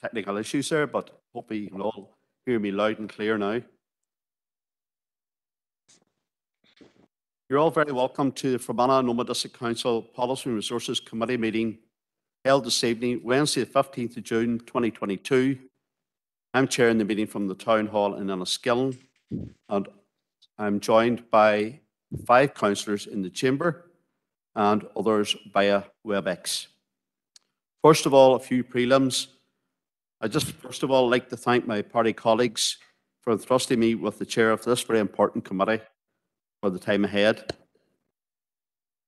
technical issues there, but hopefully you can all hear me loud and clear now. You're all very welcome to the Fermanagh and Omagh District Council Policy and Resources Committee meeting held this evening, Wednesday, the 15th of June 2022. I'm chairing the meeting from the Town Hall in Enniskillen, and I'm joined by five councillors in the chamber and others via WebEx. First of all, a few prelims. I just first of all like to thank my party colleagues for entrusting me with the chair of this very important committee for the time ahead.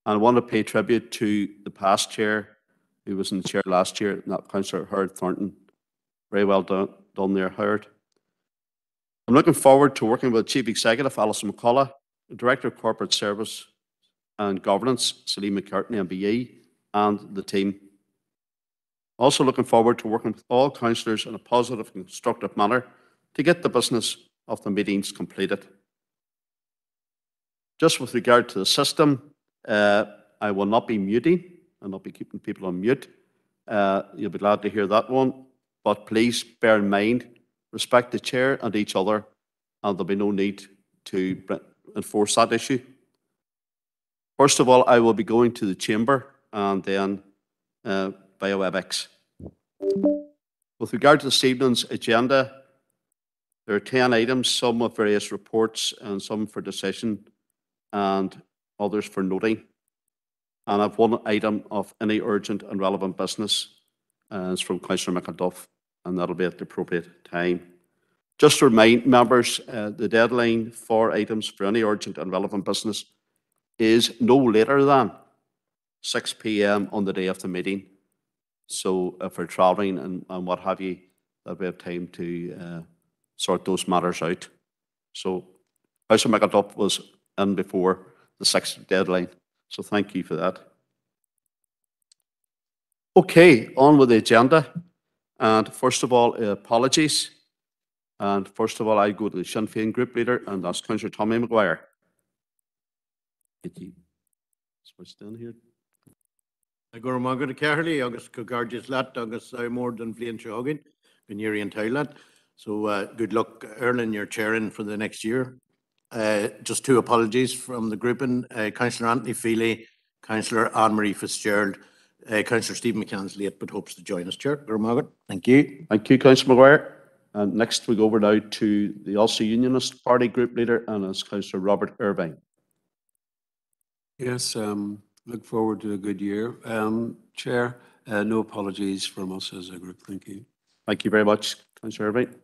And I want to pay tribute to the past chair, who was in the chair last year, that Councillor Howard Thornton. Very well done, done there, Howard. I'm looking forward to working with Chief Executive Alison McCullough, Director of Corporate Service and Governance, Celine McCartney, MBE, and the team. Also looking forward to working with all councillors in a positive and constructive manner to get the business of the meetings completed. Just with regard to the system, uh, I will not be muting. And I'll not be keeping people on mute. Uh, you'll be glad to hear that one. But please bear in mind, respect the chair and each other, and there'll be no need to enforce that issue. First of all, I will be going to the chamber and then uh, via WebEx. With regard to this evening's agenda, there are 10 items, some with various reports and some for decision and others for noting. And I've one item of any urgent and relevant business. Uh, it's from Councillor McElduff, and that'll be at the appropriate time. Just to remind members, uh, the deadline for items for any urgent and relevant business is no later than 6 p.m. on the day of the meeting. So if we're travelling and, and what have you, that we have time to uh, sort those matters out. So Councillor McElduff was in before the sixth deadline. So thank you for that. Okay, on with the agenda. And first of all, uh, apologies. And first of all, I go to the Sinn Féin group leader, and that's Councillor Tommy Maguire. Did you switch down here? Agur magad ceirlaí agus go gardis leat agus mór den bblion se hagan go Neri and Thailand. So uh, good luck, Erlin, you're chairing for the next year. Uh, just two apologies from the grouping. Uh, Councillor Anthony Feely, Councillor Anne-Marie Fitzgerald, uh, Councillor Stephen McCann's late but hopes to join us, Chair. Gurmagat. Thank you. Thank you, Councillor Maguire. And next we go over now to the Ulster Unionist Party Group Leader and as Councillor Robert Irvine. Yes, um, look forward to a good year. Um, Chair, uh, no apologies from us as a group. Thank you. Thank you very much, Councillor Irvine.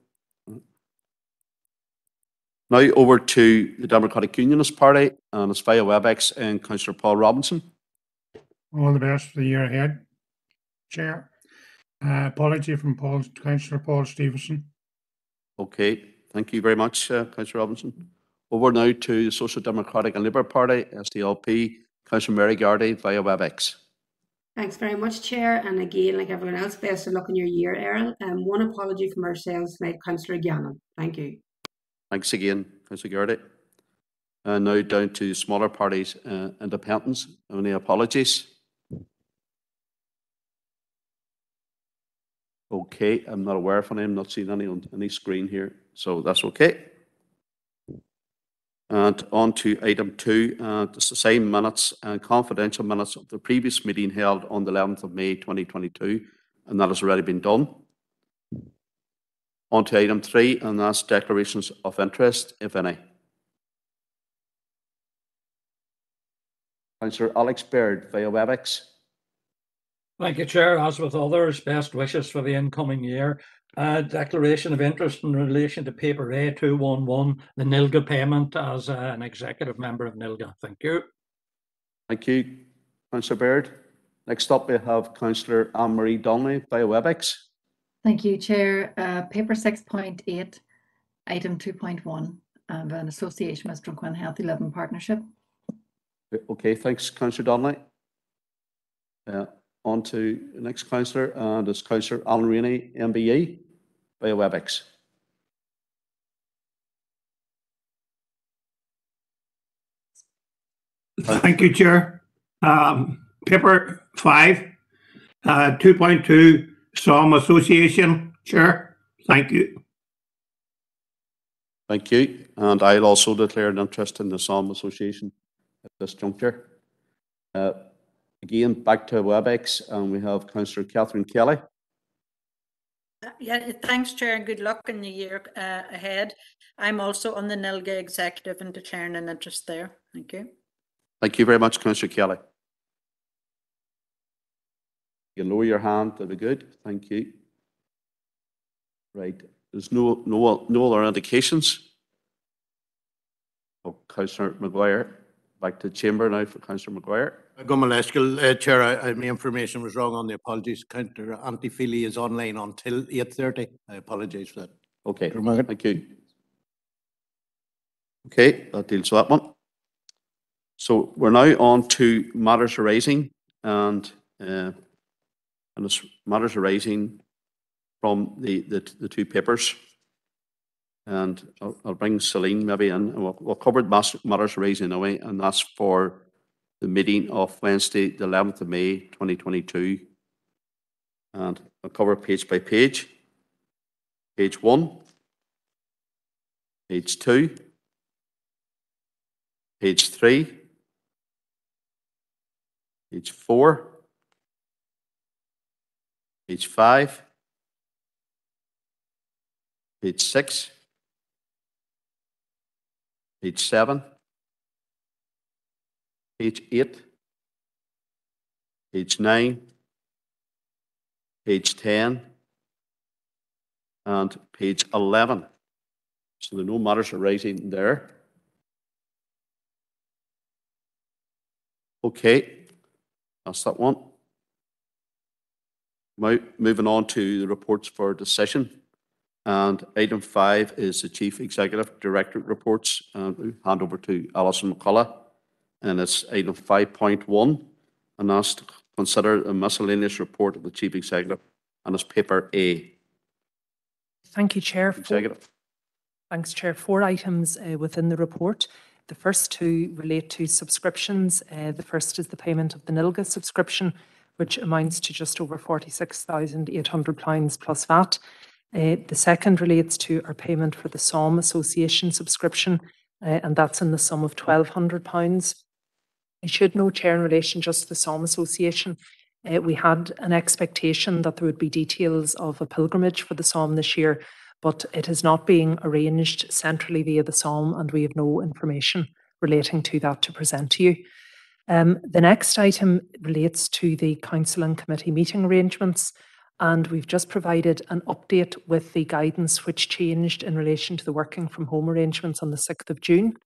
Now over to the Democratic Unionist Party and it's via WebEx and Councillor Paul Robinson. All the best for the year ahead, Chair. Uh, apology from Paul, Councillor Paul Stevenson. Okay, thank you very much, uh, Councillor Robinson. Over now to the Social Democratic and Labour Party, SDLP, Councillor Mary Garrity via WebEx. Thanks very much, Chair. And again, like everyone else, best of luck in your year, Earl. Um, one apology from ourselves tonight, Councillor Gannon. Thank you. Thanks again, Councillor Garrity. And now down to smaller parties, uh, independents. Any apologies? Okay, I'm not aware of any. I'm not seeing any on any screen here, so that's okay. And on to item two, uh, the same minutes and confidential minutes of the previous meeting held on the 11th of May 2022, and that has already been done. On to item three, and that's declarations of interest, if any. Councillor Alex Baird via WebEx. Thank you, Chair. As with others, best wishes for the incoming year. Uh, declaration of interest in relation to paper A211, the NILGA payment as uh, an executive member of NILGA. Thank you. Thank you, Councillor Baird. Next up, we have Councillor Anne-Marie Donnelly via WebEx. Thank you, Chair. Uh, paper 6.8, item 2.1, of an association with Drunken Healthy Living Partnership. Okay, thanks, Councillor Donnelly. Uh, on to the next councillor, and it's Councillor Alan Rainey, MBE, via WebEx. Thank you, Chair. Um, paper five, uh, 2.2, Somme Association, Chair, thank you. Thank you. And I'll also declare an interest in the Somme Association at this juncture. Uh, Again, back to WebEx, and we have Councillor Catherine Kelly. Uh, Yeah, thanks, Chair, and good luck in the year uh, ahead. I'm also on the NILGA executive and declaring an interest there. Thank you. Thank you very much, Councillor Kelly. You lower your hand, that'd be good. Thank you. Right, there's no, no, no other indications. Oh, Councillor Maguire, back to the chamber now for Councillor Maguire. Gummaleshkil, uh, Chair, I, I, my information was wrong on the apologies. Counter Feely is online until eight thirty. I apologise for that. Okay, thank you. Okay, that deals with that one. So we're now on to matters arising and, uh, and it's matters arising from the, the, the two papers. And I'll, I'll bring Celine maybe in, and we'll, we'll cover matters arising away, and that's for the meeting of Wednesday, the eleventh of May, twenty twenty-two. And I'll cover page by page. Page one. Page two. Page three. Page four. Page five. Page six. Page seven. Page eight. Page nine. Page ten. And page eleven. So there are no matters arising there. Okay, that's that one. Moving on to the reports for decision. And item five is the Chief Executive Director reports. And we hand over to Alison McCullough. And it's item five point one. And that's to consider a miscellaneous report of the Chief Executive and it's paper A. Thank you, Chair. Four- Executive. Thanks, Chair. Four items uh, within the report. The first two relate to subscriptions. Uh, The first is the payment of the NILGA subscription, which amounts to just over 46,800 pounds plus VAT. Uh, The second relates to our payment for the Somme Association subscription, uh, and that's in the sum of 1,200 pounds. I should note, Chair, in relation just to the Somme Association, uh, we had an expectation that there would be details of a pilgrimage for the Somme this year, but it is not being arranged centrally via the Somme, and we have no information relating to that to present to you. Um, the next item relates to the council and committee meeting arrangements, and we've just provided an update with the guidance which changed in relation to the working from home arrangements on the 6th of June.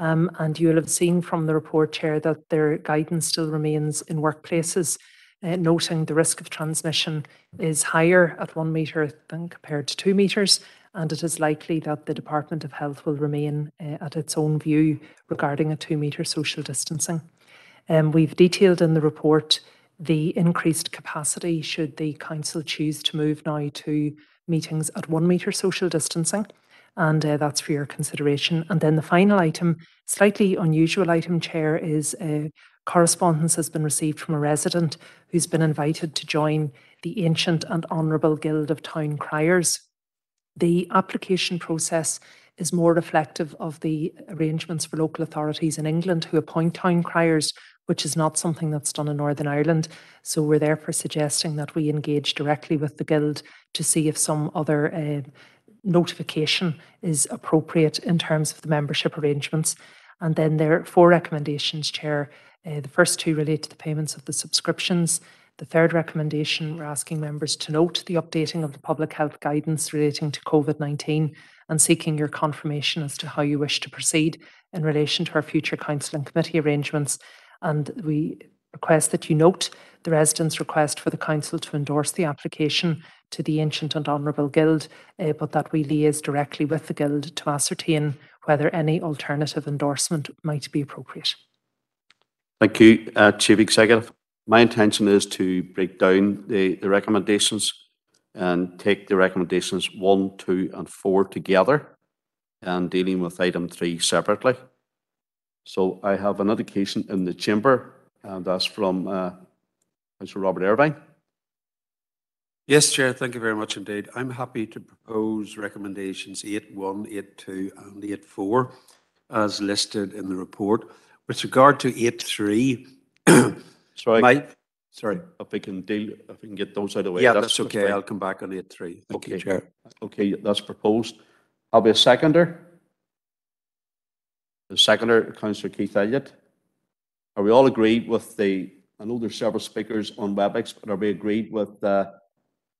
Um, and you'll have seen from the report, Chair, that their guidance still remains in workplaces, uh, noting the risk of transmission is higher at one metre than compared to two metres, and it is likely that the Department of Health will remain uh, at its own view regarding a two metre social distancing. Um, we've detailed in the report the increased capacity should the council choose to move now to meetings at one metre social distancing. And uh, that's for your consideration. And then the final item, slightly unusual item, Chair, is uh, correspondence has been received from a resident who's been invited to join the Ancient and Honourable Guild of Town Criers. The application process is more reflective of the arrangements for local authorities in England who appoint town criers, which is not something that's done in Northern Ireland. So we're therefore suggesting that we engage directly with the Guild to see if some other uh, notification is appropriate in terms of the membership arrangements. And then there are four recommendations, Chair. Uh, the first two relate to the payments of the subscriptions. The third recommendation, we're asking members to note the updating of the public health guidance relating to COVID 19 and seeking your confirmation as to how you wish to proceed in relation to our future council and committee arrangements. And we request that you note the residents' request for the council to endorse the application to the Ancient and Honourable Guild, uh, but that we liaise directly with the Guild to ascertain whether any alternative endorsement might be appropriate. Thank you, uh, Chief Executive. My intention is to break down the, the recommendations and take the recommendations one, two, and four together and dealing with item three separately. So I have an indication in the chamber, and that's from uh, Mr. Robert Irvine. Yes, Chair, thank you very much indeed. I'm happy to propose recommendations 8.1, 8.2 and 8.4 as listed in the report. With regard to 8.3, Sorry, my, sorry. if we can deal, if we can get those out of the way. Yeah, that's fine. okay. I'll come back on 8.3. Thank you, Okay. Chair. Okay, that's proposed. I'll be a seconder. The seconder, councillor Keith Elliott. Are we all agreed with the, I know there's several speakers on WebEx, but are we agreed with, uh,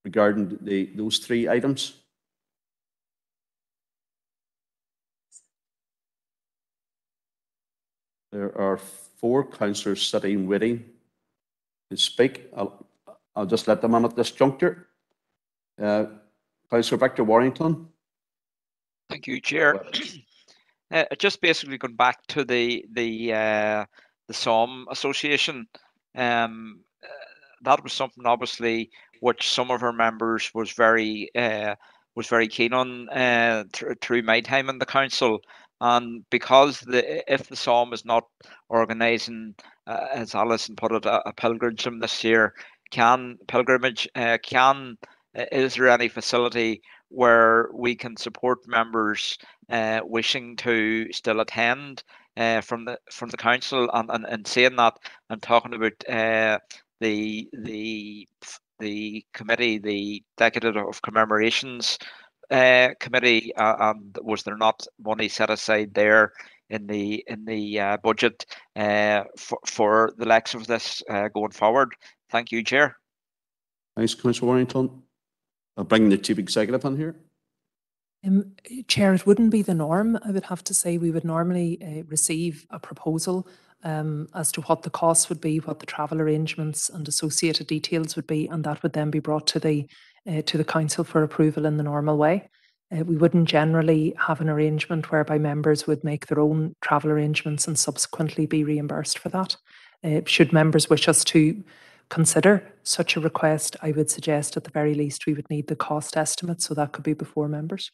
regarding the, those three items? There are four councillors sitting waiting to speak. I'll, I'll just let them in at this juncture. Uh, Councillor Victor Warrington. Thank you, Chair. Uh, just basically going back to the the uh, the Somme Association, um, uh, that was something obviously which some of our members was very uh, was very keen on uh, thr- through my time in the council, and because the if the Somme is not organising, uh, as Alison put it, a, a pilgrimage this year, can pilgrimage uh, can uh, is there any facility where we can support members wishing to still attend uh, from the from the council and, and, and saying that I'm talking about uh, the the the committee, the Decade of Commemorations uh, committee, uh, and was there not money set aside there in the in the uh, budget uh, for for the likes of this going forward? Thank you, Chair. Thanks, Councillor Warrington. I'll bring the chief executive on here. Um, Chair, it wouldn't be the norm. I would have to say we would normally uh, receive a proposal um, as to what the costs would be, what the travel arrangements and associated details would be, and that would then be brought to the uh, to the council for approval in the normal way. Uh, we wouldn't generally have an arrangement whereby members would make their own travel arrangements and subsequently be reimbursed for that. Uh, should members wish us to consider such a request, I would suggest at the very least we would need the cost estimate, so that could be before members.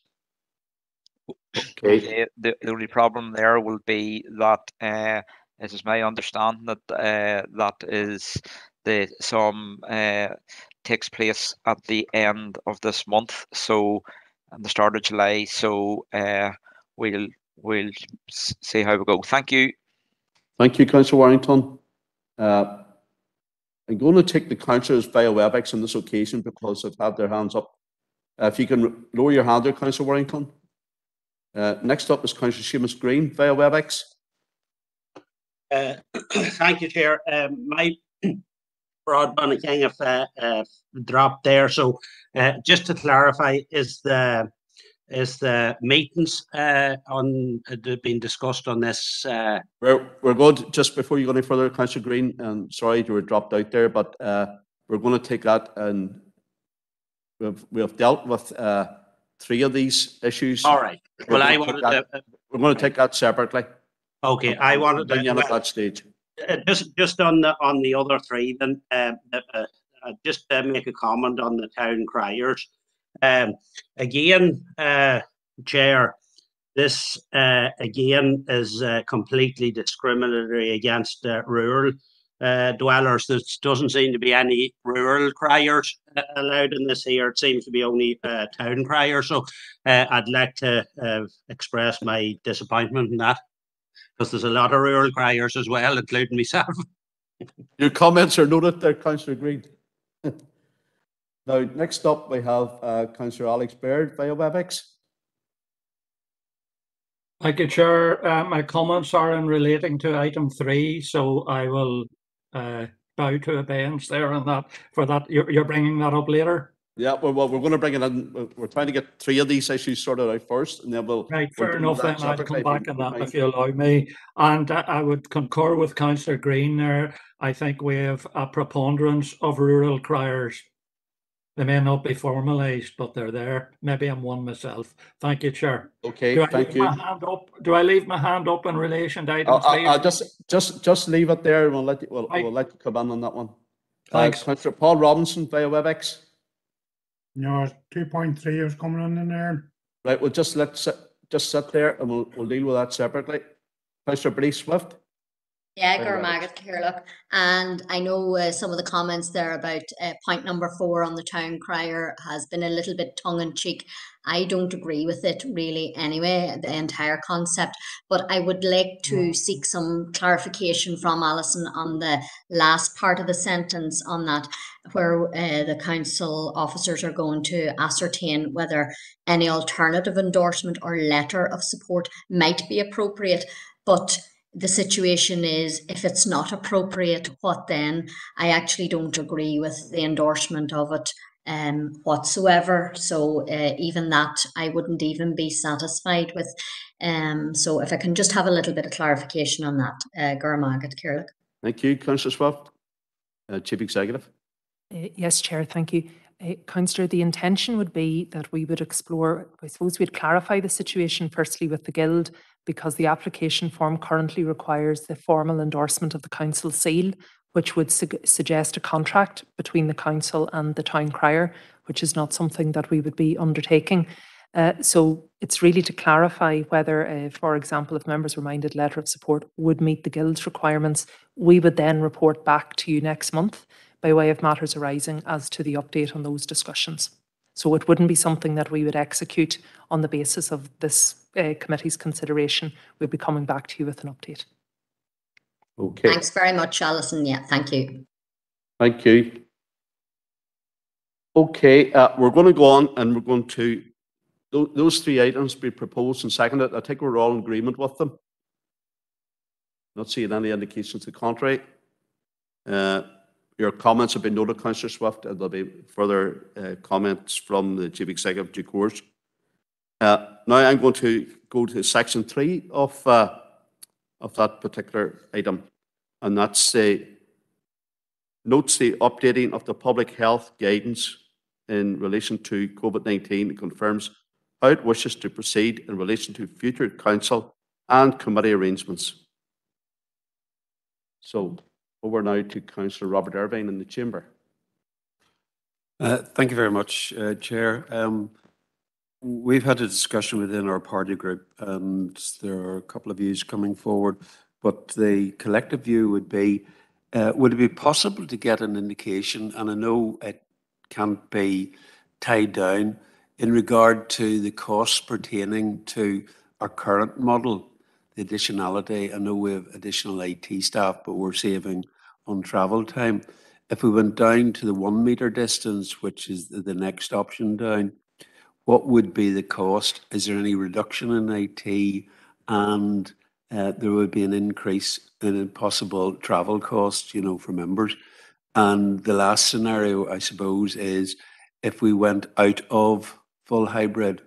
Okay, the, the only problem there will be that uh, is my understanding that uh, that is the Somme uh, takes place at the end of this month, so and the start of July. So uh, we'll we'll see how we go. Thank you. Thank you, Councillor Warrington. Uh, I'm going to take the councillors via WebEx on this occasion because they've had their hands up. Uh, If you can lower your hand there, Councillor Warrington. Uh, Next up is Councillor Seamus Green via WebEx. Uh, Thank you, Chair. Um, My broadband kind of uh, uh, dropped there, so uh, just to clarify, is the is the meetings uh, on uh, being discussed on this? uh, We're, we're good, just before you go any further, Councillor Green, and sorry you were dropped out there, but uh, we're going to take that and we've, we have dealt with uh, three of these issues. All right. We're Well, I take wanted that- to, We're going to take that separately. okay, I wanted Bring you in to, at that stage. uh, just, just on the, on the other three, then, uh, uh, uh, just to make a comment on the town criers. Um, again, uh, Chair, this, uh, again is, uh, completely discriminatory against, uh, rural, uh, dwellers. There doesn't seem to be any rural criers uh, allowed in this here. It seems to be only, uh, town criers. So, uh, I'd like to, uh, express my disappointment in that. Because there's a lot of rural criers as well, including myself. Your comments are noted there, Councillor Green. Now, next up, we have uh, Councillor Alex Baird via WebEx. Thank you, Chair. Uh, my comments are in relating to item three, so I will uh, bow to abeyance there and that. For that, you're, you're bringing that up later. Yeah, well, well, we're going to bring it in, we're- trying to get three of these issues sorted out first, and then we'll. Right, we'll fair enough. Then I'd come back on that if you allow me. And I would concur with Councillor Green there. I think we have a preponderance of rural criers. They may not be formalised, but they're there. Maybe I'm one myself. Thank you, Chair. Okay, Do I thank leave you. my hand up? Do I leave my hand up in relation to item I'll. I'll, I'll just, just, just leave it there, and we'll let, you- we'll, Right. we'll let you come in on that one. Uh, Thanks. Councillor Paul Robinson via WebEx. No, two point three is coming in in there. Right, we'll just let, sit- just sit there and we'll, we'll deal with that separately. Councillor Bree Swift. Yeah, Very. Gurmagat Kirlock. And I know uh, some of the comments there about uh, point number four on the town crier has been a little bit tongue in cheek. I don't agree with it really anyway, the entire concept. But I would like to seek some clarification from Alison on the last part of the sentence on that, where uh, the council officers are going to ascertain whether any alternative endorsement or letter of support might be appropriate. But the situation is if it's not appropriate, what then? I actually don't agree with the endorsement of it um, whatsoever. So uh, even that, I wouldn't even be satisfied with. Um, so if I can just have a little bit of clarification on that, uh, Gurmagat Kirlick. Thank you, Councillor Swift. Uh, Chief Executive. Uh, Yes, Chair, thank you. Uh, Councillor, the intention would be that we would explore, I suppose we'd clarify the situation firstly with the Guild because the application form currently requires the formal endorsement of the council seal, which would sug- suggest a contract between the council and the town crier, which is not something that we would be undertaking. Uh, so it's really to clarify whether, uh, for example, if members were minded letter of support would meet the Guild's requirements, we would then report back to you next month by way of matters arising as to the update on those discussions. So it wouldn't be something that we would execute on the basis of this uh, committee's consideration. we'll be coming back to you with an update. Okay, Thanks very much, Alison. Yeah, thank you. thank you. Okay, uh, we're going to go on and we're going to, tho- those three items be proposed and seconded. I think we're all in agreement with them. Not seeing any indications to the contrary. Uh, Your comments have been noted, Councillor Swift, and there'll be further uh, comments from the Chief Executive due course. Uh, Now I'm going to go to section three of, uh, of that particular item, and that's the notes the updating of the public health guidance in relation to COVID-19 and confirms how it wishes to proceed in relation to future council and committee arrangements. So over now to Councillor Robert Irvine in the chamber. Uh, Thank you very much, uh, Chair. Um, We've had a discussion within our party group, and there are a couple of views coming forward, but the collective view would be, uh, would it be possible to get an indication, and I know it can't be tied down, in regard to the costs pertaining to our current model, the additionality, I know we have additional IT staff, but we're saving on travel time. If we went down to the one metre distance, which is the the next option down, what would be the cost? Is there any reduction in IT? And uh, there would be an increase in possible travel costs, you know, for members. And the last scenario, I suppose, is if we went out of full hybrid,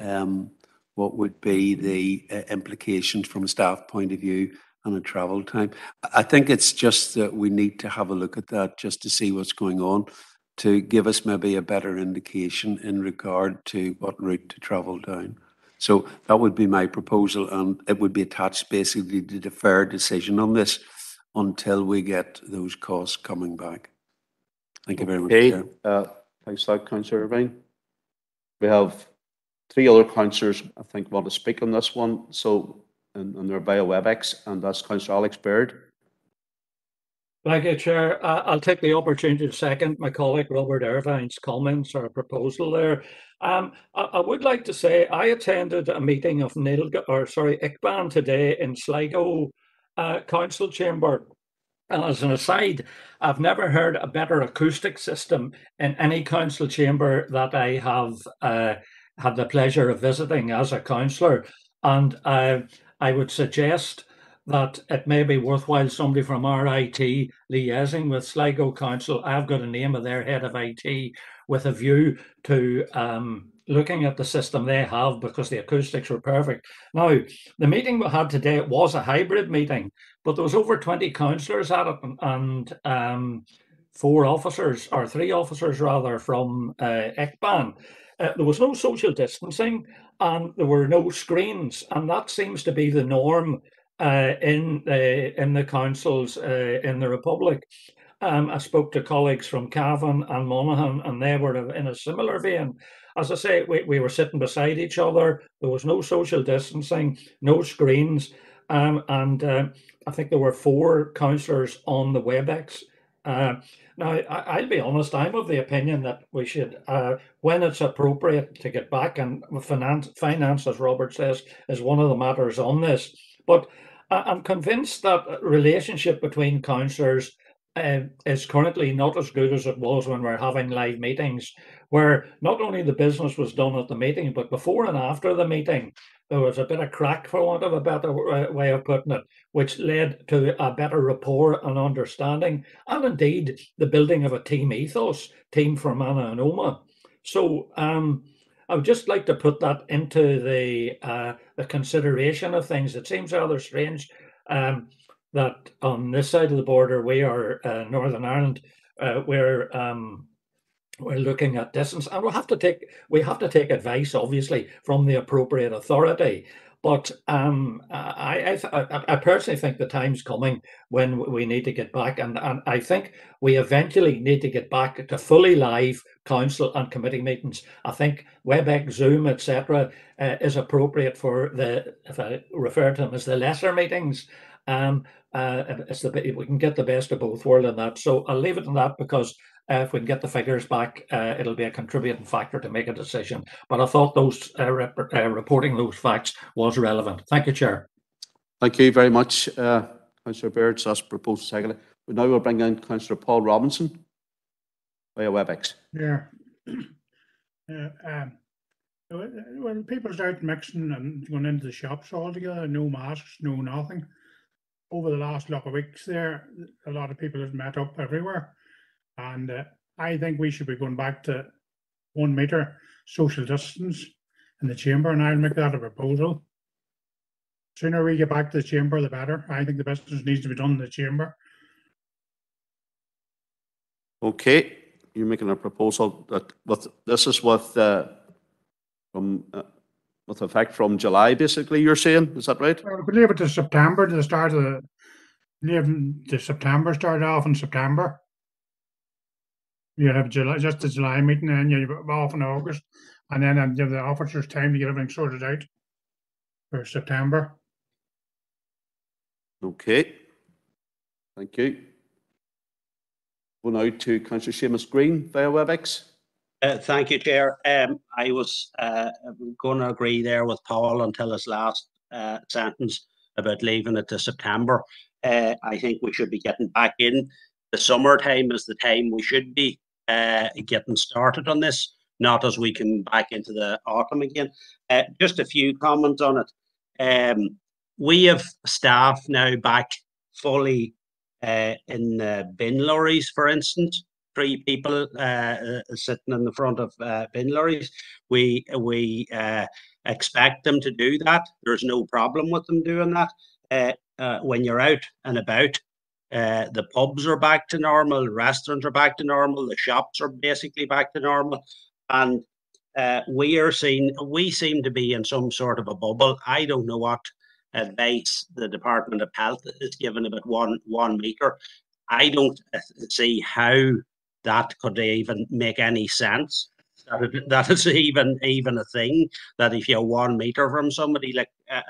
um, what would be the uh, implications from a staff point of view and a travel time? I I think it's just that we need to have a look at that just to see what's going on to give us maybe a better indication in regard to what route to travel down. So that would be my proposal, and it would be attached basically to defer decision on this until we get those costs coming back. Thank you very much, Okay, Chair. uh, thanks for that, Councillor Irvine. We have three other councillors, I think, want to speak on this one, so, and, and they're via WebEx, and that's Councillor Alex Baird. Thank you, Chair. Uh, I'll take the opportunity to second my colleague Robert Irvine's comments or proposal there. Um, I, I would like to say I attended a meeting of NILG, or sorry, ICBAN today in Sligo uh, Council Chamber. And as an aside, I've never heard a better acoustic system in any council chamber that I have uh, had the pleasure of visiting as a councillor. And uh, I would suggest that it may be worthwhile somebody from our IT liaising with Sligo Council. I've got a name of their head of IT with a view to um, looking at the system they have because the acoustics were perfect. Now, the meeting we had today was a hybrid meeting, but there was over 20 councillors at it and, and um, four officers, or three officers rather, from uh, ICBAN. Uh, there was no social distancing and there were no screens, and that seems to be the norm uh, in the in the councils uh, in the republic. Um, I spoke to colleagues from Cavan and Monaghan, and they were in a similar vein. As I say, we, we were sitting beside each other. There was no social distancing, no screens, um, and uh, I think there were four councillors on the WebEx. Uh, now, I, will be honest, I'm of the opinion that we should, uh, when it's appropriate to get back, and finance, finance, as Robert says, is one of the matters on this. But I'm convinced that relationship between councillors uh, is currently not as good as it was when we're having live meetings, where not only the business was done at the meeting, but before and after the meeting, there was a bit of crack, for want of a better uh, way of putting it, which led to a better rapport and understanding, and indeed the building of a team ethos, team Fermanagh and Omagh. So um, I would just like to put that into the uh, the consideration of things. It seems rather strange um, that on this side of the border, we are uh, Northern Ireland, uh, we're um, we're looking at distance, and we have to take we have to take advice, obviously, from the appropriate authority. But um, I, I, I, personally think the time's coming when we need to get back, and, and I think we eventually need to get back to fully live council and committee meetings. I think WebEx, Zoom, etc., uh, is appropriate for the, if I refer to them as the lesser meetings. Um, uh, it's the we can get the best of both worlds in that. So I'll leave it in that because uh, if we can get the figures back, uh, it'll be a contributing factor to make a decision. But I thought those uh, rep uh, reporting those facts was relevant. Thank you, Chair. Thank you very much, uh, Councillor Baird. So that's proposed second. We now will bring in Councillor Paul Robinson via WebEx. Yeah. Uh, um, when people start mixing and going into the shops altogether, no masks, no nothing. Over the last lot of weeks, there a lot of people have met up everywhere and uh, I think we should be going back to one meter social distance in the chamber, and I'll make that a proposal. Sooner we get back to the chamber, the better. I think the business needs to be done in the chamber. Okay, you're making a proposal that with this is with uh, from uh, with effect from July, basically. You're saying is that right? I believe it to September to the start of the. Leave the September start off in September. You have July, just the July meeting, and then you have off in August, and then um, give the officers time to get everything sorted out for September. Okay. Thank you. We'll now to Councillor Seamus Green via WebEx. Uh, thank you, Chair. Um, I was uh, going to agree there with Paul until his last uh, sentence about leaving it to September. Uh, I think we should be getting back in. The summertime is the time we should be uh, getting started on this, not as we come back into the autumn again. Uh, just a few comments on it. Um, we have staff now back fully uh, in bin lorries, for instance. Three people uh, uh, sitting in the front of uh, bin lorries. We we expect them to do that. There's no problem with them doing that. when you're out and about, uh, the pubs are back to normal, restaurants are back to normal, the shops are basically back to normal, and uh, we are seeing we seem to be in some sort of a bubble. I don't know what advice the Department of Health is given about one one meter. I don't uh, see how that could even make any sense. That, it, even even a thing. That if you're one meter from somebody, like uh,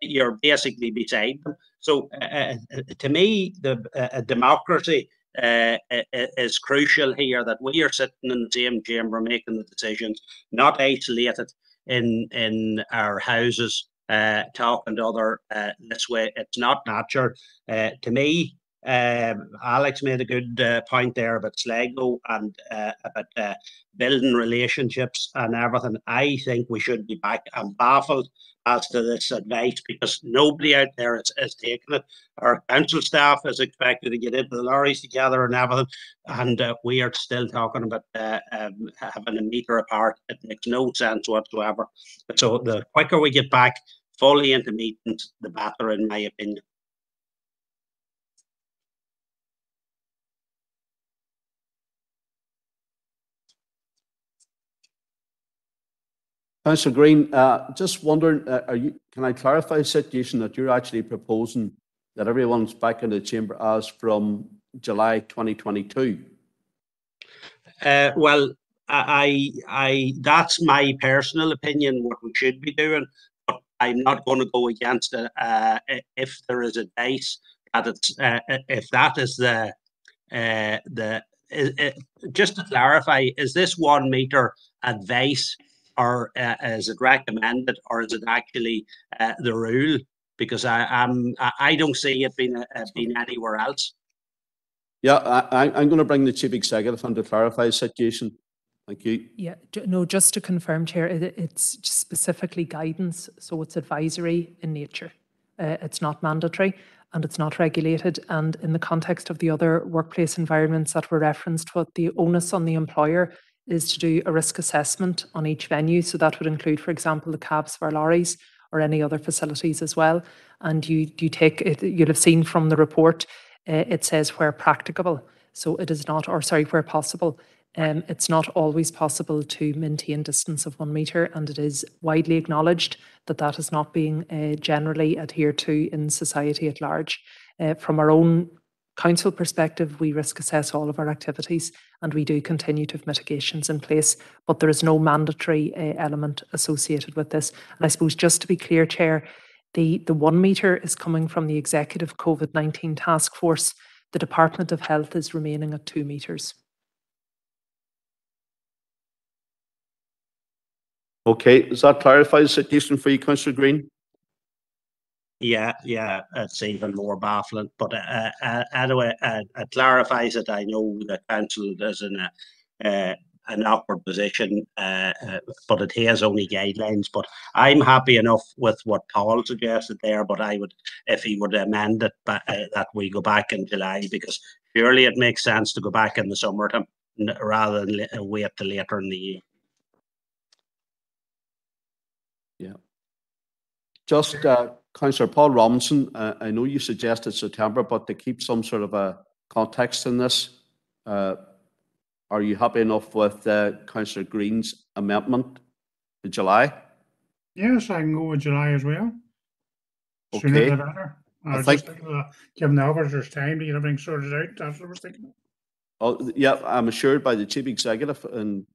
you're basically beside them. So uh, uh, uh, to me, the uh, democracy uh, is crucial here. That we are sitting in the same chamber making the decisions, not isolated in in our houses uh, talking to other this way. It's not natural. to me, um, Alex made a good uh, point there about Sligo and uh, about uh, building relationships and everything. I think we should be back. I'm baffled as to this advice because nobody out there is, is taking it. Our council staff is expected to get into the lorries together and everything, and uh, we are still talking about uh, um, having a meter apart. It makes no sense whatsoever. So the quicker we get back fully into meetings, the better, in my opinion. Councillor Green, uh, just wondering, uh, you, can I clarify the situation that you're actually proposing that everyone's back in the chamber as from July 2022? Uh, well, I, I, that's my personal opinion. What we should be doing, but I'm not going to go against it uh, if there is advice that it's uh, if that is the uh, the just to clarify, is this one meter advice or uh, is it recommended or is it actually uh, the rule? Because I I'm, I I don't see it being uh, being anywhere else. Yeah, I, I- I'm going to bring the chief executive in to clarify the situation. Thank you. Yeah, no, just to confirm, Chair, it, it's specifically guidance, so it's advisory in nature. Uh, it's not mandatory and it's not regulated. And in the context of the other workplace environments that were referenced, what the onus on the employer is to do a risk assessment on each venue. So that would include, for example, the cabs for lorries or any other facilities as well. And you you take it, you'll have seen from the report, uh, it says where practicable. So it is not, or sorry, where possible. Um, it's not always possible to maintain distance of one metre, and it is widely acknowledged that that is not being uh, generally adhered to in society at large. Uh, from our own council perspective, we risk assess all of our activities and we do continue to have mitigations in place, but there is no mandatory uh, element associated with this. And I suppose just to be clear, Chair, the, the one metre is coming from the Executive COVID 19 Task Force. The Department of Health is remaining at two metres. Okay, does that clarify the situation for you, councillor Green? Yeah, yeah, it's even more baffling. But uh, uh, anyway, uh, it clarifies it. I know the council is in a uh, an awkward position, uh, uh, but it has only guidelines. But I'm happy enough with what Paul suggested there. But I would, if he would amend it, uh, that we go back in July because surely it makes sense to go back in the summertime rather than wait till later in the year. Yeah. Just, uh, councillor Paul Robinson, uh, I know you suggested September, but to keep some sort of a context in this, uh, are you happy enough with uh, councillor Green's amendment to July? Yes, I can go with July as well. Sooner Okay. the better. I I was think- just thinking of giving the officers time to get everything sorted out. That's what I was thinking. Oh, yeah, I'm assured by the chief executive and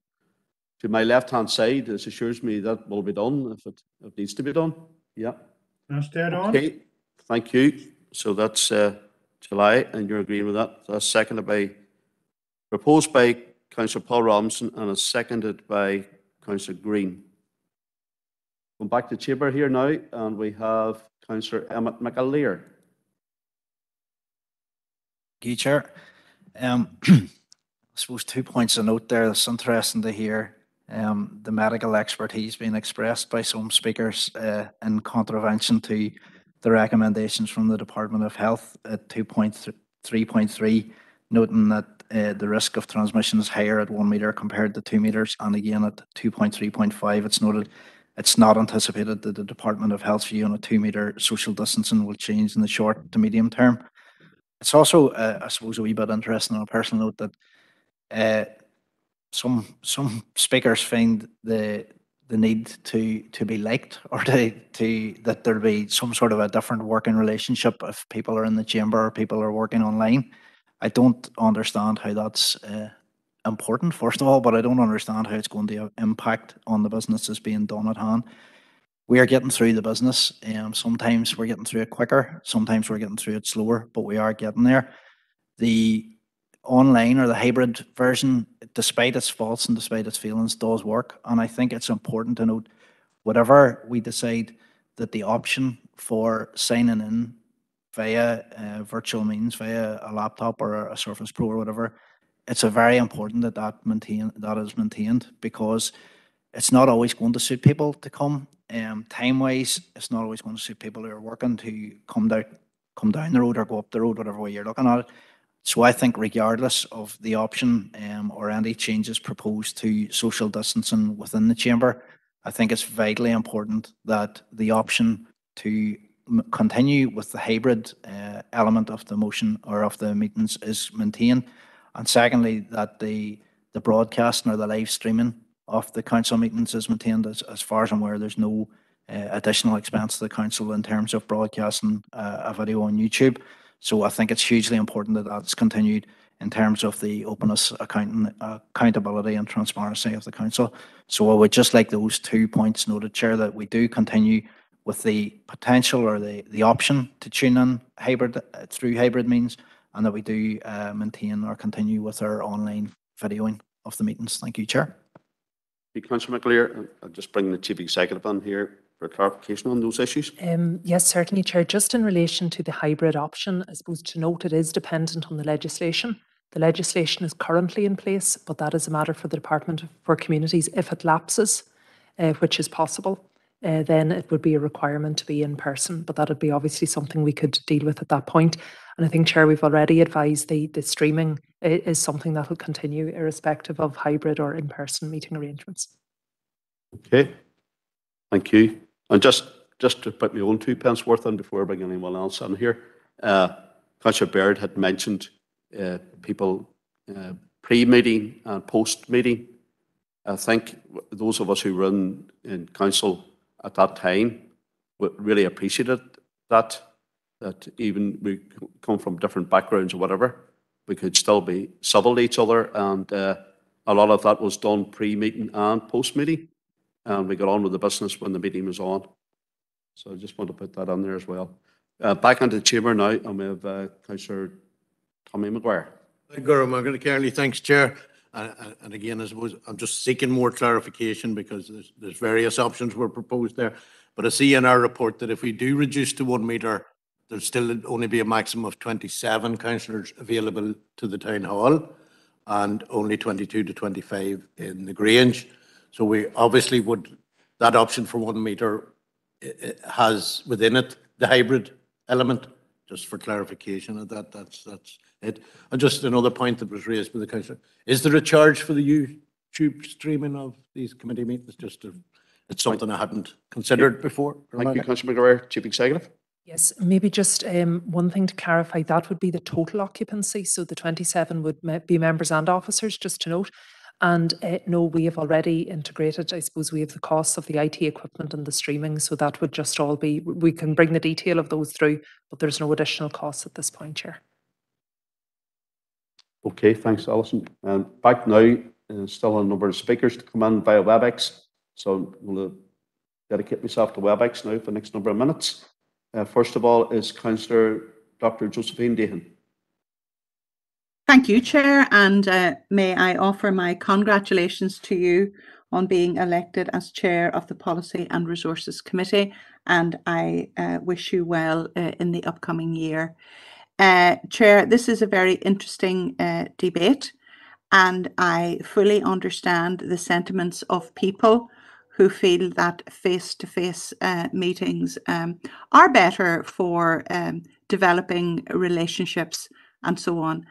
to my left-hand side, this assures me that will be done if it, if it needs to be done. Yeah. That's dead on. Okay, thank you. So that's uh, July, and you're agreeing with that. That's seconded by, proposed by councillor Paul Robinson and is seconded by councillor Green. Going back to chamber here now, and we have councillor Emmett McAleer. Thank you, Chair. Um, I suppose two points of note there. It's interesting to hear um, the medical expertise being expressed by some speakers uh, in contravention to the recommendations from the Department of Health at 2.3.3, noting that uh, the risk of transmission is higher at one metre compared to two metres, and again at 2.3.5, it's noted it's not anticipated that the Department of Health's view on a two metre social distancing will change in the short to medium term. It's also, uh, I suppose, a wee bit interesting on a personal note that uh, some some speakers find the the need to to be liked or to to that there be some sort of a different working relationship if people are in the chamber or people are working online. I don't understand how that's uh, important, first of all, but I don't understand how it's going to impact on the businesses being done at hand. We are getting through the business. Um, sometimes we're getting through it quicker, sometimes we're getting through it slower, but we are getting there. The online or the hybrid version, despite its faults and despite its failings, does work. And I think it's important to note whatever we decide that the option for signing in via uh, virtual means, via a laptop or a Surface Pro or whatever, it's a very important that that maintain that is maintained because it's not always going to suit people to come. Um, time wise, it's not always going to suit people who are working to come down come down the road or go up the road, whatever way you're looking at it. So I think regardless of the option um, or any changes proposed to social distancing within the chamber, I think it's vitally important that the option to continue with the hybrid uh, element of the motion or of the meetings is maintained. And secondly, that the the broadcasting or the live streaming of the council meetings is maintained. As, as far as I'm aware, there's no uh, additional expense to the council in terms of broadcasting uh, a video on YouTube. So I think it's hugely important that that's continued in terms of the openness, accounting, accountability and transparency of the council. So I would just like those two points noted, Chair, that we do continue with the potential or the, the option to tune in hybrid uh, through hybrid means, and that we do uh, maintain or continue with our online videoing of the meetings. Thank you, Chair. Thank you, Councillor McAleer. I'll just bring the Chief Executive in here for clarification on those issues. Um, yes, certainly, Chair. Just in relation to the hybrid option, I suppose to note it is dependent on the legislation. The legislation is currently in place, but that is a matter for the Department for Communities. If it lapses, uh, which is possible, uh, then it would be a requirement to be in person. But that would be obviously something we could deal with at that point. And I think, Chair, we've already advised the, the streaming is something that will continue irrespective of hybrid or in-person meeting arrangements. Okay, thank you. And just, just to put my own two pence worth in before I bring anyone else in here, uh, Councillor Baird had mentioned uh, people uh, pre-meeting and post-meeting. I think those of us who were in, in council at that time really appreciated that, that even we come from different backgrounds or whatever, we could still be civil to each other. And uh, a lot of that was done pre-meeting and post-meeting. And we got on with the business when the meeting was on. So I just want to put that on there as well. Uh, back into the chamber now, and we have uh, Councillor Tommy McGuire. Guru Margaret Carley, thanks, Chair. And, and- and again, I suppose I'm just seeking more clarification because there's, there's various options were proposed there. But I see in our report that if we do reduce to one metre, there'll still only be a maximum of 27 councillors available to the town hall and only 22 to 25 in the Grange. So we obviously would, that option for one metre i- i- has within it the hybrid element, just for clarification of that, that's, that's it. And just another point that was raised by the council, is there a charge for the YouTube streaming of these committee meetings? Just to, it's something I hadn't considered before. Thank you, Councillor McGuire, Chief Executive. Yes, maybe just um, one thing to clarify, that would be the total occupancy. So the 27 would me- be members and officers, just to note. And uh, no, we have already integrated, I suppose we have the costs of the IT equipment and the streaming. So that would just all be, we can bring the detail of those through, but there's no additional costs at this point, Chair. Okay, thanks, Alison. Um, back now, uh, still a number of speakers to come in via WebEx. So I'm going to dedicate myself to WebEx now for the next number of minutes. Uh, first of all is Councillor Dr. Josephine Deehan. Thank you, Chair, and uh, may I offer my congratulations to you on being elected as Chair of the Policy and Resources Committee, and I uh, wish you well uh, in the upcoming year. Uh, Chair, this is a very interesting uh, debate, and I fully understand the sentiments of people who feel that face-to-face uh, meetings um, are better for um, developing relationships and so on.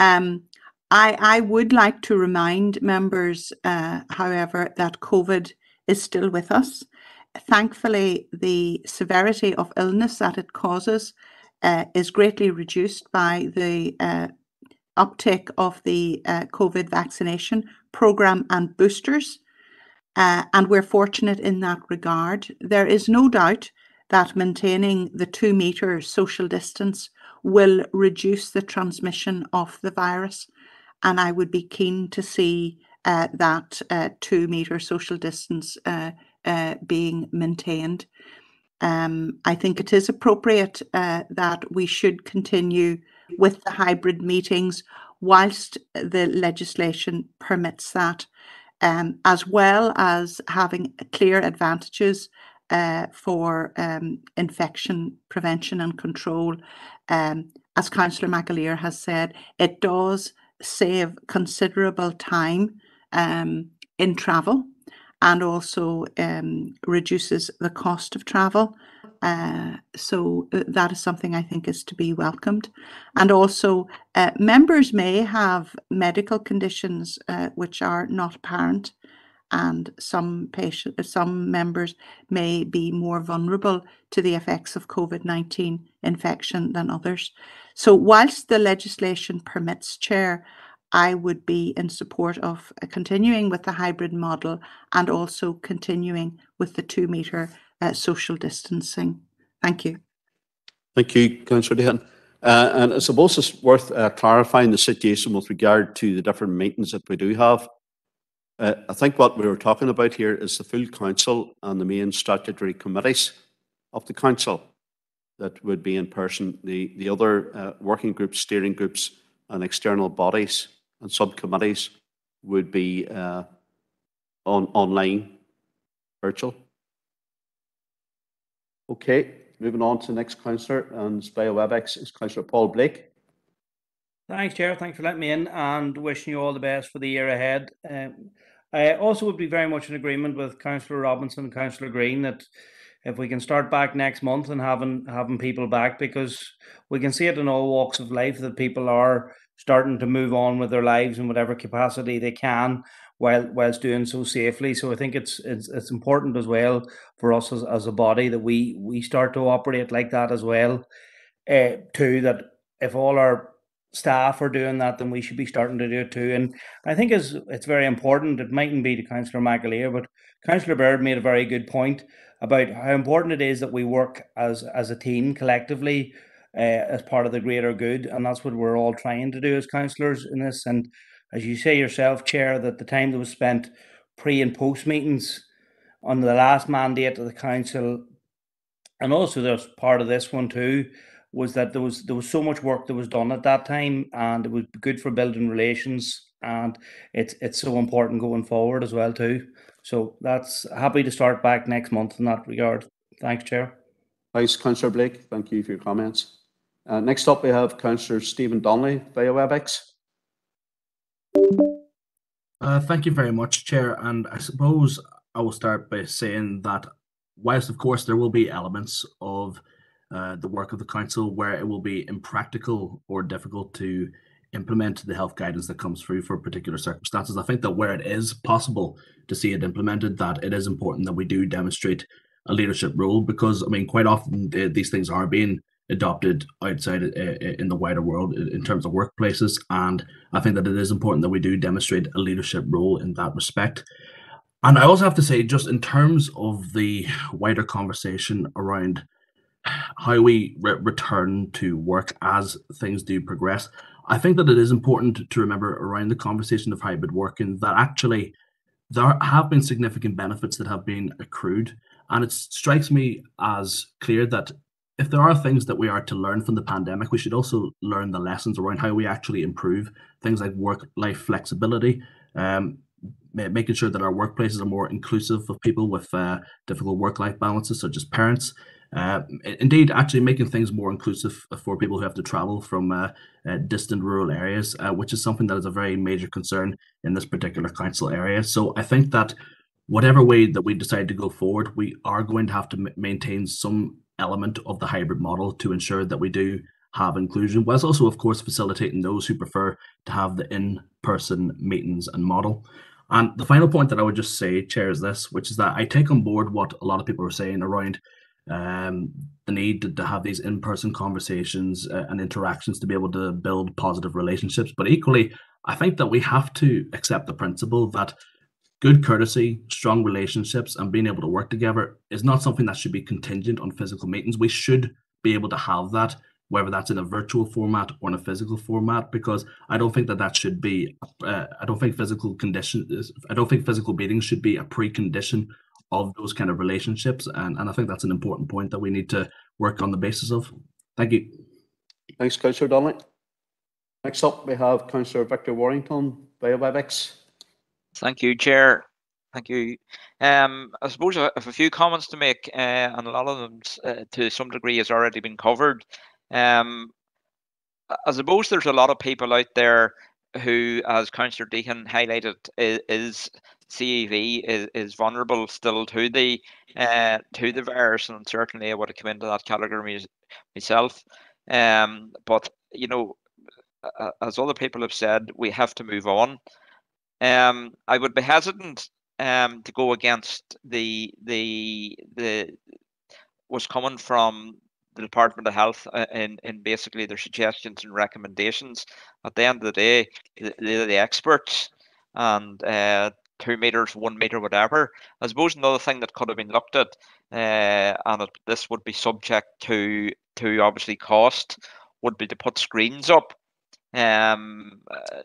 Um, I, I would like to remind members, uh, however, that COVID is still with us. Thankfully, the severity of illness that it causes uh, is greatly reduced by the uh, uptake of the uh, COVID vaccination program and boosters. Uh, and we're fortunate in that regard. There is no doubt that maintaining the two metre social distance will reduce the transmission of the virus. And I would be keen to see uh, that uh, two metre social distance uh, uh, being maintained. Um, I think it is appropriate uh, that we should continue with the hybrid meetings whilst the legislation permits that, um, as well as having clear advantages uh, for um, infection prevention and control. Um, as Councillor McAleer has said, it does save considerable time um, in travel and also um, reduces the cost of travel. Uh, so uh, that is something I think is to be welcomed. And also, uh, members may have medical conditions uh, which are not apparent, and some patient, some members may be more vulnerable to the effects of COVID-19 infection than others. So whilst the legislation permits, Chair, I would be in support of continuing with the hybrid model and also continuing with the two metre uh, social distancing. Thank you. Thank you, Councillor Deehan. Uh, and I suppose it's worth uh, clarifying the situation with regard to the different meetings that we do have. Uh, I think what we were talking about here is the full council and the main statutory committees. of the council that would be in person. The, the other uh, working groups, steering groups, and external bodies and subcommittees would be uh, on online, virtual. Okay, moving on to the next councillor, and via WebEx is Councillor Paul Blake. Thanks, Chair. Thanks for letting me in and wishing you all the best for the year ahead. Um, I also would be very much in agreement with Councillor Robinson and Councillor Green that if we can start back next month and having having people back because we can see it in all walks of life that people are starting to move on with their lives in whatever capacity they can while whilst doing so safely. So I think it's it's it's important as well for us as, as a body that we we start to operate like that as well. Uh, too that if all our staff are doing that, then we should be starting to do it too. And I think it's it's very important. It mightn't be to Councillor McAleer, but Councillor Baird made a very good point about how important it is that we work as as a team collectively uh, as part of the greater good, and that's what we're all trying to do as councillors in this. And as you say yourself, Chair, that the time that was spent pre and post meetings on the last mandate of the council, and also there's part of this one too, was that there was there was so much work that was done at that time, and it was good for building relations, and it's it's so important going forward as well too. So that's happy to start back next month in that regard. Thanks, Chair. Thanks, Councillor Blake. Thank you for your comments. Uh, next up, we have Councillor Stephen Donnelly via WebEx. Uh, thank you very much, Chair. And I suppose I will start by saying that whilst, of course, there will be elements of uh, the work of the council where it will be impractical or difficult to implement the health guidance that comes through for particular circumstances. I think that where it is possible to see it implemented, that it is important that we do demonstrate a leadership role because, I mean, quite often these things are being adopted outside uh, uh, in the wider world in terms of workplaces. And I think that it is important that we do demonstrate a leadership role in that respect. And I also have to say, just in terms of the wider conversation around how we re- return to work as things do progress, I think that it is important to remember around the conversation of hybrid working that actually there have been significant benefits that have been accrued. And it strikes me as clear that if there are things that we are to learn from the pandemic, we should also learn the lessons around how we actually improve things like work life flexibility, um, making sure that our workplaces are more inclusive of people with uh, difficult work life balances, such as parents. Uh, indeed, actually making things more inclusive for people who have to travel from uh, uh distant rural areas, uh, which is something that is a very major concern in this particular council area. So I think that whatever way that we decide to go forward, we are going to have to maintain some element of the hybrid model to ensure that we do have inclusion, whilst also, of course, facilitating those who prefer to have the in-person meetings and model. And the final point that I would just say, Chair, is this, which is that I take on board what a lot of people are saying around um, the need to, have these in-person conversations uh, and interactions to be able to build positive relationships. But equally, I think that we have to accept the principle that good courtesy, strong relationships, and being able to work together is not something that should be contingent on physical meetings. We should be able to have that, whether that's in a virtual format or in a physical format, because I don't think that that should be. Uh, I don't think physical conditions. I don't think physical meetings should be a precondition of those kind of relationships, and and I think that's an important point that we need to work on the basis of. Thank you. Thanks, Councillor Donnelly. Next up, we have Councillor Victor Warrington via WebEx. Thank you, Chair. Thank you. Um, I suppose I have a few comments to make, uh, and a lot of them, uh, to some degree, has already been covered. Um, I suppose there's a lot of people out there who, as Councillor Deehan highlighted, is, is CEV is, is vulnerable still to the uh, to the virus, and certainly I would have come into that category myself. Um, but you know, as other people have said, we have to move on. Um, I would be hesitant um, to go against the the the was coming from the Department of Health uh, in in basically their suggestions and recommendations. At the end of the day, they're the experts, and uh, two meters, one meter, whatever. I suppose another thing that could have been looked at, uh, and it, this would be subject to to obviously cost, would be to put screens up. Um, uh,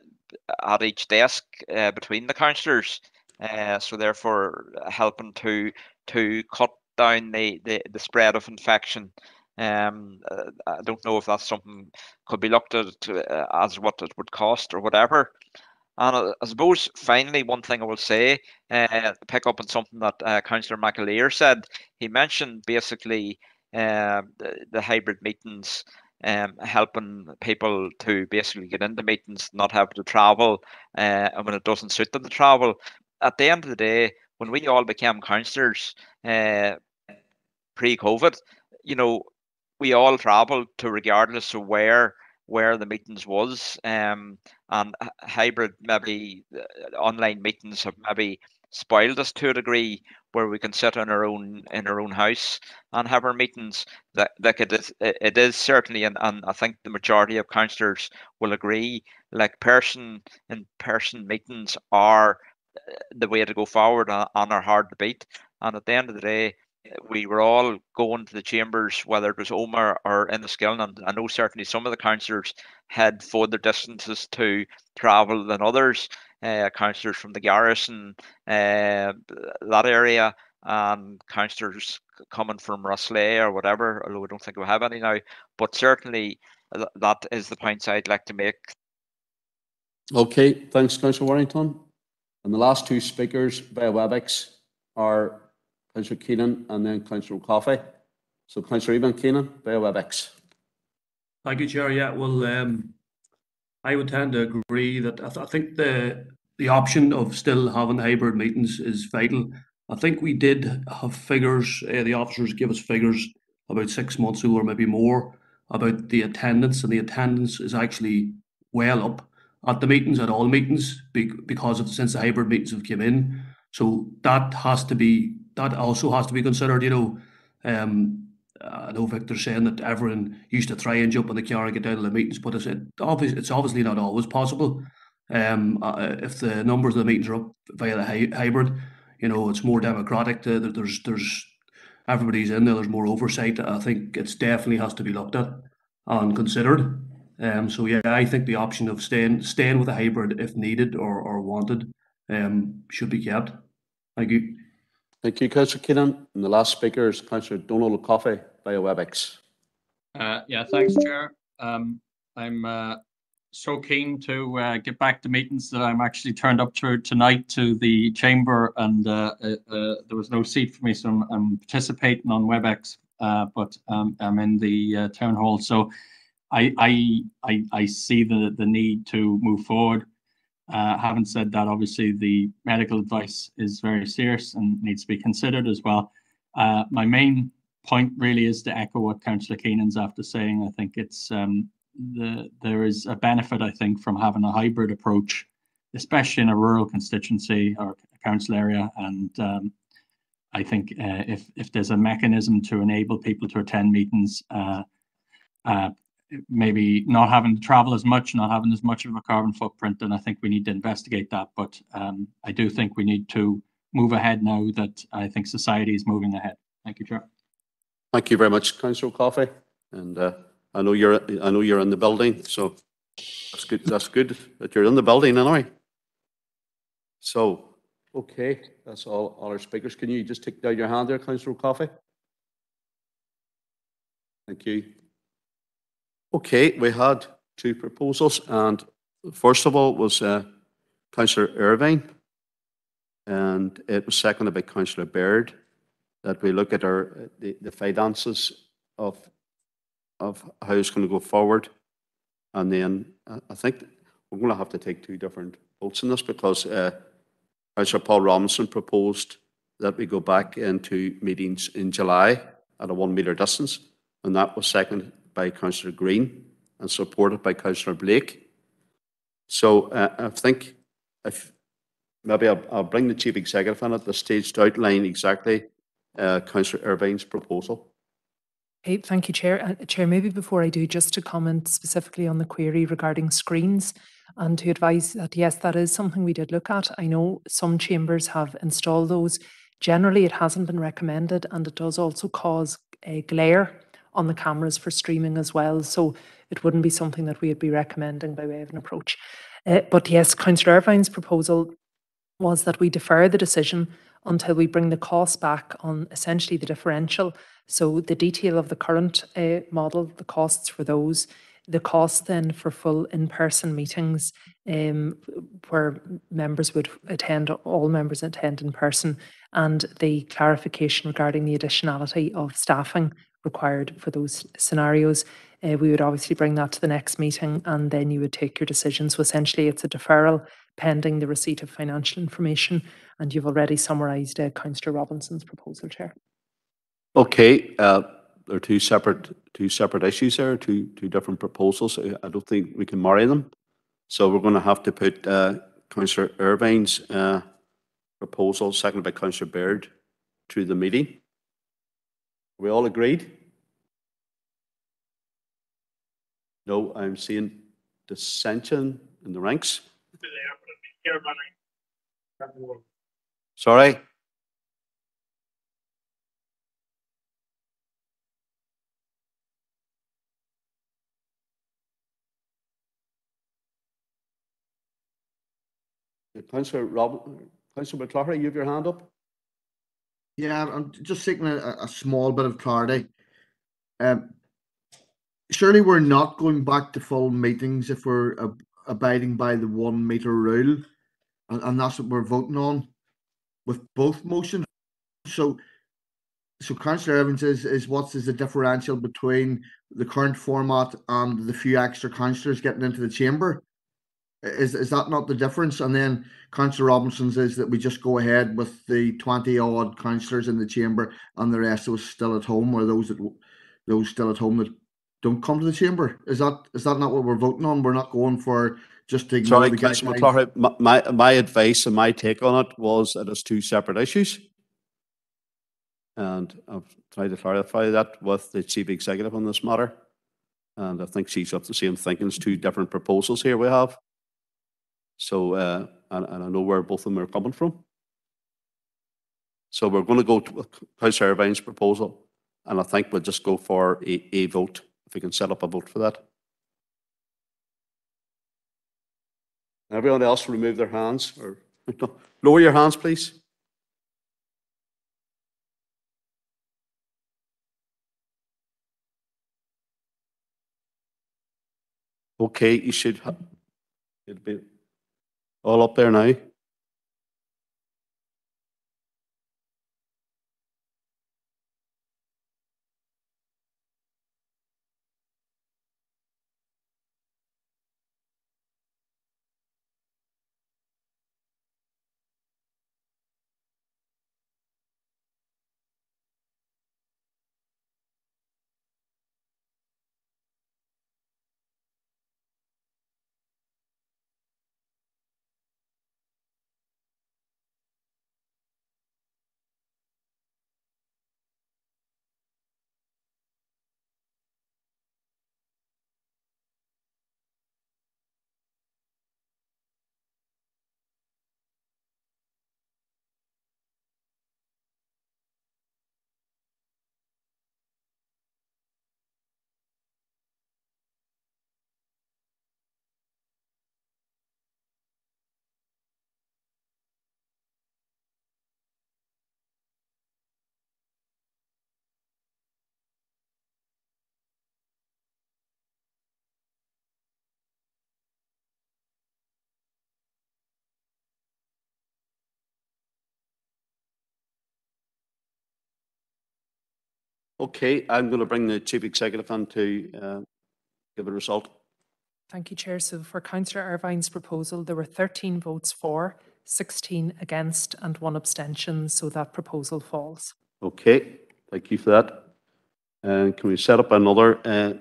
at each desk uh, between the councillors. Uh, so therefore helping to to cut down the, the, the spread of infection. Um, uh, I don't know if that's something could be looked at uh, as what it would cost or whatever. And I, suppose finally, one thing I will say, uh, pick up on something that uh, Councillor McAleer said. He mentioned basically uh, the, the hybrid meetings um, helping people to basically get into meetings, not have to travel, uh, and when it doesn't suit them to travel. At the end of the day, when we all became councillors uh, pre-COVID, you know, we all travelled to regardless of where where the meetings was, um, and hybrid maybe uh, online meetings have maybe spoiled us to a degree where we can sit in our own in our own house and have our meetings. That like it is it is certainly, and, and I think the majority of councillors will agree. Like person in person meetings are uh, the way to go forward and, and are hard to beat. And at the end of the day, we were all going to the chambers, whether it was Omagh or in the and I know certainly some of the councillors had further distances to travel than others. Uh, councillors from the garrison, uh, that area, and councillors coming from Rosslea or whatever, although I don't think we have any now. But certainly, th- that is the points I'd like to make. Okay, thanks, Councillor Warrington. And the last two speakers via WebEx are Councillor Keenan and then Councillor Coffey. So Councillor Evan Keenan via WebEx. Thank you, Chair. Yeah, well, um, I would tend to agree that I, th- I think the the option of still having hybrid meetings is vital. I think we did have figures. Uh, the officers gave us figures about six months ago or maybe more about the attendance, and the attendance is actually well up at the meetings, at all meetings, be, because of since the hybrid meetings have come in. So that has to be that also has to be considered. You know, um, I know Victor's saying that everyone used to try and jump in the car and get down to the meetings, but it's it obviously it's obviously not always possible. Um, uh, if the numbers of the meetings are up via the hy- hybrid, you know, it's more democratic. To, there's there's everybody's in there. There's more oversight. I think it's definitely has to be looked at and considered. Um, so yeah, I think the option of staying staying with a hybrid if needed or, or wanted um, should be kept. Thank you. Thank you, Councillor Keenan. And the last speaker is Councillor Donald Coffey via WebEx. Uh, yeah, thanks, Chair. Um, I'm uh, so keen to uh, get back to meetings that I'm actually turned up to tonight to the chamber, and uh, uh, uh, there was no seat for me, so I'm, I'm participating on WebEx, uh, but um, I'm in the uh, town hall. So I I I, I see the the need to move forward. Uh, having said that, obviously the medical advice is very serious and needs to be considered as well. Uh, my main point really is to echo what Councillor Keenan's after saying. I think it's um, the there is a benefit I think from having a hybrid approach, especially in a rural constituency or council area. And um, I think uh, if if there's a mechanism to enable people to attend meetings, uh, uh, maybe not having to travel as much, not having as much of a carbon footprint, then I think we need to investigate that. But um, I do think we need to move ahead now that I think society is moving ahead. Thank you, Chair. Thank you very much, Councillor Coffey. And uh, I know you're I know you're in the building, so that's good. That's good that you're in the building anyway. So, okay, that's all, all our speakers. Can you just take down your hand there, Councillor Coffey? Thank you. Okay, we had two proposals, and first of all was uh, Councillor Irvine, and it was seconded by Councillor Baird, that we look at our, the, the finances of, of how it's going to go forward. And then uh, I think we're going to have to take two different votes on this because uh, Councillor Paul Robinson proposed that we go back into meetings in July at a one metre distance, and that was seconded by Councillor Green and supported by Councillor Blake. So uh, I think if maybe I'll, I'll bring the chief executive in at this stage to outline exactly uh, Councillor Irvine's proposal. Okay, thank you, Chair. Uh, Chair, maybe before I do, just to comment specifically on the query regarding screens and to advise that yes, that is something we did look at. I know some chambers have installed those. Generally, it hasn't been recommended and it does also cause a glare on the cameras for streaming as well. So it wouldn't be something that we would be recommending by way of an approach. Uh, but yes, Councillor Irvine's proposal was that we defer the decision until we bring the cost back on essentially the differential. So the detail of the current uh, model, the costs for those, the cost then for full in-person meetings um, where members would attend, all members attend in person, and the clarification regarding the additionality of staffing required for those scenarios. Uh, we would obviously bring that to the next meeting and then you would take your decision. So essentially it's a deferral pending the receipt of financial information and you've already summarised uh, Councillor Robinson's proposal, Chair. Okay, uh, there are two separate, two separate issues there, two, two different proposals. I don't think we can marry them. So we're going to have to put uh, Councillor Irvine's uh, proposal, seconded by Councillor Baird, to the meeting. We all agreed? No, I'm seeing dissension in the ranks. Sorry? Councillor Rob, Councillor McCloughlin, you have your hand up? Yeah, I'm just seeking a, a small bit of clarity. Um, surely we're not going back to full meetings if we're ab- abiding by the one meter rule, and, and that's what we're voting on with both motions. So, so Councillor Irvine's is, is what is the differential between the current format and the few extra councillors getting into the chamber? Is is that not the difference? And then Councillor Robinson's is that we just go ahead with the twenty odd councillors in the chamber and the rest of us still at home, or those that those still at home that don't come to the chamber. Is that is that not what we're voting on? We're not going for just to ignore Sorry, the Councillor. My, my, my advice and my take on it was that it's two separate issues. And I've tried to clarify that with the chief executive on this matter. And I think she's of the same thinking. It's two different proposals here we have. So, uh, and, and I know where both of them are coming from. So we're going to go to Councillor Irvine's proposal, and I think we'll just go for a, a vote, if we can set up a vote for that. Everyone else remove their hands or lower your hands, please. Okay, you should have, it'll be all up there now. Okay, I'm going to bring the chief executive on to uh, give a result. Thank you, Chair. So for Councillor Irvine's proposal, there were 13 votes for, 16 against and one abstention, so that proposal falls. Okay, thank you for that. And can we set up another uh,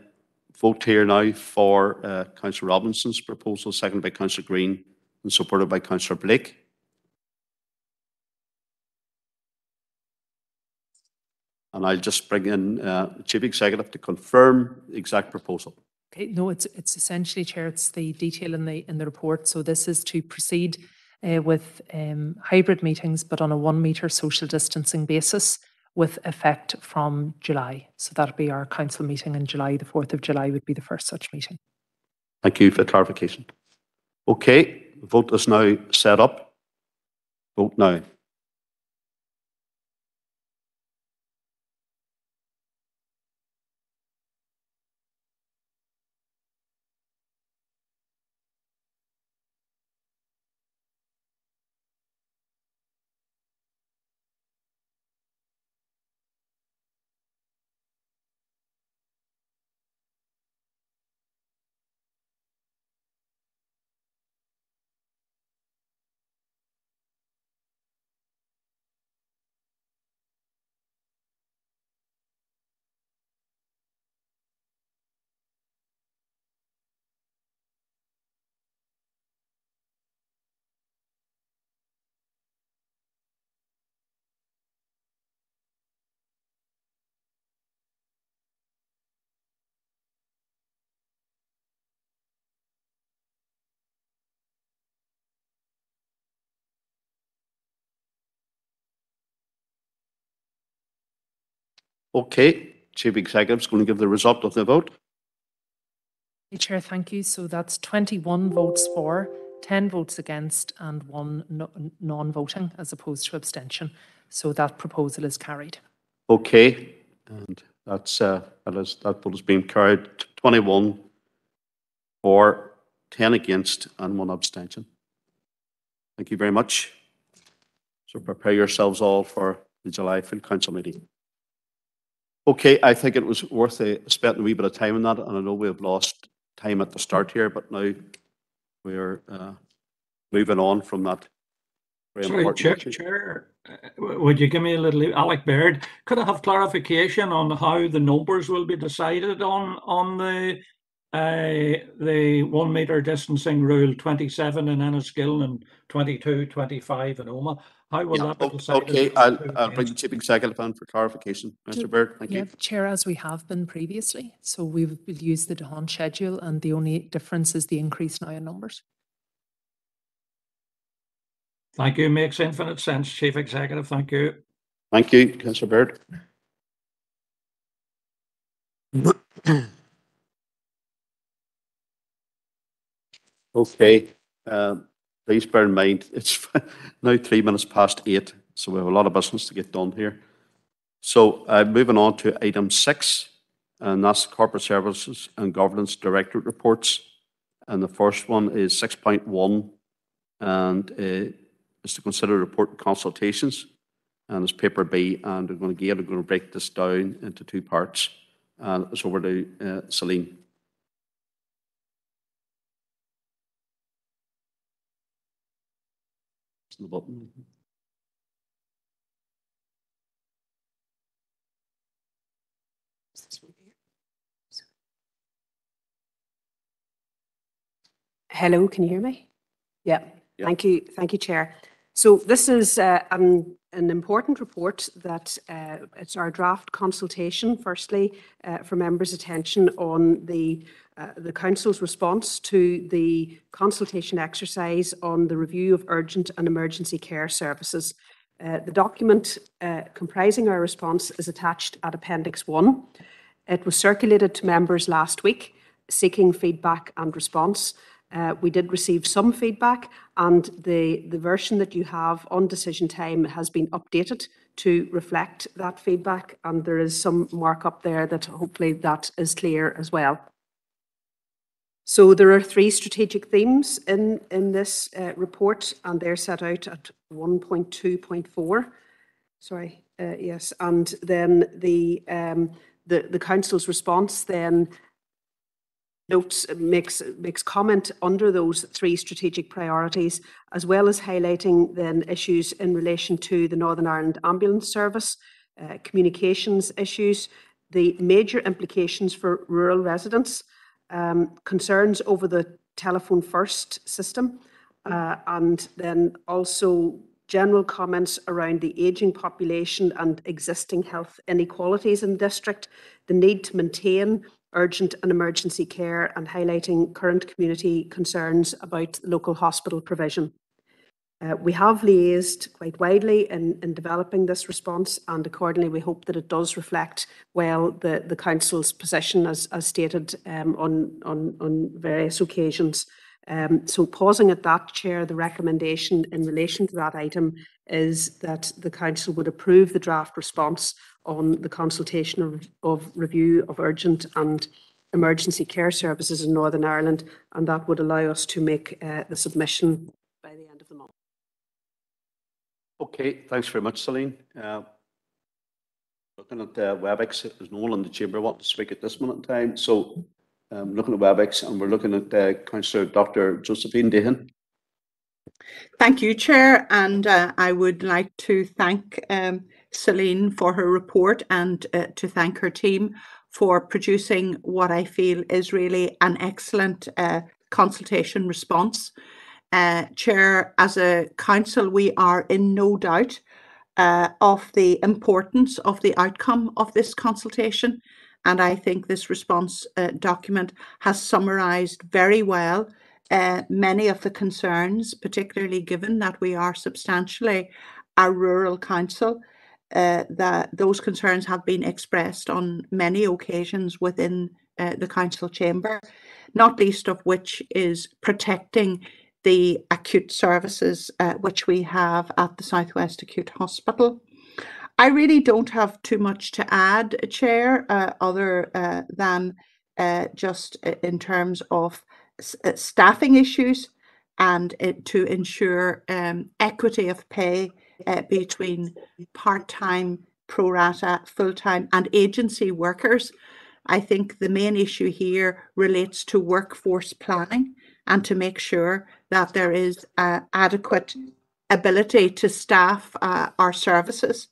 vote here now for uh, Councillor Robinson's proposal, seconded by Councillor Green and supported by Councillor Blake? And I'll just bring in uh, the Chief Executive to confirm the exact proposal. Okay, no, it's, it's essentially, Chair, it's the detail in the, in the report. So this is to proceed uh, with um, hybrid meetings, but on a one metre social distancing basis with effect from July. So that'll be our council meeting in July. The 4th of July would be the first such meeting. Thank you for the clarification. Okay, the vote is now set up. Vote now. Okay, Chief Executive's going to give the result of the vote. Chair, thank you. So that's 21 votes for, 10 votes against, and one no- non-voting as opposed to abstention. So that proposal is carried. Okay, and that's, uh, that is, that vote has been carried, t- 21 for, 10 against, and one abstention. Thank you very much. So prepare yourselves all for the July full council meeting. Okay, I think it was worth uh, spending a wee bit of time on that, and I know we have lost time at the start here, but now we are uh, moving on from that. Sorry, Chair. Chair, uh, would you give me a little, Alec Baird, could I have clarification on how the numbers will be decided on, on the, uh, the one metre distancing rule, twenty-seven in Enniskillen and 22, 25 in Omagh? How will Yeah, that be o- decided? Okay, I'll, I'll bring the chief executive in for clarification. Do- Mr. Baird, thank Yeah, you. Chair, as we have been previously. So we've we'll use the Dawn schedule and the only difference is the increase now in numbers. Thank you, makes infinite sense, Chief Executive, thank you. Thank you, councillor Baird. Okay, um, please bear in mind, it's now three minutes past eight, so we have a lot of business to get done here. So uh, moving on to item six, and that's Corporate Services and Governance Directorate reports. And the first one is six point one, and uh, is to consider report consultations. And it's paper B, and we're going to, again, we're going to break this down into two parts. And it's over to uh, Celine. The button. Hello, can you hear me? Yeah, Yeah. thank you, thank you, Chair. So this is uh, an, an important report that uh, it's our draft consultation, firstly, uh, for members' attention on the, uh, the Council's response to the consultation exercise on the review of urgent and emergency care services. Uh, the document uh, comprising our response is attached at Appendix 1. It was circulated to members last week seeking feedback and response. Uh, we did receive some feedback and the, the version that you have on decision time has been updated to reflect that feedback and there is some markup there that hopefully that is clear as well. So there are three strategic themes in, in this uh, report and they're set out at 1.2.4. Sorry, uh, yes, and then the, um, the, the council's response then notes, makes, makes comment under those three strategic priorities, as well as highlighting then issues in relation to the Northern Ireland Ambulance Service, uh, communications issues, the major implications for rural residents, um, concerns over the telephone first system, uh, and then also general comments around the ageing population and existing health inequalities in the district, the need to maintain urgent and emergency care and highlighting current community concerns about local hospital provision. Uh, we have liaised quite widely in, in developing this response and accordingly we hope that it does reflect well the, the Council's position as, as stated um, on, on, on various occasions Um, so pausing at that, Chair, the recommendation in relation to that item is that the Council would approve the draft response on the consultation of, of review of urgent and emergency care services in Northern Ireland, and that would allow us to make uh, the submission by the end of the month. Okay, thanks very much, Celine. Uh, Looking at uh, WebEx, there's no one in the chamber wanting to speak at this moment in time. So um, looking at WebEx and we're looking at uh, Councillor Dr. Josephine Deehan. Thank you, Chair, and uh, I would like to thank um, Celine for her report and uh, to thank her team for producing what I feel is really an excellent uh, consultation response. Uh, Chair, as a council, we are in no doubt uh, of the importance of the outcome of this consultation. And I think this response uh, document has summarised very well uh, many of the concerns, particularly given that we are substantially a rural council. Uh, that those concerns have been expressed on many occasions within uh, the council chamber, not least of which is protecting the acute services uh, which we have at the Southwest Acute Hospital. I really don't have too much to add, Chair, uh, other uh, than uh, just in terms of uh, staffing issues and to ensure um, equity of pay uh, between part-time, pro rata, full-time and agency workers. I think the main issue here relates to workforce planning and to make sure that there is uh, adequate ability to staff uh, our services.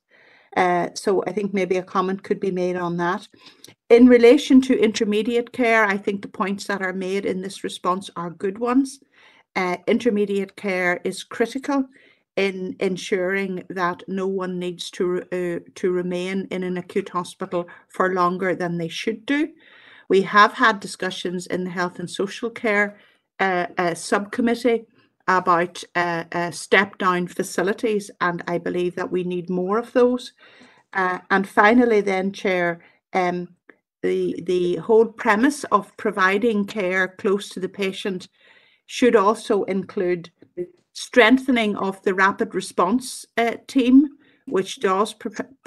Uh, so I think maybe a comment could be made on that. In relation to intermediate care, I think the points that are made in this response are good ones. Uh, intermediate care is critical in ensuring that no one needs to uh, to remain in an acute hospital for longer than they should do. We have had discussions in the health and social care a, subcommittee about uh, uh, step down facilities, and I believe that we need more of those. Uh, and finally, then, Chair, um, the the whole premise of providing care close to the patient should also include strengthening of the rapid response uh, team, which does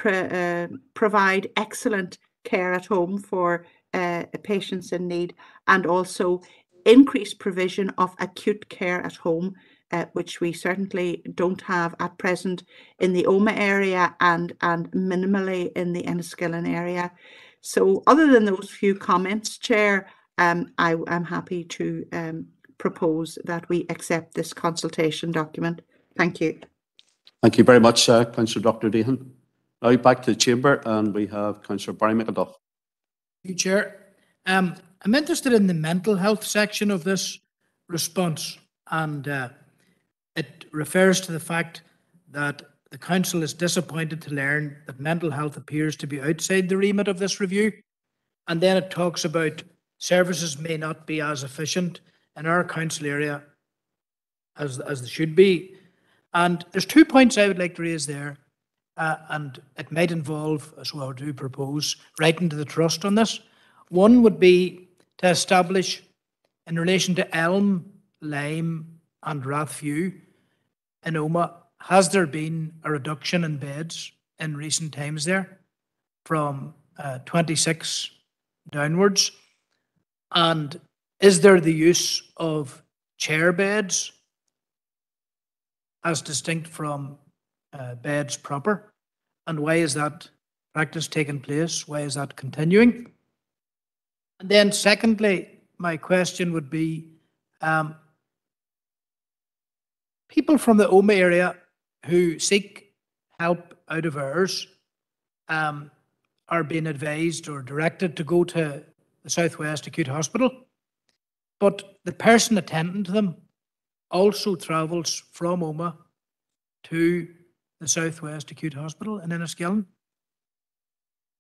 uh, provide excellent care at home for uh, patients in need, and also increased provision of acute care at home, uh, which we certainly don't have at present in the Omagh area and, and minimally in the Enniskillen area. So other than those few comments, Chair, um, I am happy to um, propose that we accept this consultation document. Thank you. Thank you very much, uh, Councillor Dr. Deehan. Now back to the chamber and we have Councillor Barry McElduff. Thank you, Chair. Um, I'm interested in the mental health section of this response, and uh, it refers to the fact that the Council is disappointed to learn that mental health appears to be outside the remit of this review. And then it talks about services may not be as efficient in our council area as, as they should be. And there's two points I would like to raise there, uh, and it might involve, as well, do propose, writing to the trust on this. One would be to establish in relation to Elm, Lyme, and Rathview in Omagh, has there been a reduction in beds in recent times there from uh, 26 downwards? And is there the use of chair beds as distinct from uh, beds proper? And why is that practice taking place? Why is that continuing? And then secondly, my question would be, um, people from the Omagh area who seek help out of hours um, are being advised or directed to go to the Southwest Acute Hospital. But the person attending to them also travels from Omagh to the Southwest Acute Hospital in Enniskillen.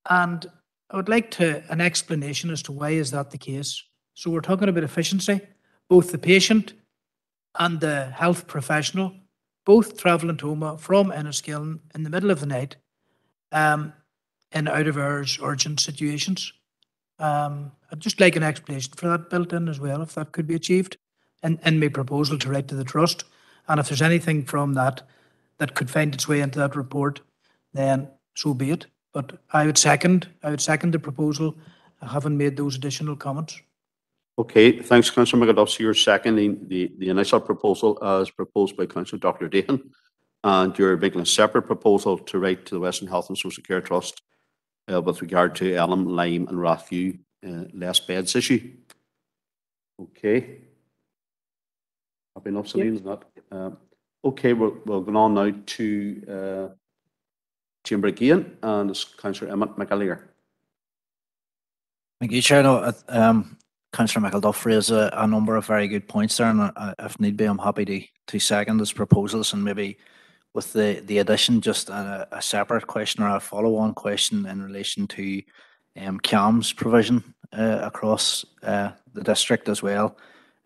And I would like to an explanation as to why is that the case. So we're talking about efficiency. Both the patient and the health professional, both travelling to Omagh from Enniskillen in the middle of the night, um, in out of hours urgent situations. Um, I'd just like an explanation for that built in as well, if that could be achieved. in, in my proposal to write to the trust. And if there's anything from that that could find its way into that report, then so be it. But I would second, I would second the proposal, having made those additional comments. Okay, thanks, Councillor McElduff. So you're seconding the, the initial proposal as proposed by Councillor Dr. Deehan. And you're making a separate proposal to write to the Western Health and Social Care Trust uh, with regard to Elm, Lyme and Rathview uh, less beds issue. Okay. Happy enough, Celine, is that? Um, okay, we're, we're going on now to uh, Chamber again, and it's Councillor Emmett McAleer. Thank you, Chair. No, um, Councillor McElduff raised a, a number of very good points there, and if need be, I'm happy to, to second his proposals and maybe with the, the addition, just a, a separate question or a follow-on question in relation to um, CAMHS provision uh, across uh, the district as well.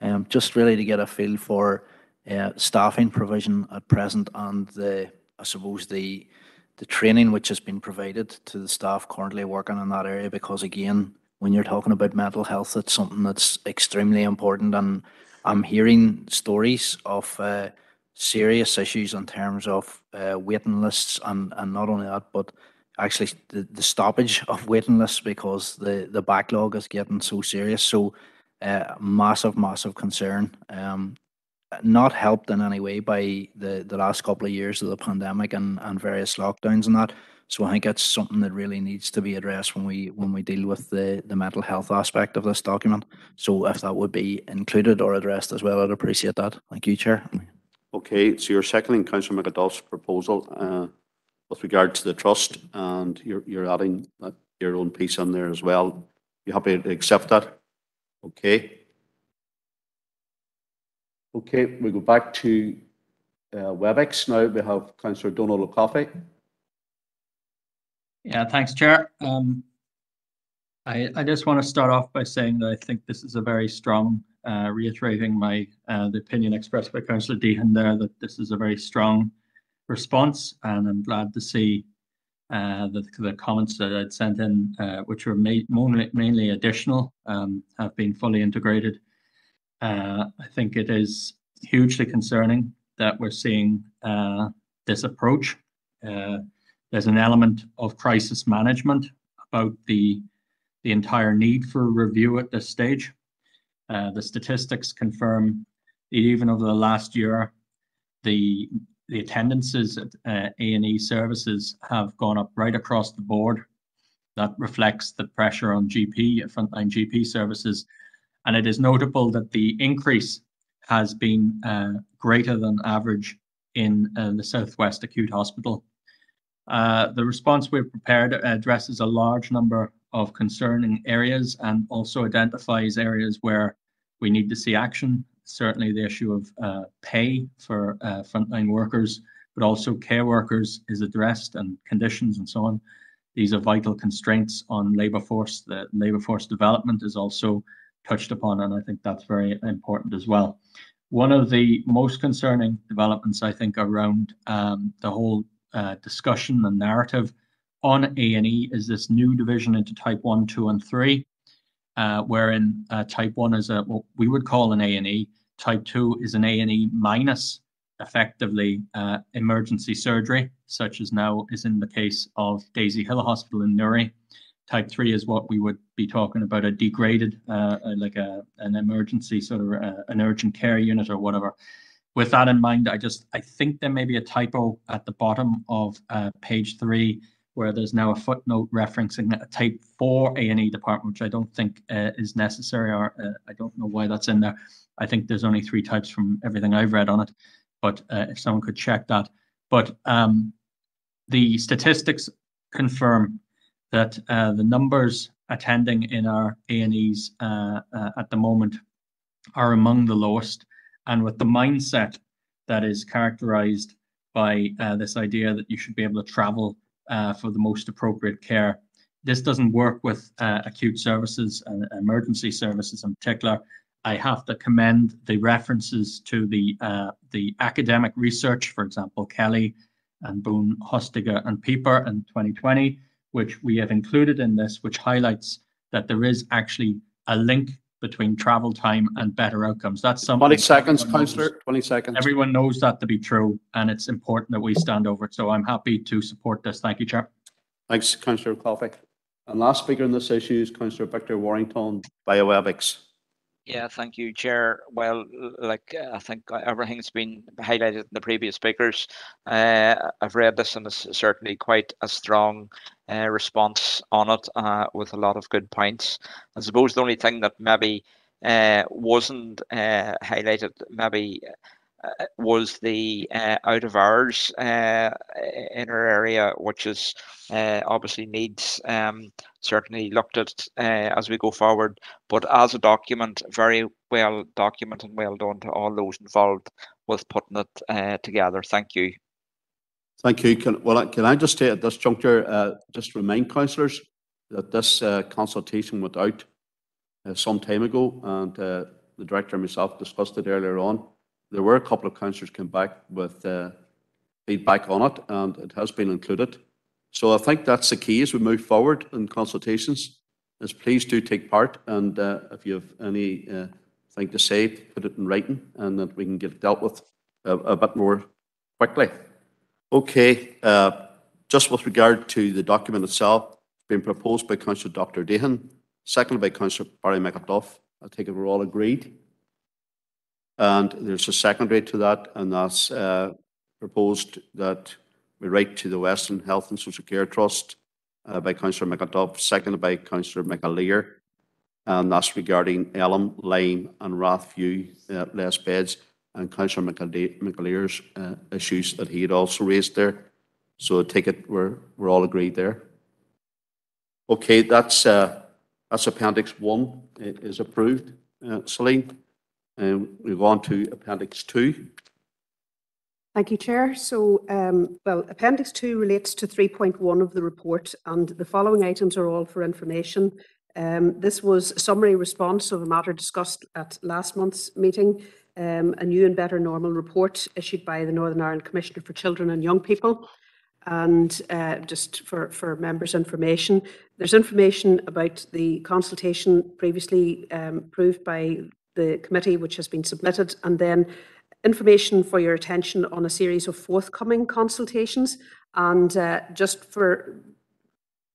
Um, just really to get a feel for uh, staffing provision at present and the, I suppose, the the training which has been provided to the staff currently working in that area because again when you're talking about mental health it's something that's extremely important. And i'm hearing stories of uh, serious issues in terms of uh, waiting lists and, and not only that but actually the, the stoppage of waiting lists because the, the backlog is getting so serious. So uh, massive massive concern. Um, not helped in any way by the, the last couple of years of the pandemic and, and various lockdowns and that. So I think it's something that really needs to be addressed when we when we deal with the, the mental health aspect of this document. So if that would be included or addressed as well, I'd appreciate that. Thank you, Chair. Okay, so you're seconding Councillor McElduff's proposal uh, with regard to the trust, and you're, you're adding your own piece in there as well. You happy to accept that? Okay. Okay, we go back to uh, WebEx now. We have Councillor Donal O'Cofaigh. Yeah, thanks, Chair. Um, I, I just want to start off by saying that I think this is a very strong, uh, reiterating my uh, the opinion expressed by Councillor Deehan there that this is a very strong response, and I'm glad to see uh, the, the comments that I'd sent in, uh, which were made mainly, mainly additional, um, have been fully integrated. Uh, I think it is hugely concerning that we're seeing uh, this approach. Uh, there's an element of crisis management about the the entire need for review at this stage. Uh, the statistics confirm that even over the last year, the the attendances at uh, A&E services have gone up right across the board. That reflects the pressure on GP, frontline GP services. And it is notable that the increase has been uh, greater than average in uh, the Southwest Acute Hospital. Uh, the response we've prepared addresses a large number of concerning areas and also identifies areas where we need to see action certainly the issue of uh, pay for uh, frontline workers, but also care workers is addressed and conditions and so on. These are vital constraints on labour force. The labour force development is also touched upon, and I think that's very important as well. One of the most concerning developments, I think, around um, the whole uh, discussion and narrative on A&E is this new division into type 1, 2, and 3 uh, wherein uh, type 1 is a what we would call an A&E, type 2 is an A&E minus effectively uh, emergency surgery, such as now is in the case of Daisy Hill Hospital in Newry. Type 3 is what we would be talking about a degraded, uh, like a, an emergency sort of uh, an urgent care unit or whatever. With that in mind, I just I think there may be a typo at the bottom of uh, page three where there's now a footnote referencing a type 4 A&E department, which I don't think uh, is necessary, or uh, I don't know why that's in there. I think there's only three types from everything I've read on it, but uh, if someone could check that. But um, the statistics confirm that uh, the numbers attending in our A&Es uh, uh, at the moment are among the lowest, and with the mindset that is characterized by this idea that you should be able to travel uh, for the most appropriate care. This doesn't work with uh, acute services and emergency services in particular. I have to commend the references to the uh, the academic research, for example, Kelly and Boone, Hostiger and Pieper in 2020, which we have included in this, which highlights that there is actually a link between travel time and better outcomes. That's something. 20 seconds, councillor, 20 seconds. Everyone knows that to be true, and it's important that we stand over it. So I'm happy to support this. Thank you, Chair. Thanks, councillor Coffey. And last speaker on this issue is councillor Victor Warrington, via WebEx. Yeah, thank you, Chair. Well, like I think uh, everything's been highlighted in the previous speakers. Uh, I've read this and it's certainly quite a strong uh, response on it uh, with a lot of good points. I suppose the only thing that maybe uh, wasn't uh, highlighted maybe was the uh, out of hours uh, inner area, which is uh, obviously needs um, certainly looked at uh, as we go forward. But as a document, very well documented and well done to all those involved with putting it uh, together. Thank you. Thank you. Can, well, can I just say at this juncture, uh, just remind councillors that this consultation went out some time ago and the director and myself discussed it earlier on. There were a couple of councillors came back with uh, feedback on it and it has been included. So I think that's the key as we move forward in consultations is please do take part and uh, if you have any uh, thing to say, put it in writing and that we can get it dealt with a, a bit more quickly. Okay, uh, just with regard to the document itself, being proposed by Councillor Dr. Deehan, seconded by Councillor Barry McElduff. I it we're all agreed. And there's a secondary to that, and that's uh, proposed that we write to the Western Health and Social Care Trust uh, by Councillor McElduff, seconded by Councillor McAleer. And that's regarding Elm, Lyme, and Rathview uh, less beds, and Councillor McAle- McAleer's uh, issues that he had also raised there. So I take it we're, we're all agreed there. Okay, that's, uh, that's Appendix 1 i- is approved, uh, Celine. And we go on to Appendix 2. Thank you, Chair. So, um, well, Appendix 2 relates to 3.1 of the report, and the following items are all for information. Um, This was a summary response of a matter discussed at last month's meeting, um, a new and better normal report issued by the Northern Ireland Commissioner for Children and Young People. And uh, just for, for members' information, there's information about the consultation previously um, approved by the committee, which has been submitted, and then information for your attention on a series of forthcoming consultations. And uh, just for,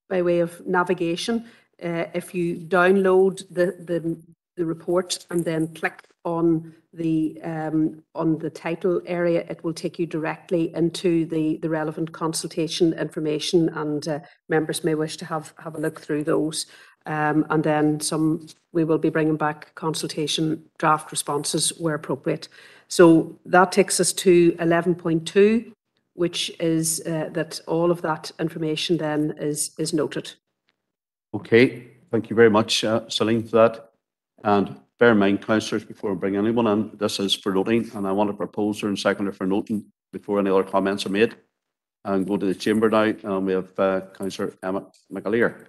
by way of navigation, uh, if you download the, the, the report and then click on the, um, on the title area, it will take you directly into the, the relevant consultation information and uh, members may wish to have, have a look through those. Um, and then some, we will be bringing back consultation draft responses where appropriate. So that takes us to 11.2, which is uh, that all of that information then is, is noted. Okay, thank you very much, uh, Celine, for that. And bear in mind, councillors, before I bring anyone in, this is for noting, and I want to propose and seconder for noting before any other comments are made. And go to the chamber now, and we have uh, councillor Emmett McAleer.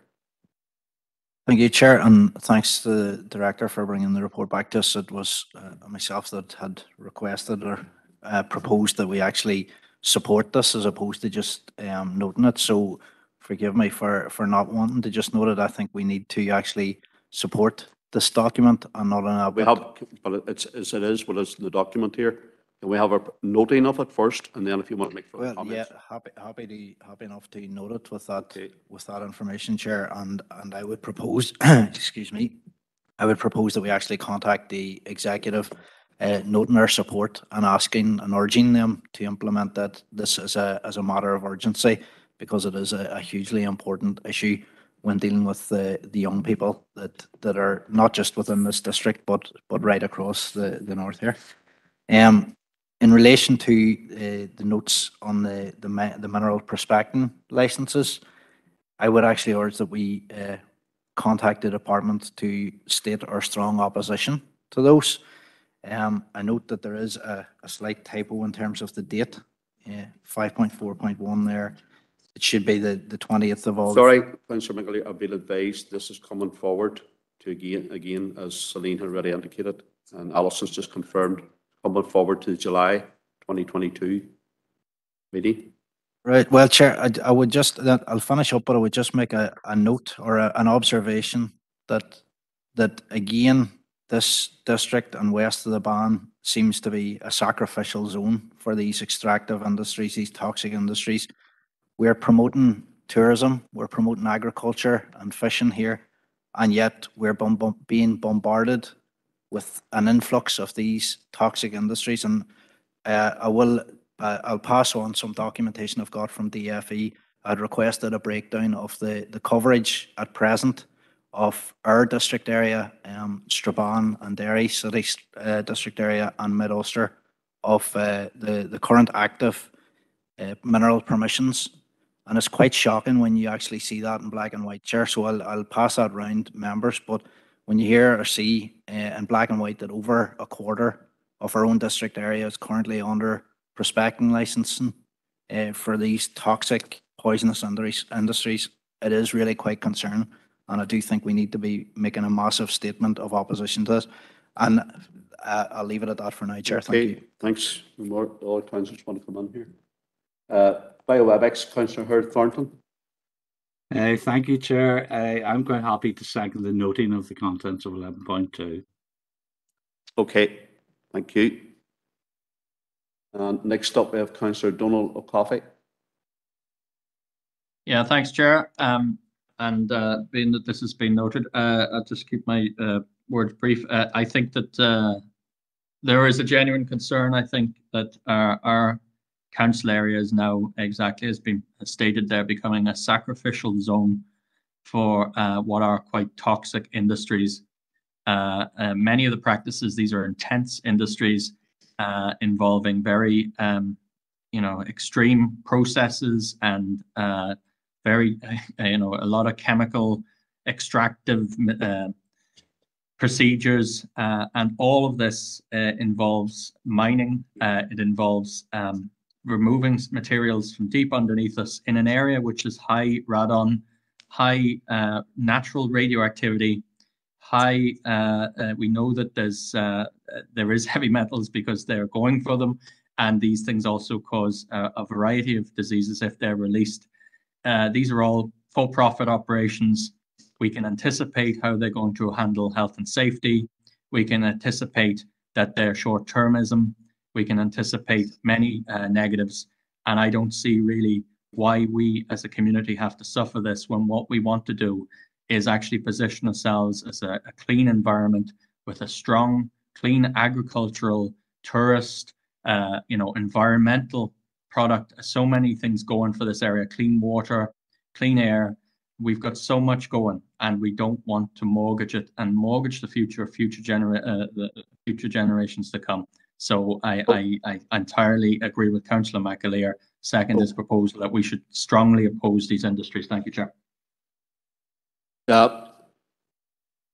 Thank you, Chair, and thanks to the Director for bringing the report back to us. It was uh, myself that had requested or uh, proposed that we actually support this as opposed to just um, noting it. So forgive me for, for not wanting to just note it. I think we need to actually support this document and not an We have, but it's, as it is, what is in the document here, and we have a noting of it first, and then if you want to make further Well, yeah, comments. happy, happy to, happy enough to note it with that, with that information, Chair, and, and I would propose, excuse me, I would propose that we actually contact the executive, uh, noting their support and asking and urging them to implement that this as a, as a matter of urgency, because it is a, a hugely important issue when dealing with the, the young people that, that are not just within this district, but, but right across the, the north here. Um, in relation to uh, the notes on the, the, mi- the mineral prospecting licenses, I would actually urge that we uh, contact the department to state our strong opposition to those. Um, I note that there is a, slight typo in terms of the date, uh, 5.4.1 there. It should be the, the 20th of August. Sorry, councillor McAleer, I've been advised this is coming forward to again, again, as Celine had already indicated, and Alison's just confirmed, coming forward to July 2022 meeting. Right, well, Chair, I, I would just, I'll finish up, but I would just make a, a note or a- an observation that, that again, this district and west of the Bann seems to be a sacrificial zone for these extractive industries, these toxic industries. We're promoting tourism, we're promoting agriculture and fishing here, and yet we're being bombarded with an influx of these toxic industries. And uh, I will, uh, I'll pass on some documentation I've got from DFE. I'd requested a breakdown of the, the coverage at present of our district area, um, Strabane and Derry City uh, district area, and Mid Ulster of uh, the, the current active uh, mineral permissions. And it's quite shocking when you actually see that in black and white, Chair. So I'll, I'll pass that round members. But when you hear or see uh, in black and white that over a quarter of our own district area is currently under prospecting licensing uh, for these toxic, poisonous industries, it is really quite concerning. And I do think we need to be making a massive statement of opposition to this. And uh, I'll leave it at that for now, Chair. Thank Okay, you. Thanks. More, all councillors want to come in here. Uh, via WebEx, councillor Howard Thornton. Uh, thank you, Chair. Uh, I'm quite happy to second the noting of the contents of eleven point two. Okay, thank you. And next up, we have councillor Donal O'Cofaigh. Yeah, thanks, Chair. Um, and uh, being that this has been noted, uh, I'll just keep my uh, words brief. Uh, I think that uh, there is a genuine concern. I think that our, our council area is now exactly as been stated there, becoming a sacrificial zone for uh, what are quite toxic industries. Uh, uh, many of the practices, these are intense industries uh, involving very, um, you know, extreme processes and uh, very, you know, a lot of chemical extractive uh, procedures, and all of this involves mining. It involves um, removing materials from deep underneath us in an area which is high radon, high uh, natural radioactivity, high. Uh, uh, we know that there's uh, uh, there is heavy metals because they're going for them, and these things also cause a variety of diseases if they're released. Uh, these are all for-profit operations. We can anticipate how they're going to handle health and safety. We can anticipate that they're short-termism. We can anticipate many uh, negatives. And I don't see really why we as a community have to suffer this when what we want to do is actually position ourselves as a, a clean environment with a strong, clean agricultural, tourist, uh, you know, environmental product. So many things going for this area: clean water, clean air. We've got so much going, and we don't want to mortgage it and mortgage the future, future genera- uh, the future generations to come. So I, I, I entirely agree with Councillor McAleer. Second his proposal that we should strongly oppose these industries. Thank you, Chair. Uh,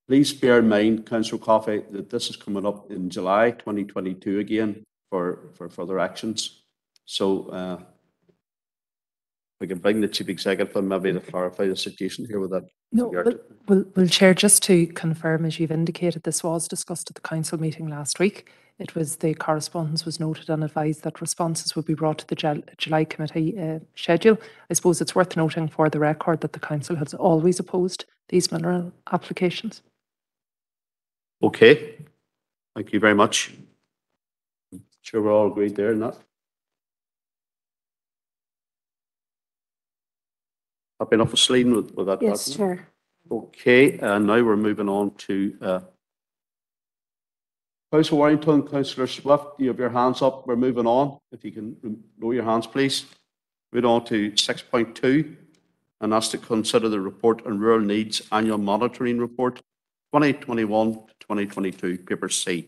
Please bear in mind, councillor Coffey, that this is coming up in July 2022 again for, for further actions. So uh, we can bring the chief executive and maybe to clarify the situation here with that. No, regard well, to- well, well, Chair, just to confirm, as you've indicated, this was discussed at the council meeting last week. It was, the correspondence was noted and advised that responses would be brought to the Jul- July committee uh, schedule. I suppose it's worth noting for the record that the council has always opposed these mineral applications. Okay, thank you very much. Sure, we're all agreed there, not? Happy enough with Celine with, with that? Yes, document? Chair. Okay, and now we're moving on to, uh, Councillor Warrington, Councillor Swift, you have your hands up. We're moving on. If you can lower your hands, please. Moving on to six point two, and that's to consider the report on rural needs annual monitoring report, twenty twenty-one to twenty twenty-two, paper C.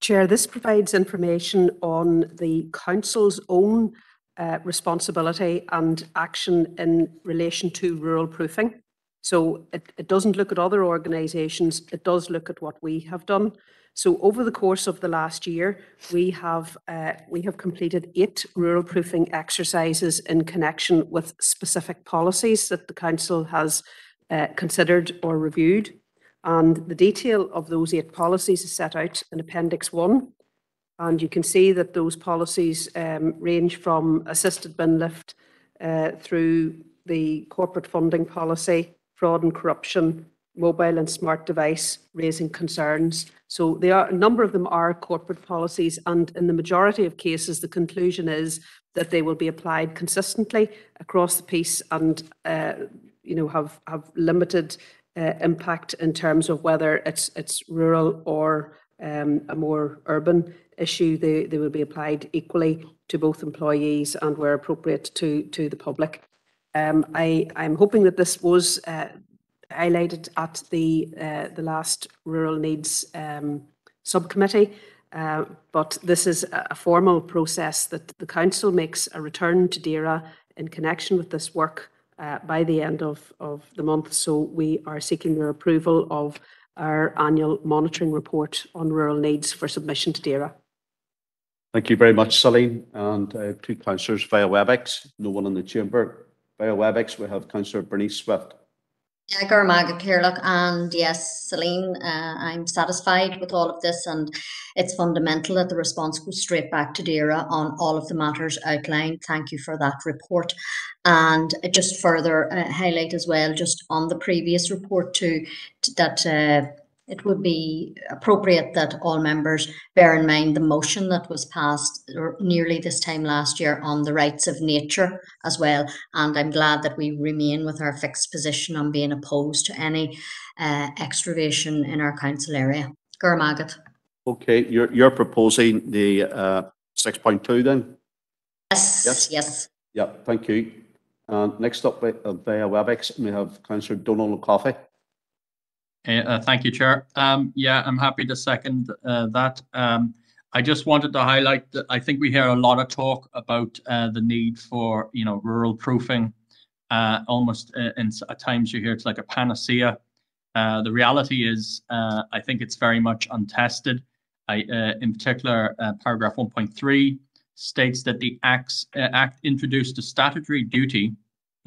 Chair, this provides information on the council's own uh, responsibility and action in relation to rural proofing. So it, it doesn't look at other organisations, it does look at what we have done. So over the course of the last year, we have, uh, we have completed eight rural proofing exercises in connection with specific policies that the council has uh, considered or reviewed. And the detail of those eight policies is set out in Appendix 1. And you can see that those policies um, range from assisted bin lift uh, through the corporate funding policy, fraud and corruption, mobile and smart device, raising concerns. So they are, a number of them are corporate policies, and in the majority of cases, the conclusion is that they will be applied consistently across the piece and, uh, you know, have, have limited uh, impact in terms of whether it's, it's rural or um, a more urban issue. They, they will be applied equally to both employees and where appropriate to, to the public. Um, I, I'm hoping that this was uh, highlighted at the, uh, the last Rural Needs um, Subcommittee. Uh, but this is a a formal process that the council makes a return to DAERA in connection with this work uh, by the end of, of the month. So we are seeking your approval of our annual monitoring report on rural needs for submission to DAERA. Thank you very much, Celine, and uh, two councillors via WebEx, no one in the chamber. Via WebEx, we have councillor Bernice Swift. Yeah, Gurmaga Kirlock, and yes, Celine, uh, I'm satisfied with all of this, and it's fundamental that the response goes straight back to DAERA on all of the matters outlined. Thank you for that report. And just further uh, highlight as well, just on the previous report too, that uh, it would be appropriate that all members bear in mind the motion that was passed nearly this time last year on the rights of nature as well. And I'm glad that we remain with our fixed position on being opposed to any uh, excavation in our council area. Gurmagat. Okay, you're, you're proposing the uh, 6.2 then? Yes, Yes. yes. Yeah, thank you. And next up uh, via WebEx, we have councillor Donald Coffey. Uh, uh, Thank you, Chair. Um, Yeah, I'm happy to second uh, that. Um, I just wanted to highlight that I think we hear a lot of talk about uh, the need for, you know, rural proofing. Uh, Almost uh, in at times you hear it's like a panacea. Uh, The reality is, I think it's very much untested. I, in particular, paragraph 1.3 states that the acts, act introduced a statutory duty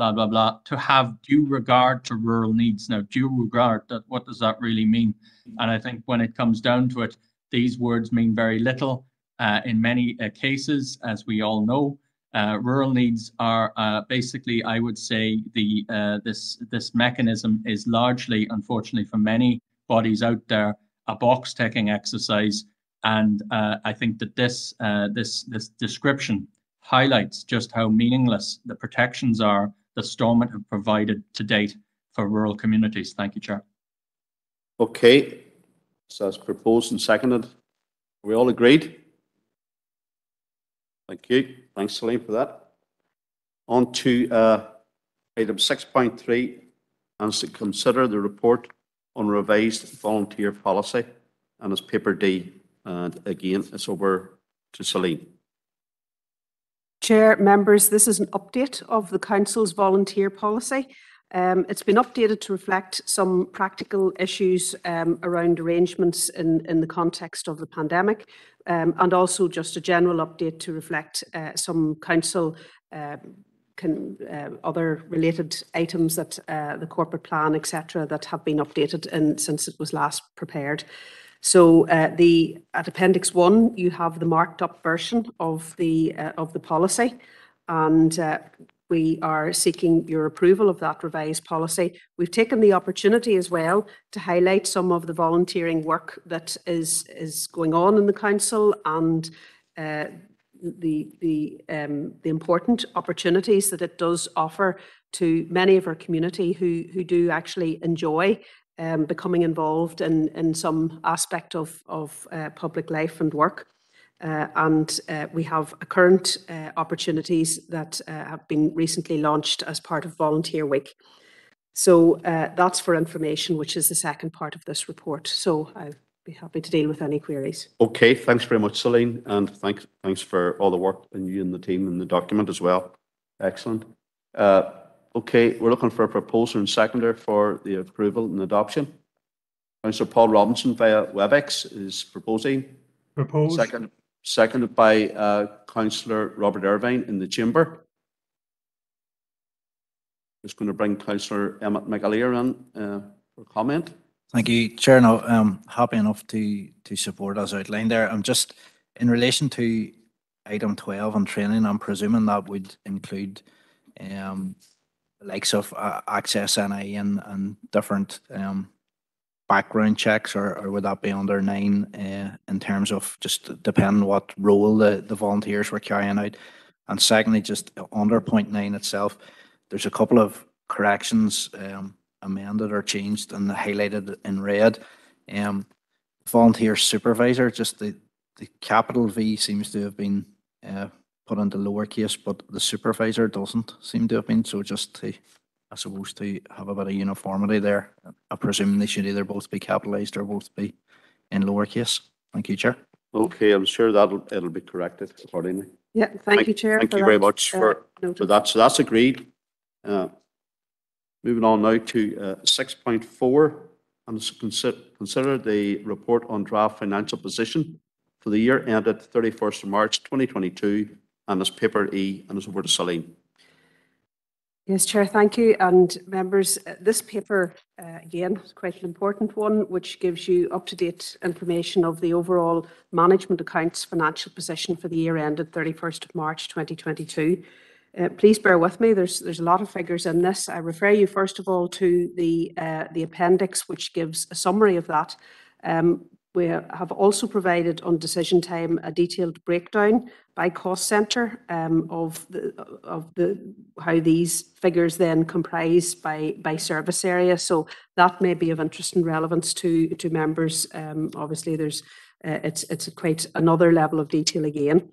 blah blah blah to have due regard to rural needs? Now due regard that what does that really mean? And i think when it comes down to it these words mean very little uh, in many uh, cases as we all know. Uh, rural needs are uh, basically i would say the uh, this this mechanism is largely unfortunately for many bodies out there a box ticking exercise. And uh, i think that this this this description highlights just how meaningless the protections are that Stormont have provided to date for rural communities. Thank you, Chair. Okay, so as proposed and seconded. Are we all agreed? Thank you. Thanks, Celine, for that. On to uh, item 6.3, and to consider the report on revised volunteer policy, and it's paper D. And again, it's over to Celine. Chair, members, this is an update of the council's volunteer policy. Um, it's been updated to reflect some practical issues um, around arrangements in, in the context of the pandemic, um, and also just a general update to reflect uh, some council um, can, uh, other related items that uh, the corporate plan, etc., that have been updated in, since it was last prepared. So uh, the at Appendix One, you have the marked up version of the uh, of the policy, and uh, we are seeking your approval of that revised policy. We've taken the opportunity as well to highlight some of the volunteering work that is is going on in the council and. Uh, the the um, the important opportunities that it does offer to many of our community who who do actually enjoy um, becoming involved in, in some aspect of, of uh, public life and work. Uh, and uh, we have a current uh, opportunities that uh, have been recently launched as part of Volunteer Week. So uh, that's for information, which is the second part of this report. So I'll be happy to deal with any queries. Okay, thanks very much, Celine, and thanks thanks for all the work and you and the team and the document as well. Excellent. Uh, okay, we're looking for a proposer and seconder for the approval and adoption. Councillor Paul Robinson via WebEx is proposing. Proposed. Second, seconded by uh, Councillor Robert Irvine in the chamber. Just going to bring Councillor Emmett McAleer in uh, for comment. Thank you, Chair. No, I'm happy enough to, to support as outlined there. I'm just, in relation to item 12 on training, I'm presuming that would include um, the likes of uh, Access NI and, and different um, background checks or, or would that be under nine uh, in terms of just depending what role the, the volunteers were carrying out? And secondly, just under point nine itself, there's a couple of corrections um, amended or changed and highlighted in red. Um, volunteer supervisor, just the, the capital V seems to have been uh, put into lowercase, but the supervisor doesn't seem to have been. So just to, I suppose, to have a bit of uniformity there, I presume they should either both be capitalized or both be in lowercase. Thank you, Chair. Okay, I'm sure that'll, it'll be corrected accordingly. Yeah, thank you, Chair. Thank for you very that, much uh, for, for that. So that's agreed. Uh, Moving on now to uh, 6.4, and it's consider, consider the report on draft financial position for the year ended 31st of March 2022, and it's paper E, and it's over to Celine. Yes, Chair, thank you. And members, uh, this paper, uh, again, is quite an important one, which gives you up-to-date information of the overall management accounts financial position for the year ended 31st of March 2022. Uh, please bear with me. There's there's a lot of figures in this. I refer you first of all to the uh, the appendix, which gives a summary of that. Um, we have also provided on decision time a detailed breakdown by cost centre um, of the of the how these figures then comprise by by service area. So that may be of interest and relevance to to members. Um, obviously, there's uh, it's it's quite another level of detail again.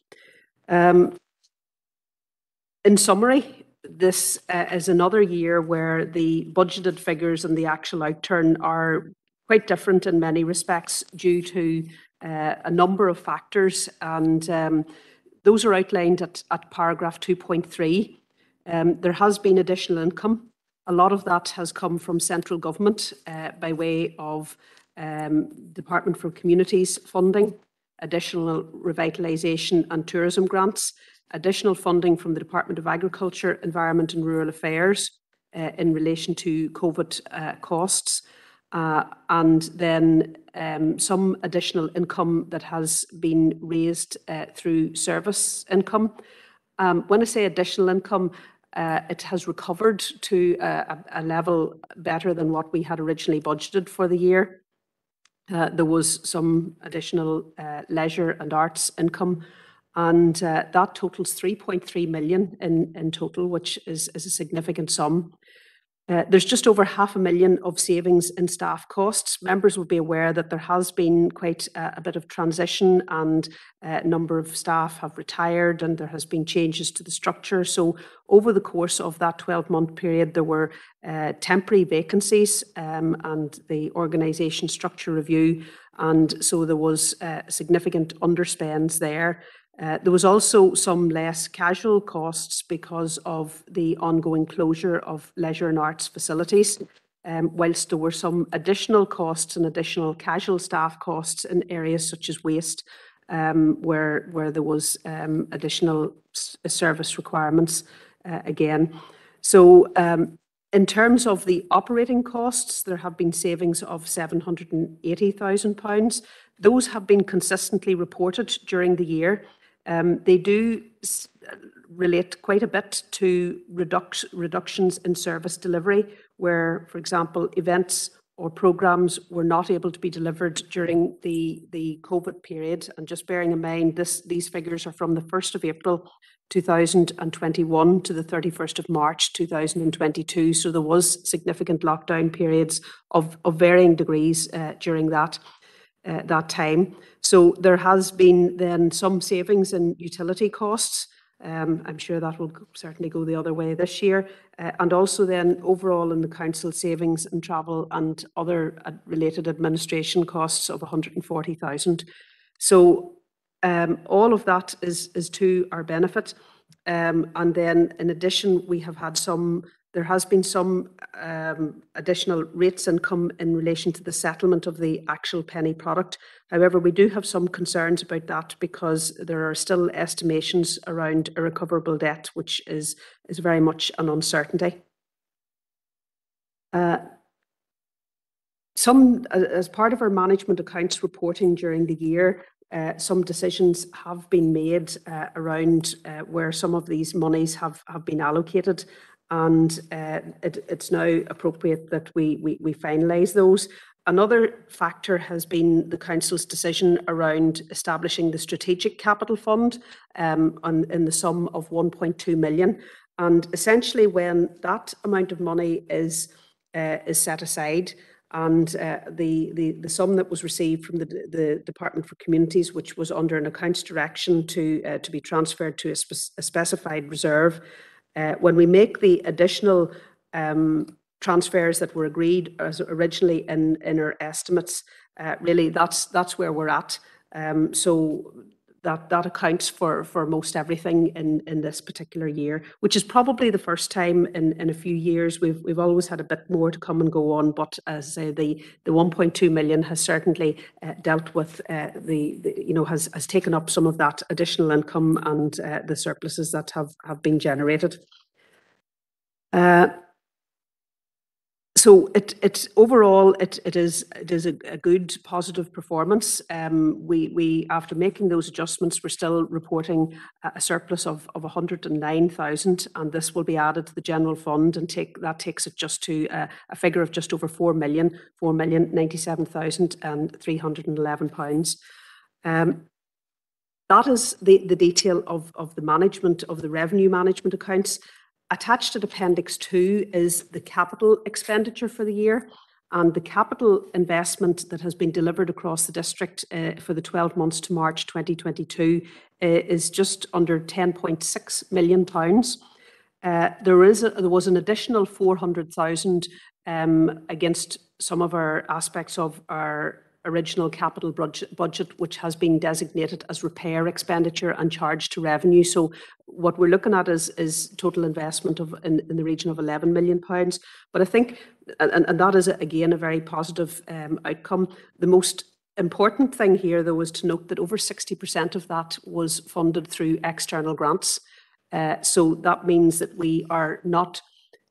Um, in summary, this uh, is another year where the budgeted figures and the actual outturn are quite different in many respects due to uh, a number of factors, and um, those are outlined at, at paragraph 2.3. Um, there has been additional income. A lot of that has come from central government uh, by way of um, Department for Communities funding, additional revitalisation and tourism grants, additional funding from the Department of Agriculture, Environment and Rural Affairs uh, in relation to COVID uh, costs, uh, and then um, some additional income that has been raised uh, through service income. Um, when I say additional income, uh, it has recovered to a, a level better than what we had originally budgeted for the year. Uh, there was some additional uh, leisure and arts income and uh, that totals 3.3 million in, in total, which is, is a significant sum. Uh, there's just over half a million of savings in staff costs. Members will be aware that there has been quite a, bit of transition and a number of staff have retired and there has been changes to the structure. So over the course of that 12 month period, there were uh, temporary vacancies um, and the organisation structure review. And so there was uh, significant underspends there. Uh, there was also some less casual costs because of the ongoing closure of leisure and arts facilities, um, whilst there were some additional costs and additional casual staff costs in areas such as waste, um, where, where there was um, additional service requirements uh, again. So um, in terms of the operating costs, there have been savings of £780,000. Those have been consistently reported during the year. Um, they do relate quite a bit to reduc reductions in service delivery, where, for example, events or programs were not able to be delivered during the, the COVID period. And just bearing in mind, this, these figures are from the 1st of April 2021 to the 31st of March 2022. So there was significant lockdown periods of, of varying degrees uh, during that uh, that time. So there has been then some savings in utility costs. Um, I'm sure that will certainly go the other way this year. Uh, and also then overall in the council savings in travel and other uh, related administration costs of 140,000. So um, all of that is, is to our benefit. Um, and then in addition, we have had some there has been some um, additional rates income in relation to the settlement of the actual penny product. However, we do have some concerns about that because there are still estimations around irrecoverable debt, which is, is very much an uncertainty. Uh, some, as part of our management accounts reporting during the year, uh, some decisions have been made uh, around uh, where some of these monies have, have been allocated and uh, it, it's now appropriate that we, we, we finalise those. Another factor has been the council's decision around establishing the strategic capital fund um, on, in the sum of 1.2 million. And essentially, when that amount of money is uh, is set aside, and uh, the, the the sum that was received from the the Department for Communities, which was under an accounts direction to uh, to be transferred to a, spe- a specified reserve, uh, when we make the additional um, transfers that were agreed as originally in, in our estimates, uh, really that's that's where we're at. Um, so that that accounts for for most everything in in this particular year, which is probably the first time in in a few years. We've we've always had a bit more to come and go on, but as the the 1.2 million has certainly uh, dealt with uh, the, the you know has has taken up some of that additional income and uh, the surpluses that have have been generated. Uh, so it, it overall it, it is it is a, a good positive performance. Um, we we after making those adjustments, we're still reporting a surplus of of 109,000, and this will be added to the general fund and take that takes it just to a, a figure of just over four million, four million ninety-seven thousand and three hundred and eleven pounds. Um, that is the, the detail of, of the management of the revenue management accounts. Attached to Appendix 2 is the capital expenditure for the year. And the capital investment that has been delivered across the district uh, for the 12 months to March 2022 uh, is just under 10.6 million pounds. Uh, there is a, there was an additional 400,000 um, against some of our aspects of our original capital budget, which has been designated as repair expenditure and charged to revenue. So what we're looking at is, is total investment of in, in the region of 11 million pounds. But I think, and, and that is again a very positive um, outcome. The most important thing here, though, is to note that over 60% of that was funded through external grants. Uh, so that means that we are not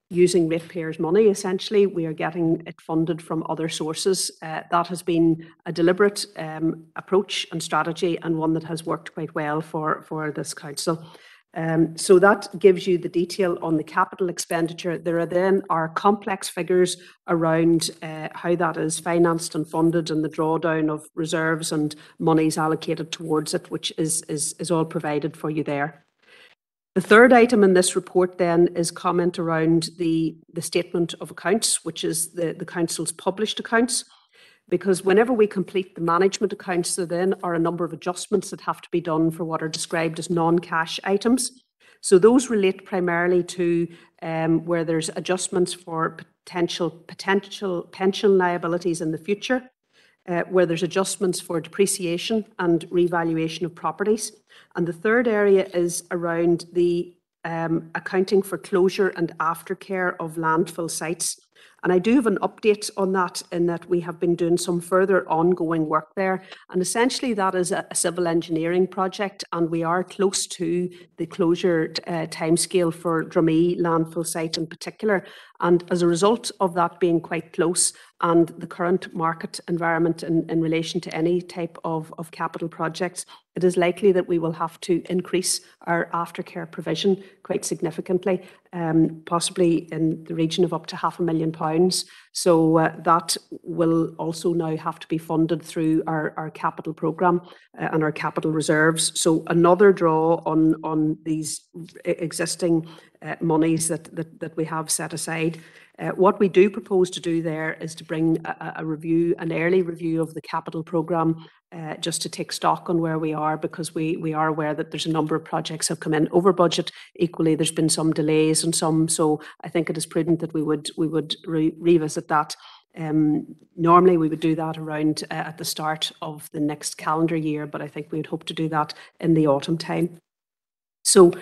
using ratepayers' money, essentially. We are getting it funded from other sources. Uh, that has been a deliberate um, approach and strategy and one that has worked quite well for, for this council. Um, so that gives you the detail on the capital expenditure. There are then our complex figures around uh, how that is financed and funded and the drawdown of reserves and monies allocated towards it, which is, is, is all provided for you there. The third item in this report then is comment around the, the statement of accounts, which is the, the council's published accounts. Because whenever we complete the management accounts, there then are a number of adjustments that have to be done for what are described as non-cash items. So those relate primarily to um, where there's adjustments for potential potential pension liabilities in the future, uh, where there's adjustments for depreciation and revaluation of properties. And the third area is around the um, accounting for closure and aftercare of landfill sites. And I do have an update on that in that we have been doing some further ongoing work there. And essentially, that is a, civil engineering project, and we are close to the closure uh, timescale for Drumee landfill site in particular. And as a result of that being quite close and the current market environment in, in relation to any type of, of capital projects, it is likely that we will have to increase our aftercare provision quite significantly, um, possibly in the region of up to half a million pounds. So uh, that will also now have to be funded through our, capital programme uh, and our capital reserves. So another draw on, on these existing uh, monies that, that we have set aside. Uh, what we do propose to do there is to bring a, a review, an early review of the capital programme, uh, just to take stock on where we are, because we, we are aware that there's a number of projects have come in over budget. Equally, there's been some delays and some, so I think it is prudent that we would we would re revisit that. Um, normally, we would do that around uh, at the start of the next calendar year, but I think we would hope to do that in the autumn time. So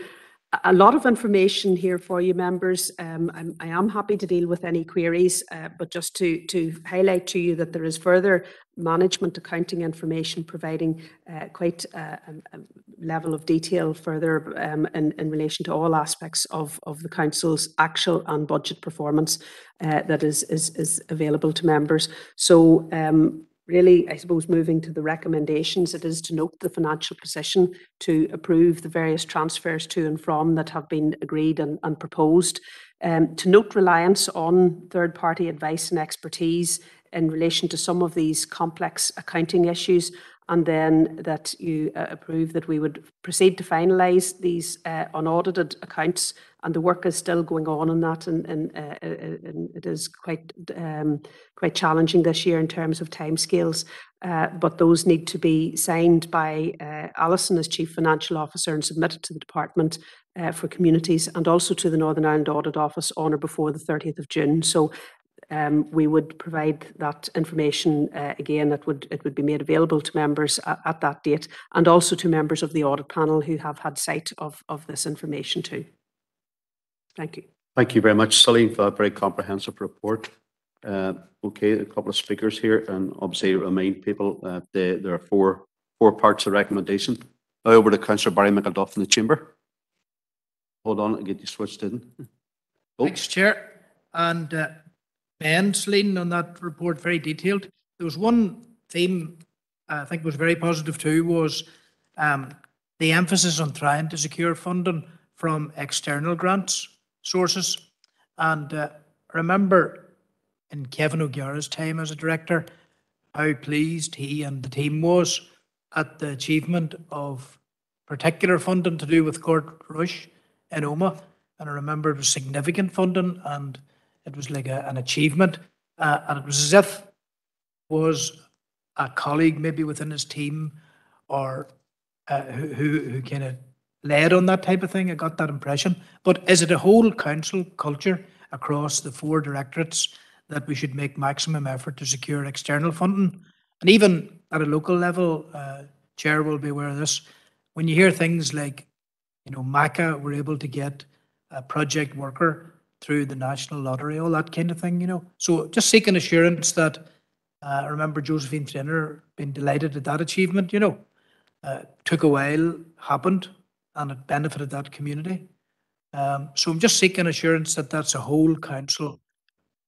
a lot of information here for you members. Um, I'm, I am happy to deal with any queries, uh, but just to, to highlight to you that there is further management accounting information providing uh, quite a, a, level of detail further um, in, in relation to all aspects of, of the Council's actual and budget performance uh, that is, is, is available to members. So um, really, I suppose, moving to the recommendations, it is to note the financial position to approve the various transfers to and from that have been agreed and, and proposed. Um, to note reliance on third party advice and expertise in relation to some of these complex accounting issues, and then that you uh, approve that we would proceed to finalise these uh, unaudited accounts. And the work is still going on on that, and, and, uh, uh, and it is quite um, quite challenging this year in terms of timescales. Uh, but those need to be signed by uh, Alison as Chief Financial Officer and submitted to the Department for Communities and also to the Northern Ireland Audit Office on or before the 30th of June. So um, we would provide that information uh, again. It would it would be made available to members at, at, that date, and also to members of the audit panel who have had sight of of this information too. Thank you. Thank you very much, Celine, for that very comprehensive report. Uh, okay, a couple of speakers here, and obviously remind people uh, the, there are four four parts of recommendation. Now over to Councillor Barry McElduff in the chamber. Hold on, I'll get you switched in. Oh. Thanks, Chair. And uh, and Celine on that report, very detailed. There was one theme I think was very positive too, was um, the emphasis on trying to secure funding from external grants sources. And uh, remember in Kevin O'Gara's time as a director, how pleased he and the team was at the achievement of particular funding to do with Court Rush in Omagh. And I remember it was significant funding and it was like a, an achievement. Uh, and it was as if was a colleague maybe within his team or uh, who, who, who kind of led on that type of thing. I got that impression. But is it a whole council culture across the four directorates that we should make maximum effort to secure external funding? And even at a local level, uh, Chair will be aware of this. When you hear things like, you know, MACA were able to get a project worker through the national lottery, all that kind of thing, you know. So just seeking assurance that uh, I remember Josephine Trainer being delighted at that achievement, you know. Uh, took a while, happened, and it benefited that community. Um, so I'm just seeking assurance that that's a whole council,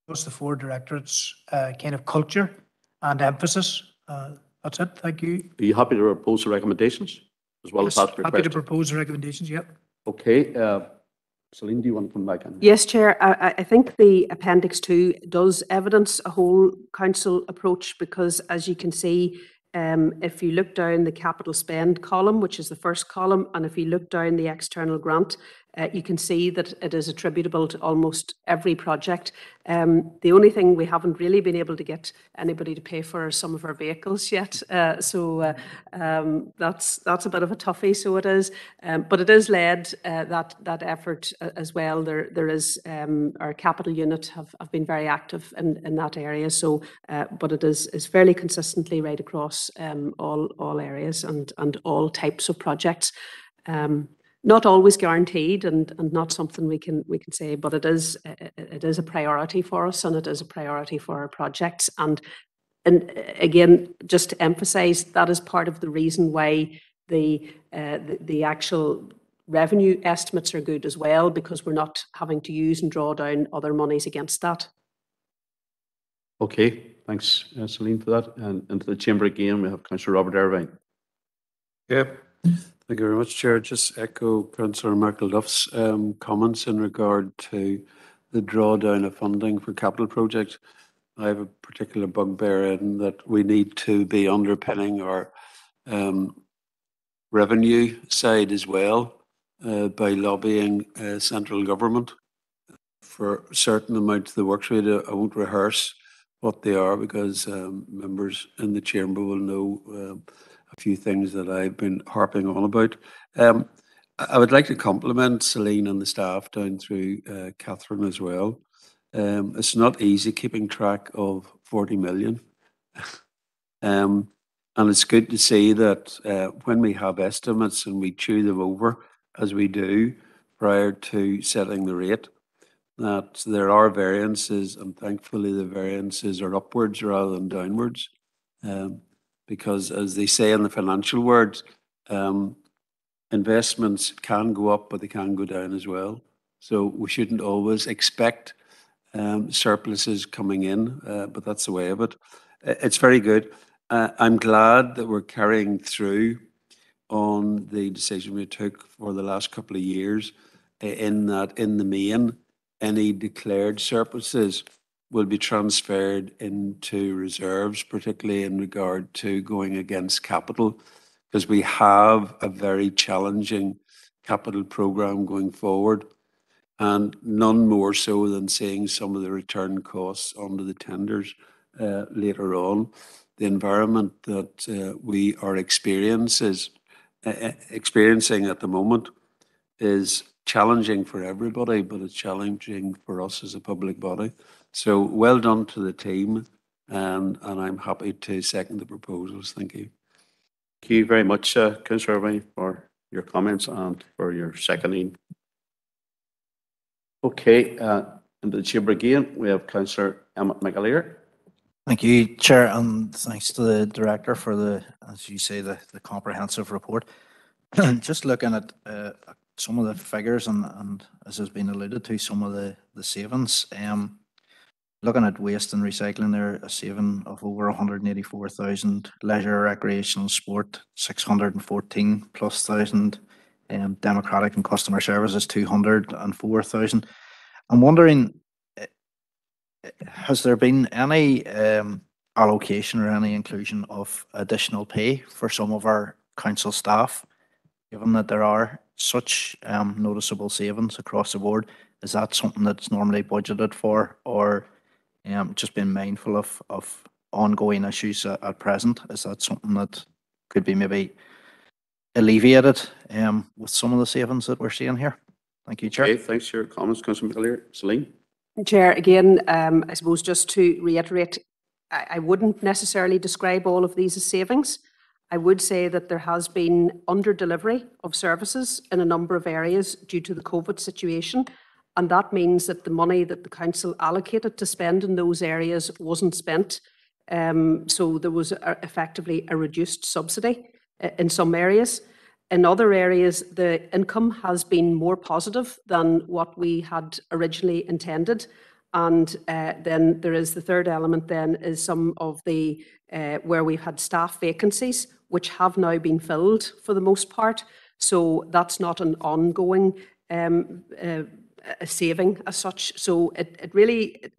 plus the four directorates, uh, kind of culture and emphasis. Uh, that's it. Thank you. Are you happy to propose the recommendations as well yes, as that happy request? to propose the recommendations. Yep. Okay. Celine, do you want to come back in? Yes, Chair. I, I think the Appendix 2 does evidence a whole council approach because, as you can see, um, if you look down the capital spend column, which is the first column, and if you look down the external grant, uh, you can see that it is attributable to almost every project. Um, the only thing we haven't really been able to get anybody to pay for some of our vehicles yet. Uh, so uh, um, that's that's a bit of a toughie. So it is, um, but it is led uh, that that effort uh, as well. There there is um, our capital unit have, have been very active in, in that area. So, uh, but it is is fairly consistently right across um, all all areas and and all types of projects. Um, not always guaranteed and, and not something we can we can say, but it is it is a priority for us and it is a priority for our projects. And and again, just to emphasise, that is part of the reason why the uh, the, the actual revenue estimates are good as well, because we're not having to use and draw down other monies against that. Okay, thanks, uh, Celine, for that. And into the chamber again, we have Councillor Robert Irvine. Yep. Thank you very much, Chair. Just echo Councillor McElduff's um, comments in regard to the drawdown of funding for capital projects. I have a particular bugbear in that we need to be underpinning our um, revenue side as well uh, by lobbying uh, central government for certain amounts of the works we. I won't rehearse what they are because um, members in the chamber will know a few things that I've been harping on about. Um, I would like to compliment Celine and the staff down through uh, Catherine as well. Um, it's not easy keeping track of 40 million. um, and it's good to see that uh, when we have estimates and we chew them over, as we do prior to setting the rate, that there are variances, and thankfully the variances are upwards rather than downwards. Um, because as they say in the financial words, um, investments can go up, but they can go down as well. So we shouldn't always expect um, surpluses coming in, uh, but that's the way of it. It's very good. Uh, I'm glad that we're carrying through on the decision we took for the last couple of years in that in the main, any declared surpluses will be transferred into reserves, particularly in regard to going against capital, because we have a very challenging capital program going forward, and none more so than seeing some of the return costs under the tenders uh, later on. The environment that uh, we are uh, experiencing at the moment is challenging for everybody, but it's challenging for us as a public body. So well done to the team, and, and I'm happy to second the proposals. Thank you. Thank you very much, uh, Councillor Irvine, for your comments and for your seconding. Okay, uh, in the chamber again, we have Councillor Emmett McAleer. Thank you, Chair, and thanks to the Director for the, as you say, the, the comprehensive report. Just looking at uh, some of the figures and, and as has been alluded to, some of the, the savings. Um, looking at waste and recycling there, a saving of over 184,000, leisure, recreational, sport, 614 plus thousand, um, democratic and customer services, 204,000. I'm wondering, eh, has there been any um, allocation or any inclusion of additional pay for some of our council staff, given that there are such um, noticeable savings across the board? Is that something that's normally budgeted for, or um, just being mindful of of ongoing issues at, at present? Is that something that could be maybe alleviated um, with some of the savings that we're seeing here? Thank you, Chair. Okay, thanks for your comments, Councillor McAleer. Celine? Chair, again, um, I suppose just to reiterate, I, I wouldn't necessarily describe all of these as savings. I would say that there has been under delivery of services in a number of areas due to the COVID situation. And that means that the money that the council allocated to spend in those areas wasn't spent. Um, so there was a, effectively a reduced subsidy uh, in some areas. In other areas, the income has been more positive than what we had originally intended. And uh, then there is the third element then is some of the, uh, where we've had staff vacancies, which have now been filled for the most part. So that's not an ongoing um, uh, a saving as such. So it, it really,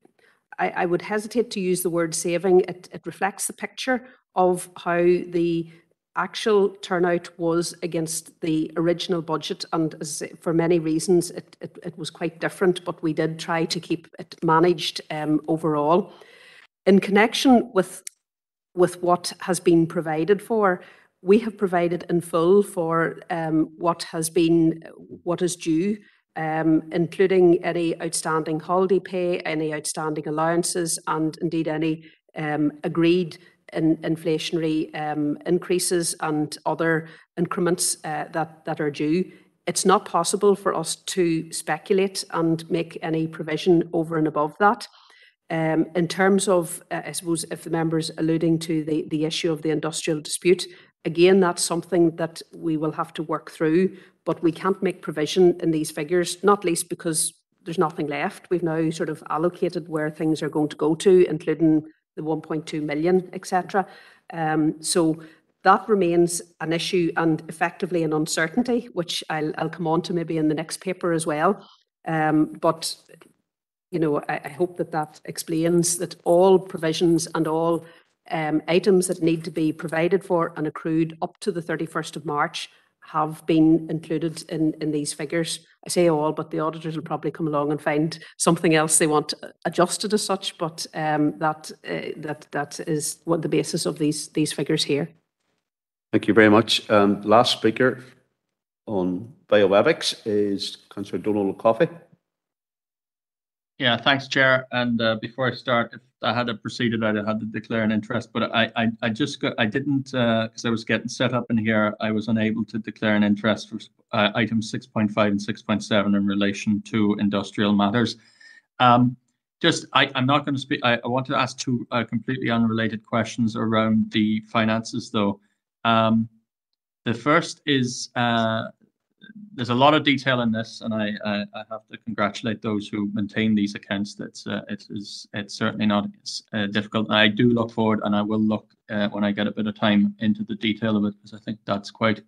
I, I would hesitate to use the word saving. It, it reflects the picture of how the actual turnout was against the original budget and for many reasons it, it, it, was quite different but we did try to keep it managed um, overall. In connection with with what has been provided for. We have provided in full for um, what has been, what is due, um, including any outstanding holiday pay, any outstanding allowances, and indeed any um, agreed in inflationary um, increases and other increments uh, that, that are due. It's not possible for us to speculate and make any provision over and above that. Um, in terms of, uh, I suppose, if the member's alluding to the, the issue of the industrial dispute, again, that's something that we will have to work through, but we can't make provision in these figures, not least because there's nothing left. We've now sort of allocated where things are going to go to, including the 1.2 million, etc. Um, so that remains an issue and effectively an uncertainty, which I'll, I'll come on to maybe in the next paper as well. Um, but you know, I, I, hope that that explains that all provisions and all um, items that need to be provided for and accrued up to the 31st of March have been included in, in these figures. I say all, but the auditors will probably come along and find something else they want adjusted as such, but um, that, uh, that, that is what the basis of these, these figures here. Thank you very much. Um, last speaker on bioethics is Councillor Donal O'Cofaigh. Yeah, thanks, Chair. And uh, before I start, if I had proceeded, I'd have had to declare an interest, but I, I, I just got, I didn't, because uh, I was getting set up in here, I was unable to declare an interest for uh, items 6.5 and 6.7 in relation to industrial matters. Um, just, I, I'm not going to speak, I, I want to ask two uh, completely unrelated questions around the finances, though. Um, the first is uh, there's a lot of detail in this, and I, I, I, have to congratulate those who maintain these accounts. That's uh, it is it's certainly not uh, difficult. And I do look forward, and I will look uh, when I get a bit of time into the detail of it, because I think that's quite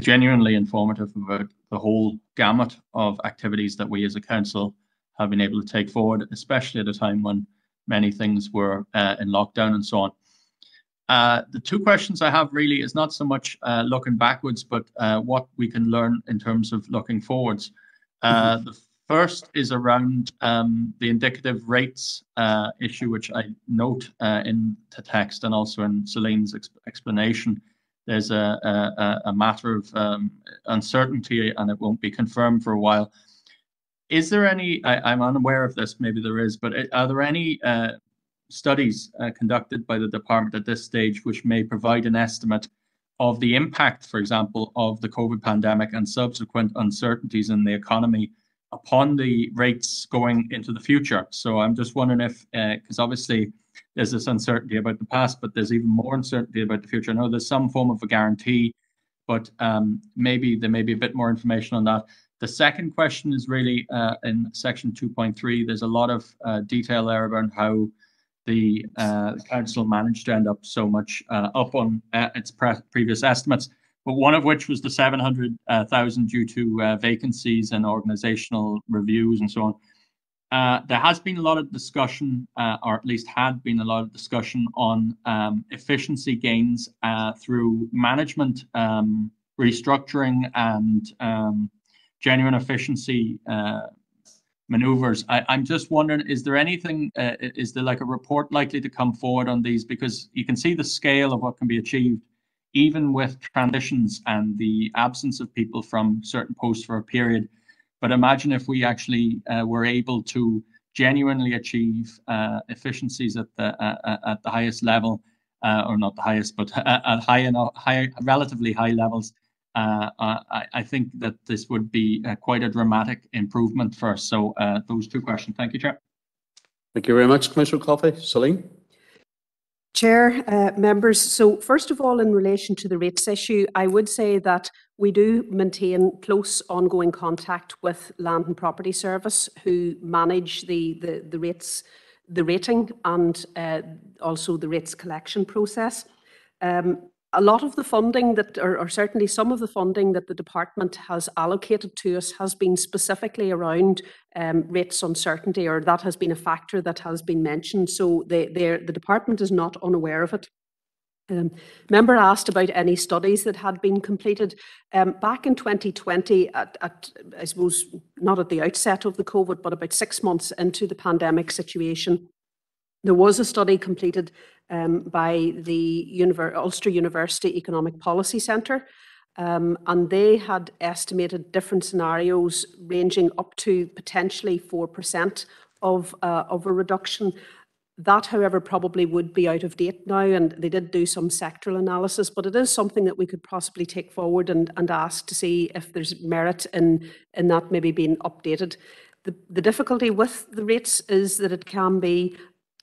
genuinely informative about the whole gamut of activities that we as a council have been able to take forward, especially at a time when many things were uh, in lockdown and so on. Uh, the two questions I have really is not so much uh, looking backwards, but uh, what we can learn in terms of looking forwards. Uh, the first is around um, the indicative rates uh, issue, which I note uh, in the text and also in Celine's ex explanation. There's a, a, a matter of um, uncertainty and it won't be confirmed for a while. Is there any, I, am unaware of this, maybe there is, but are there any studies uh, conducted by the department at this stage, which may provide an estimate of the impact, for example, of the COVID pandemic and subsequent uncertainties in the economy upon the rates going into the future. So I'm just wondering if, because uh, obviously there's this uncertainty about the past, but there's even more uncertainty about the future. I know there's some form of a guarantee, but um, maybe there may be a bit more information on that. The second question is really uh, in section 2.3. There's a lot of uh, detail there about how the uh, council managed to end up so much uh, up on uh, its pre previous estimates, but one of which was the 700,000 due to uh, vacancies and organizational reviews and so on. Uh, there has been a lot of discussion, uh, or at least had been a lot of discussion on um, efficiency gains through management um, restructuring and um, genuine efficiency maneuvers. I, I'm just wondering, is there anything, uh, is there like a report likely to come forward on these? Because you can see the scale of what can be achieved, even with transitions and the absence of people from certain posts for a period. But imagine if we actually uh, were able to genuinely achieve uh, efficiencies at the uh, uh, at the highest level, uh, or not the highest, but at, at high enough, high, relatively high levels, uh, I, I, think that this would be uh, quite a dramatic improvement for us. So uh, those two questions. Thank you, Chair. Thank you very much, Commissioner O'Cofaigh. Celine? Chair, uh, members, so first of all, in relation to the rates issue, I would say that we do maintain close ongoing contact with Land and Property Service, who manage the, the, the rates, the rating and uh, also the rates collection process. Um, a lot of the funding that, or, or, certainly some of the funding that the department has allocated to us has been specifically around um, rates uncertainty, or that has been a factor that has been mentioned. So they, the department is not unaware of it. Um, member asked about any studies that had been completed. Um, back in 2020, at, at, I suppose not at the outset of the COVID, but about six months into the pandemic situation, there was a study completed um, by the Univer Ulster University Economic Policy Centre. Um, and they had estimated different scenarios ranging up to potentially 4% of, uh, of a reduction. That, however, probably would be out of date now, and they did do some sectoral analysis, but it is something that we could possibly take forward and, and ask to see if there's merit in, in that maybe being updated. The, the difficulty with the rates is that it can be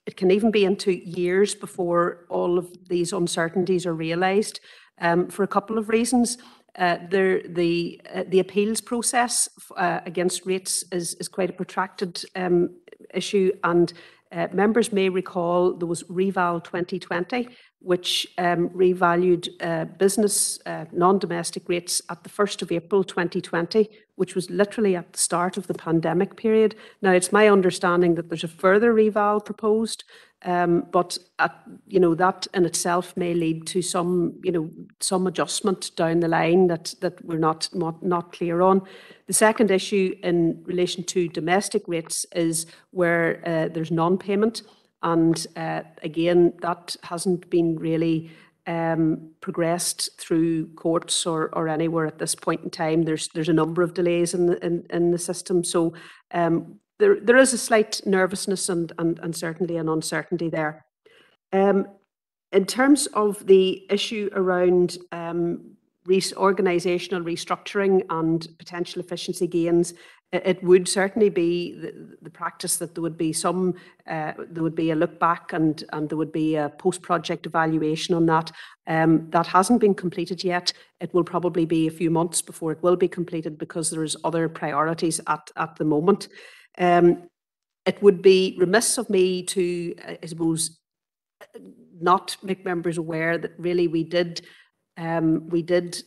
it can even be into years before all of these uncertainties are realised um, for a couple of reasons. Uh, the uh, the appeals process uh, against rates is is quite a protracted um, issue, and uh, members may recall there was Reval 2020, which um, revalued uh, business uh, non-domestic rates at the 1st of April 2020, which was literally at the start of the pandemic period. Now, it's my understanding that there's a further reval proposed, but at, you know that in itself may lead to some you know some adjustment down the line that that we're not not, not clear on. The second issue in relation to domestic rates is where uh, there's non-payment. And uh, again, that hasn't been really um, progressed through courts or, anywhere at this point in time. There's there's a number of delays in the, in, in the system. So um, there there is a slight nervousness and, and, and certainly an uncertainty there. Um, in terms of the issue around um, re- organisational restructuring and potential efficiency gains, it would certainly be the, the, practice that there would be some, uh, there would be a look back and, and there would be a post-project evaluation on that. Um, that hasn't been completed yet. It will probably be a few months before it will be completed because there is other priorities at, at the moment. Um, it would be remiss of me to, I suppose, not make members aware that really we did, um, we did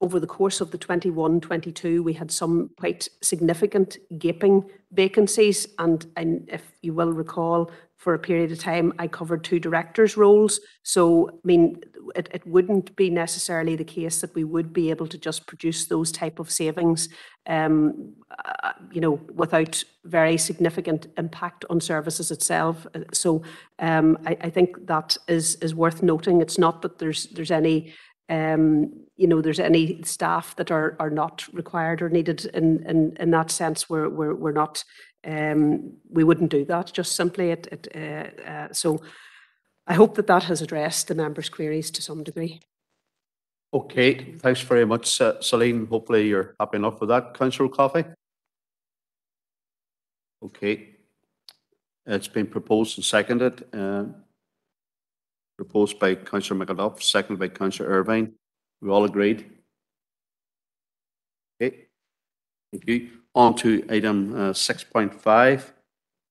over the course of the 21, 22, we had some quite significant gaping vacancies. And, and if you will recall, for a period of time, I covered two directors' roles. So, I mean, it, it wouldn't be necessarily the case that we would be able to just produce those type of savings, um, uh, you know, without very significant impact on services itself. So um, I, I think that is is worth noting. It's not that there's there's any um, you know, there's any staff that are are not required or needed in in, in that sense. We're we're, we're not um, we wouldn't do that just simply. It, it, uh, uh, so I hope that that has addressed the members' queries to some degree. Okay, thanks very much, uh, Celine. Hopefully you're happy enough with that. Councillor O'Cofaigh? Okay. It's been proposed and seconded. Uh, proposed by Councillor McElduff, seconded by Councillor Irvine. We all agreed? Okay. Thank you. On to item uh, 6.5,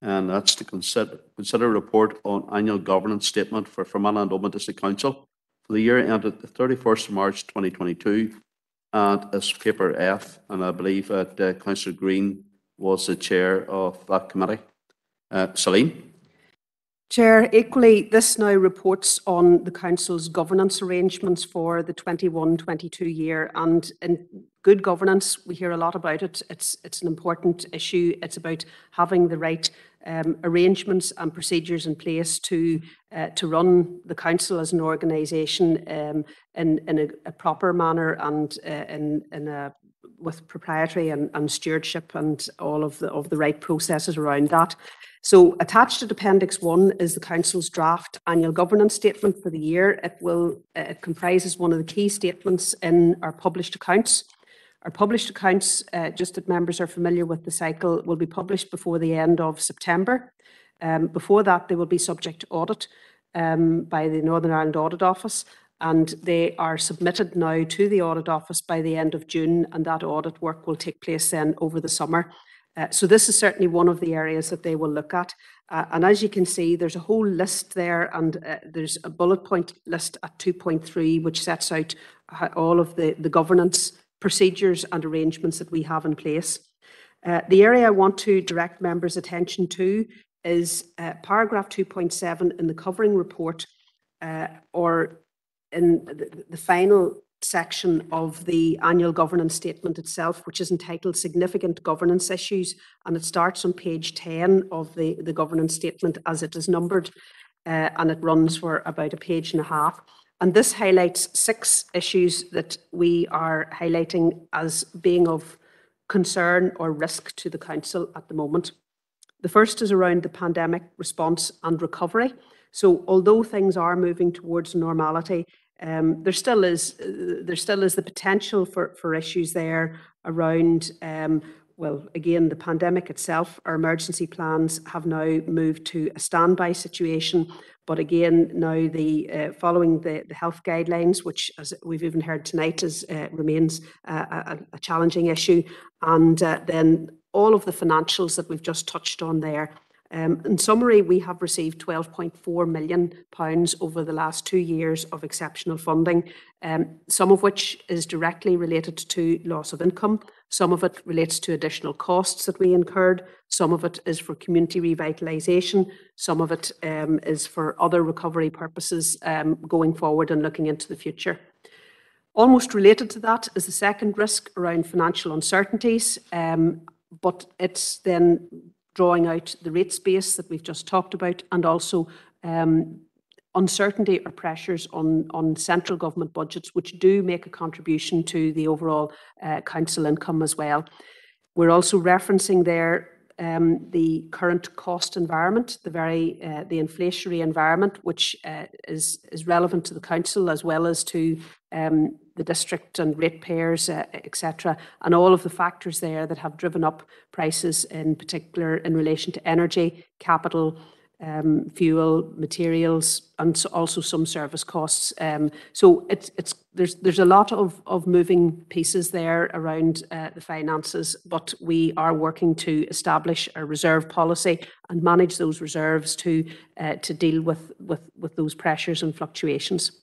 and that's to consider, consider report on annual governance statement for Fermanagh and District Council for the year ended the 31st of March 2022. And as paper F, and I believe that uh, Councillor Green was the chair of that committee. Uh, Celine? Chair, equally, this now reports on the Council's governance arrangements for the 21-22 year. And in good governance, we hear a lot about it. It's, it's an important issue. It's about having the right um, arrangements and procedures in place to, uh, to run the Council as an organisation um, in, in a, a, proper manner and uh, in, in a with proprietary and, and stewardship and all of the of the right processes around that. So attached to Appendix 1 is the Council's draft annual governance statement for the year. It will it comprises one of the key statements in our published accounts. Our published accounts, uh, just that members are familiar with the cycle, will be published before the end of September. Um, before that, they will be subject to audit um, by the Northern Ireland Audit Office and they are submitted now to the Audit Office by the end of June and that audit work will take place then over the summer. Uh, so this is certainly one of the areas that they will look at. Uh, and as you can see, there's a whole list there and uh, there's a bullet point list at 2.3 which sets out all of the, the governance procedures and arrangements that we have in place. Uh, the area I want to direct members' attention to is uh, paragraph 2.7 in the covering report or in the, the final section of the annual governance statement itself, which is entitled Significant Governance Issues, and it starts on page 10 of the, the governance statement as it is numbered, uh, and it runs for about a page and a half. And this highlights six issues that we are highlighting as being of concern or risk to the Council at the moment. The first is around the pandemic response and recovery. So although things are moving towards normality, um, there still is uh, there still is the potential for for issues there around um, well again the pandemic itself. Our emergency plans have now moved to a standby situation. But again now the uh, following the, the health guidelines which as we've even heard tonight is uh, remains a, a, challenging issue. And uh, then all of the financials that we've just touched on there um, in summary, we have received £12.4 million over the last two years of exceptional funding, um, some of which is directly related to loss of income, some of it relates to additional costs that we incurred, some of it is for community revitalisation, some of it um, is for other recovery purposes um, going forward and looking into the future. Almost related to that is the second risk around financial uncertainties, um, but it's then drawing out the rate space that we've just talked about and also um, uncertainty or pressures on, on central government budgets, which do make a contribution to the overall uh, council income as well. We're also referencing there um, the current cost environment, the very uh, the inflationary environment, which uh, is is relevant to the council as well as to um, the district and ratepayers, uh, etc., and all of the factors there that have driven up prices, in particular in relation to energy, capital, um, fuel, materials, and so also some service costs. Um, so it's it's there's there's a lot of of moving pieces there around uh, the finances, but we are working to establish a reserve policy and manage those reserves to uh, to deal with with with those pressures and fluctuations.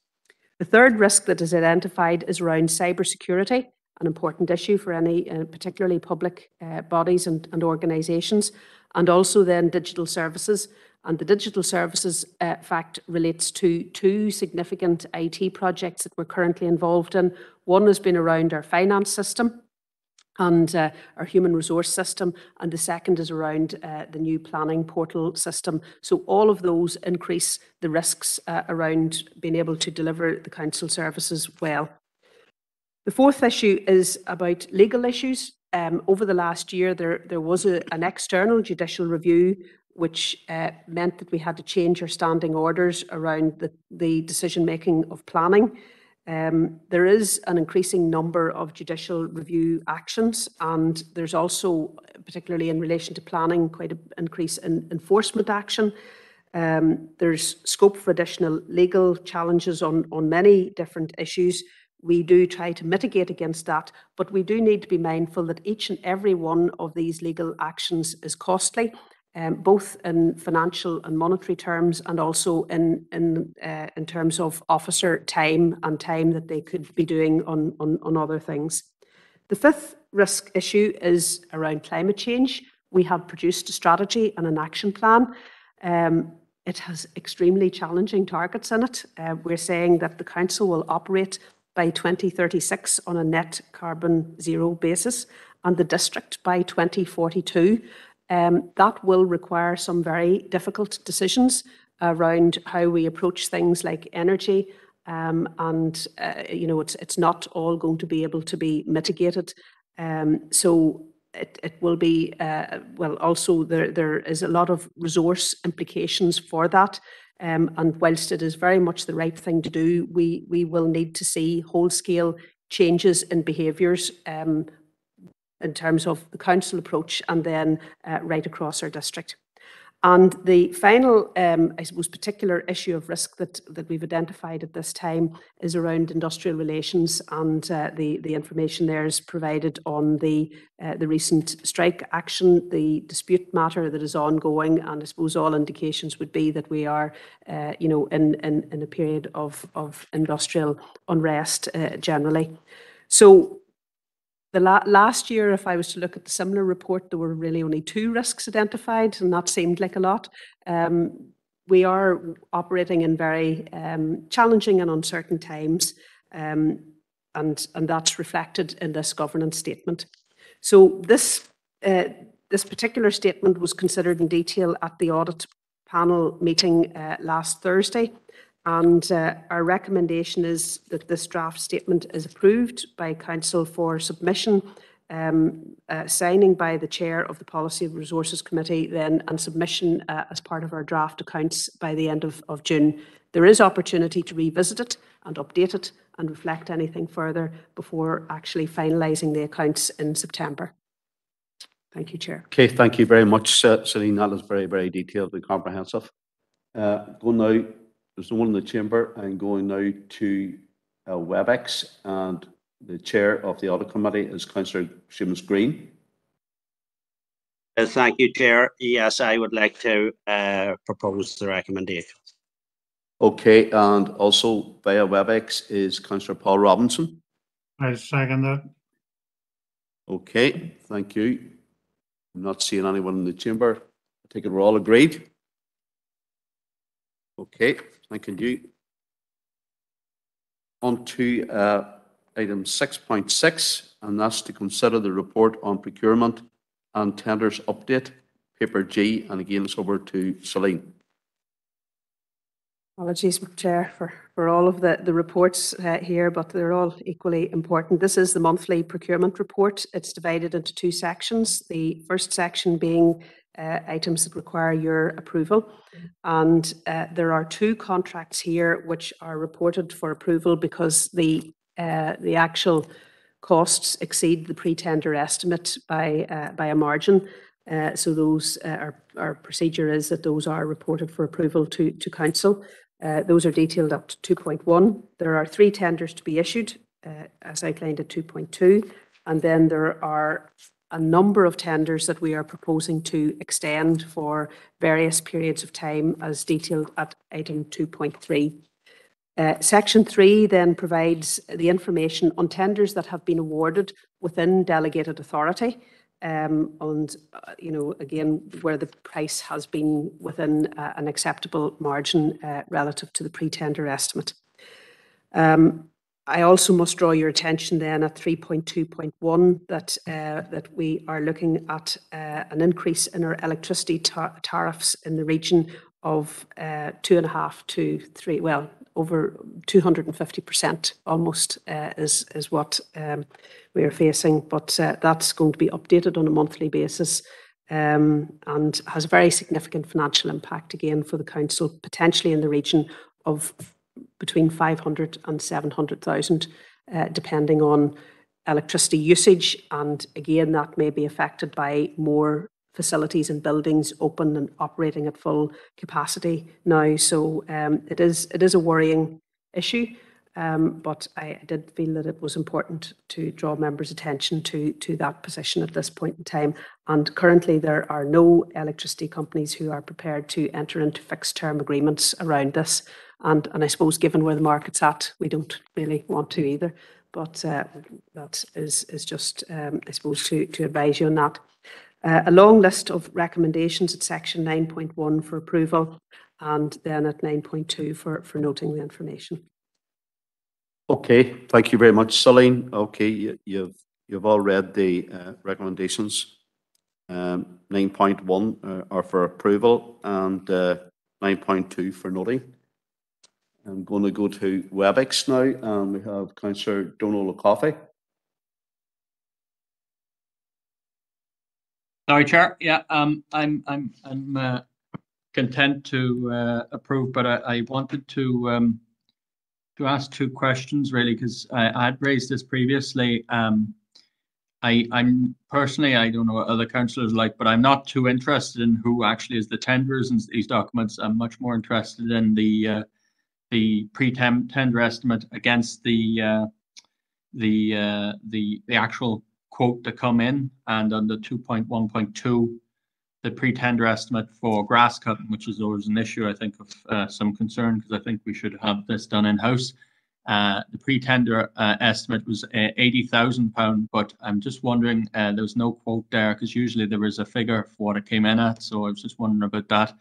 The third risk that is identified is around cybersecurity, an important issue for any, uh, particularly public uh, bodies and, and organisations, and also then digital services. And the digital services uh, fact relates to two significant IT projects that we're currently involved in. One has been around our finance system, and uh, our human resource system, and the second is around uh, the new planning portal system. So all of those increase the risks uh, around being able to deliver the council services well. The fourth issue is about legal issues. Um, over the last year, there, there was a, an external judicial review which uh, meant that we had to change our standing orders around the, the decision making of planning. Um, there is an increasing number of judicial review actions, and there's also, particularly in relation to planning, quite an increase in enforcement action. Um, there's scope for additional legal challenges on, on many different issues. We do try to mitigate against that, but we do need to be mindful that each and every one of these legal actions is costly um, both in financial and monetary terms and also in, in, uh, in terms of officer time and time that they could be doing on, on, on other things. The fifth risk issue is around climate change. We have produced a strategy and an action plan. Um, it has extremely challenging targets in it. Uh, we're saying that the council will operate by 2036 on a net carbon zero basis and the district by 2042 um, that will require some very difficult decisions around how we approach things like energy. Um, and, uh, you know, it's, it's not all going to be able to be mitigated. Um, so it, it will be, uh, well, also there, there is a lot of resource implications for that. Um, and whilst it is very much the right thing to do, we, we will need to see whole scale changes in behaviours um, in terms of the council approach and then uh, right across our district. And the final, um, I suppose, particular issue of risk that, that we've identified at this time is around industrial relations, and uh, the, the information there is provided on the, uh, the recent strike action, the dispute matter that is ongoing, and I suppose all indications would be that we are, uh, you know, in, in, in a period of, of industrial unrest uh, generally. So the la last year, if I was to look at the similar report, there were really only two risks identified, and that seemed like a lot. Um, we are operating in very um, challenging and uncertain times, um, and, and that's reflected in this governance statement. So this, uh, this particular statement was considered in detail at the audit panel meeting uh, last Thursday. And uh, our recommendation is that this draft statement is approved by Council for submission, um, uh, signing by the Chair of the Policy and Resources Committee then and submission uh, as part of our draft accounts by the end of, of June. There is opportunity to revisit it and update it and reflect anything further before actually finalising the accounts in September. Thank you, Chair. Okay, thank you very much, uh, Celine. was very, very detailed and comprehensive. Uh, now there's no one in the chamber. I'm going now to uh, WebEx, and the chair of the audit committee is Councillor Seamus Green. Uh, thank you, Chair. Yes, I would like to uh, propose the recommendations. Okay, and also via WebEx is Councillor Paul Robinson. I second that. Okay, thank you. I'm not seeing anyone in the chamber. I take it we're all agreed. Okay, Thank you. On to uh, item 6.6, and that's to consider the report on procurement and tenders update, paper G, and again, it's over to Celine. Apologies, Chair, for, for all of the, the reports uh, here, but they're all equally important. This is the monthly procurement report. It's divided into two sections. The first section being uh, items that require your approval. And uh, there are two contracts here which are reported for approval because the, uh, the actual costs exceed the pre-tender estimate by, uh, by a margin. Uh, so those, uh, our, our procedure is that those are reported for approval to, to council. those are detailed up to 2.1. There are three tenders to be issued, as outlined at 2.2. And then there are a number of tenders that we are proposing to extend for various periods of time as detailed at item 2.3. Uh, Section 3 then provides the information on tenders that have been awarded within delegated authority. Um, and, uh, you know, again, where the price has been within uh, an acceptable margin uh, relative to the pre-tender estimate. Um, I also must draw your attention then at 3.2.1 that uh, that we are looking at uh, an increase in our electricity tar tariffs in the region of uh, two and a half to three, well, over 250% almost uh, is, is what um, we are facing. But uh, that's going to be updated on a monthly basis um, and has a very significant financial impact again for the council, potentially in the region of between 500 and 700,000, uh, depending on electricity usage. And again, that may be affected by more facilities and buildings open and operating at full capacity now. So um, it is it is a worrying issue. Um, but I did feel that it was important to draw members' attention to, to that position at this point in time. And currently, there are no electricity companies who are prepared to enter into fixed term agreements around this. And, and I suppose, given where the market's at, we don't really want to either. But uh, that is, is just, um, I suppose, to, to advise you on that. Uh, a long list of recommendations at section 9.1 for approval and then at 9.2 for, for noting the information. Okay, thank you very much, Celine. Okay, you- you've, you've all read the uh, recommendations. Um, 9.1 uh, are for approval and uh, 9.2 for noting. I'm going to go to WebEx now, and we have Councillor Donal Coffey. Sorry, Chair. Yeah, um, I'm, I'm, I'm, uh, content to, uh, approve, but I, I wanted to, um, to ask two questions really, because I, had raised this previously. Um, I, I'm personally, I don't know what other councillors like, but I'm not too interested in who actually is the tenderers in these documents. I'm much more interested in the, uh, the pre-tender estimate against the, uh, the, uh, the, the actual quote to come in and under 2.1.2, the pre-tender estimate for grass cutting, which is always an issue, I think, of uh, some concern because I think we should have this done in-house. Uh, the pre-tender uh, estimate was uh, 80,000 pound, but I'm just wondering, there was no quote there because usually there is a figure for what it came in at. So I was just wondering about that.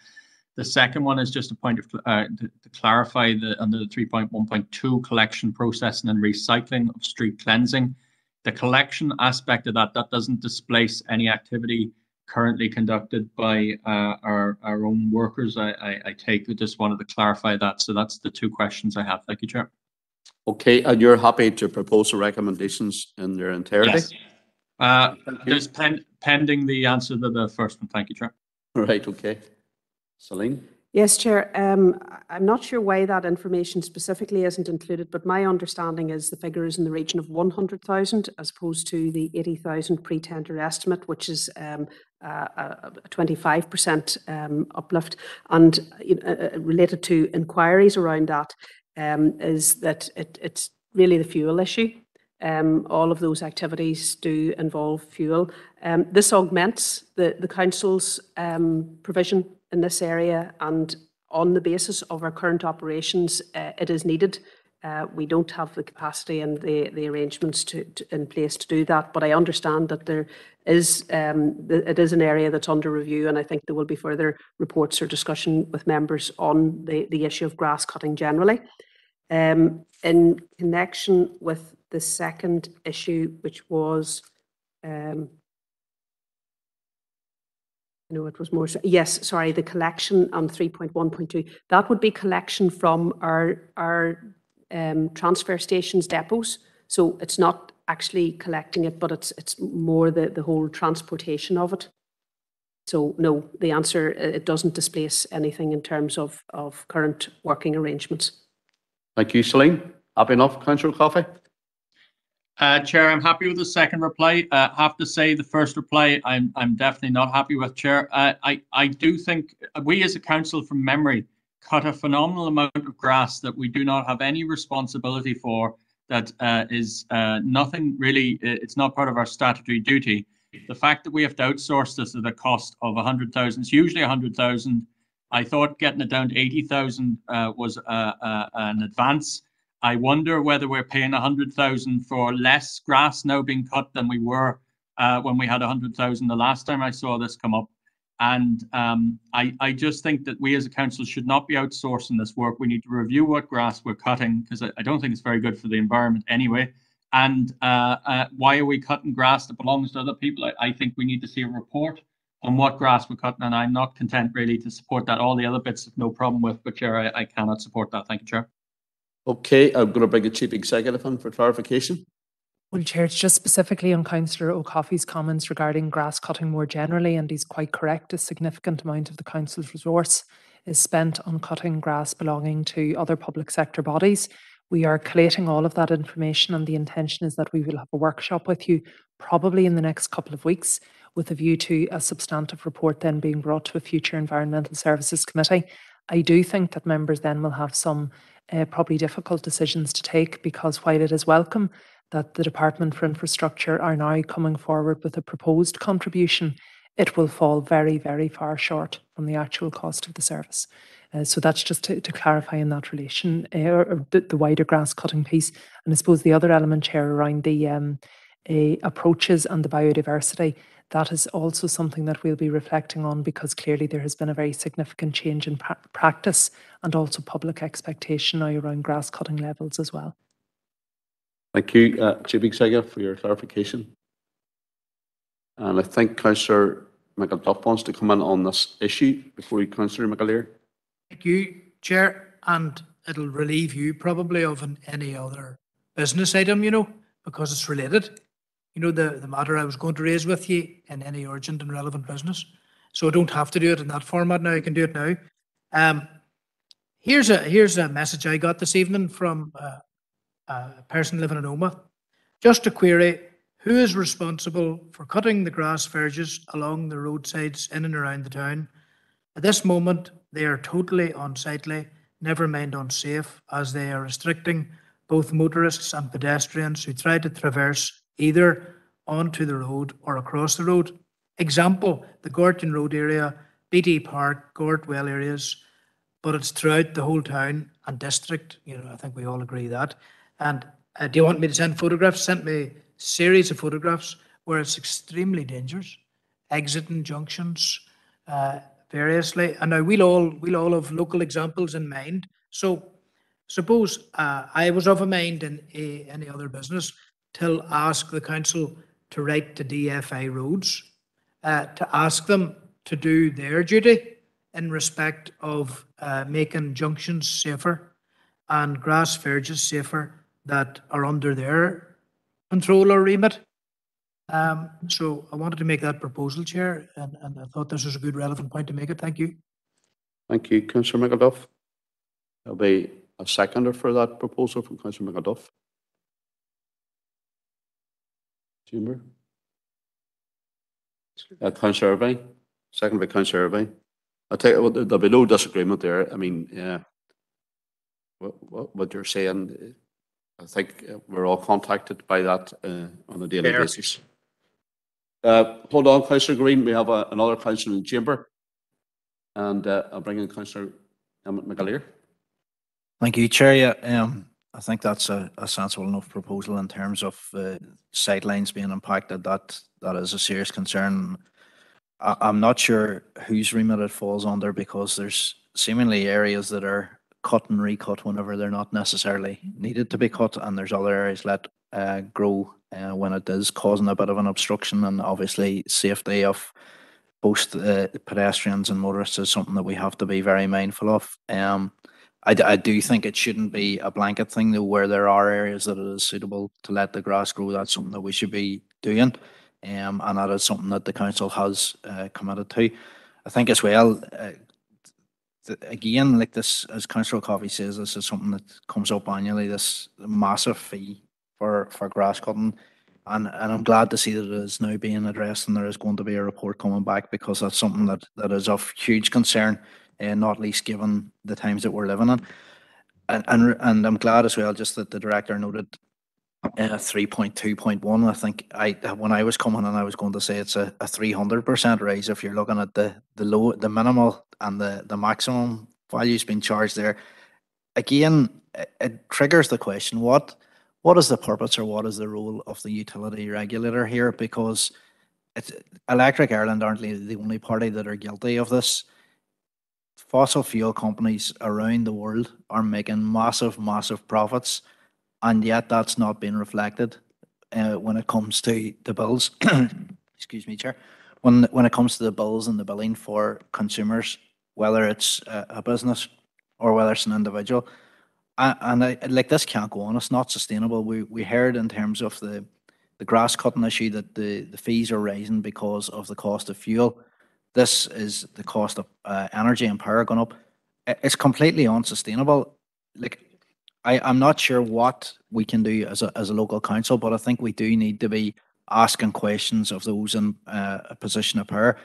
The second one is just a point of uh, to, to clarify the under the 3.1.2 collection, processing and recycling of street cleansing the collection aspect of that, that doesn't displace any activity currently conducted by uh, our, our own workers. I, I, I take, I just wanted to clarify that. So that's the two questions I have. Thank you, Chair. Okay, and you're happy to propose the recommendations in their entirety? Yes. Uh, just pen, pending the answer to the first one. Thank you, Chair. Right, okay. Celine? Yes, Chair. Um, I'm not sure why that information specifically isn't included, but my understanding is the figure is in the region of 100,000 as opposed to the 80,000 pre-tender estimate, which is um, a, a 25% um, uplift. And uh, uh, related to inquiries around that um, is that it, it's really the fuel issue. Um, all of those activities do involve fuel. Um, this augments the, the council's provision in this area and on the basis of our current operations, uh, it is needed. Uh, we don't have the capacity and the, arrangements in place to do that, but I understand that there is um, it is an area that's under review, and I think there will be further reports or discussion with members on the, the issue of grass cutting generally. Um, in connection with the second issue, which was um, no, it was more, yes, sorry, the collection on 3.1.2, that would be collection from our, our um, transfer stations depots. So it's not actually collecting it, but it's, it's more the, the whole transportation of it. So no, the answer, it doesn't displace anything in terms of, of current working arrangements. Thank you, Celine. Happy enough, Councillor Coffey? Uh, Chair, I'm happy with the second reply. Uh, have to say the first reply, I'm I'm definitely not happy with. Chair, uh, I I do think we as a council, from memory, cut a phenomenal amount of grass that we do not have any responsibility for. That uh, is uh, nothing really. It's not part of our statutory duty. The fact that we have to outsource this at a cost of a hundred thousand, it's usually a hundred thousand. I thought getting it down to 80,000 uh, was uh, uh, an advance. I wonder whether we're paying 100,000 for less grass now being cut than we were uh, when we had 100,000 the last time I saw this come up. And um, I, I just think that we as a council should not be outsourcing this work. We need to review what grass we're cutting because I, I don't think it's very good for the environment anyway. And uh, uh, why are we cutting grass that belongs to other people? I, I think we need to see a report on what grass we're cutting, and I'm not content really to support that. All the other bits, no problem with, but Chair, I, I cannot support that. Thank you, Chair. Okay, I'm going to bring a chief executive in for clarification. Well, Chair, it's just specifically on Councillor O'Cofaigh's comments regarding grass cutting more generally, and he's quite correct. A significant amount of the council's resource is spent on cutting grass belonging to other public sector bodies. We are collating all of that information, and the intention is that we will have a workshop with you probably in the next couple of weeks with a view to a substantive report then being brought to a future Environmental Services Committee. I do think that members then will have some uh, probably difficult decisions to take because while it is welcome that the Department for Infrastructure are now coming forward with a proposed contribution, it will fall very, very far short from the actual cost of the service. Uh, so that's just to, to clarify in that relation, uh, or, the, the, wider grass cutting piece. And I suppose the other element, here around the um, uh, approaches and the biodiversity that is also something that we'll be reflecting on because clearly there has been a very significant change in pra practice and also public expectation now around grass cutting levels as well. Thank you, uh, Chief Executive, for your clarification. And I think Councillor McElduff wants to come in on this issue before you, Councillor McAleer. Thank you, Chair, and it'll relieve you probably of an, any other business item, you know, because it's related you know, the, the matter I was going to raise with you in any urgent and relevant business. So I don't have to do it in that format now. I can do it now. Um, here's a here's a message I got this evening from uh, a person living in Omagh. Just a query: Who is responsible for cutting the grass verges along the roadsides in and around the town? At this moment, they are totally unsightly, never mind unsafe, as they are restricting both motorists and pedestrians who try to traverse either onto the road or across the road. Example, the Gortin Road area, BT Park, Gortwell areas, but it's throughout the whole town and district. You know, I think we all agree that. And uh, do you want me to send photographs? Sent me series of photographs where it's extremely dangerous, exiting junctions uh, variously. And now we'll all we'll all have local examples in mind. So suppose uh, I was of a mind in a, any other business to ask the council to write to DFI roads uh, to ask them to do their duty in respect of uh, making junctions safer and grass verges safer that are under their control or remit. Um, so I wanted to make that proposal, Chair, and, and I thought this was a good relevant point to make it. Thank you. Thank you, Councillor McElduff. There'll be a seconder for that proposal from Councillor McElduff. Chamber. Uh, Councillor Irvine, second by Councillor Irvine. I take it, well, there'll be no disagreement there. I mean, yeah. What, what, what you're saying, I think uh, we're all contacted by that uh, on a daily Chair. basis. Uh, hold on, Councillor Green, we have a- another councillor in the chamber. And uh, I'll bring in Councillor Emmett McAleer. Thank you, Chair. Yeah, um, I think that's a, a sensible enough proposal in terms of uh, sightlines being impacted. That that is a serious concern. I, I'm not sure whose remit it falls under because there's seemingly areas that are cut and recut whenever they're not necessarily needed to be cut, and there's other areas let uh, grow uh, when it is causing a bit of an obstruction, and obviously safety of both uh, pedestrians and motorists is something that we have to be very mindful of. Um, I, I do think it shouldn't be a blanket thing though, where there are areas that it is suitable to let the grass grow. That's something that we should be doing. Um, and that is something that the council has uh, committed to. I think as well, uh, th- again, like this, as Councillor Coffey says, this is something that comes up annually, this massive fee for, for grass cutting. And, and I'm glad to see that it is now being addressed and there is going to be a report coming back because that's something that, that is of huge concern and not least given the times that we're living in. And, and, and I'm glad as well just that the director noted uh, point one. I think I, when I was coming in, I was going to say it's a, a three hundred percent raise if you're looking at the, the low, the minimal and the, the maximum values being charged there. Again, it, it triggers the question, what, what is the purpose or what is the role of the utility regulator here? Because it's, Electric Ireland aren't the only party that are guilty of this. Fossil fuel companies around the world are making massive, massive profits and yet that's not being reflected uh, when it comes to the bills. Excuse me, Chair. When when it comes to the bills and the billing for consumers, whether it's a, a business or whether it's an individual, and I, like this can't go on. It's not sustainable. We we heard in terms of the the grass cutting issue that the the fees are rising because of the cost of fuel. This is the cost of uh, energy and power going up. It's completely unsustainable. Like I, I'm not sure what we can do as a, as a local council, but I think we do need to be asking questions of those in uh, a position of power.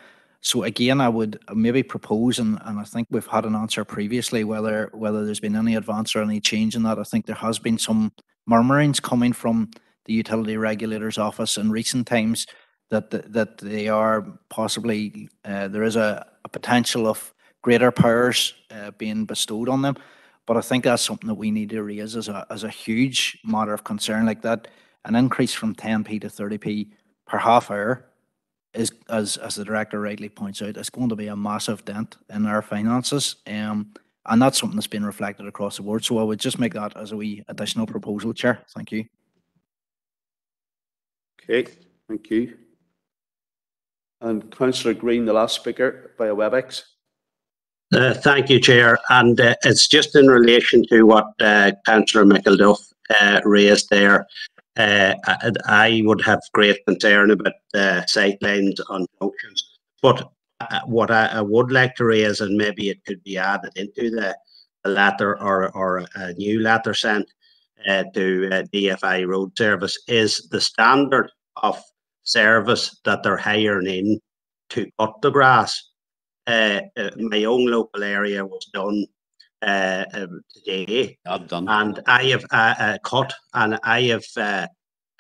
So again, I would maybe propose, and, and I think we've had an answer previously, whether whether there's been any advance or any change in that. I think there has been some murmurings coming from the utility regulator's office in recent times that th- that they are possibly uh, there is a, a potential of greater powers uh, being bestowed on them. But I think that's something that we need to raise as a, as a huge matter of concern like that. An increase from 10p to 30p per half hour is, as, as the director rightly points out, it's going to be a massive dent in our finances. Um, and that's something that's been reflected across the board. So I would just make that as a wee additional proposal, Chair. Thank you. Okay, thank you. And councillor Green, the last speaker via WebEx. Uh, thank you, Chair. And uh, it's just in relation to what uh, Councillor McElduff uh, raised there. Uh, I, I would have great concern about uh, sightlines on junctions. But what I, I would like to raise, and maybe it could be added into the, the letter or, or a new letter sent uh, to DFI Road Service, is the standard of service that they're hiring in to cut the grass uh, uh, my own local area was done uh, um, today. I've done. And I have uh, uh, cut and I have uh,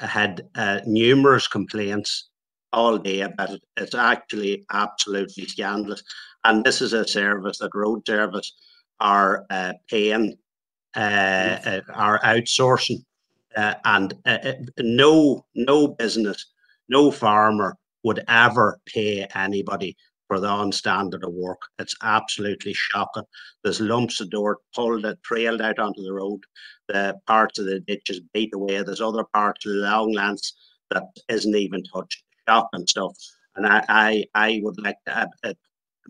had uh, numerous complaints all day about it. It's actually absolutely scandalous. And this is a service that road service are uh, paying, uh, uh, are outsourcing. Uh, and no, no business, no farmer would ever pay anybody for the on-standard of work. It's absolutely shocking. There's lumps of dirt pulled, and trailed out onto the road. The parts of the ditches beat away. There's other parts of the longlands that isn't even touched. Shocking stuff. And I, I, I would like to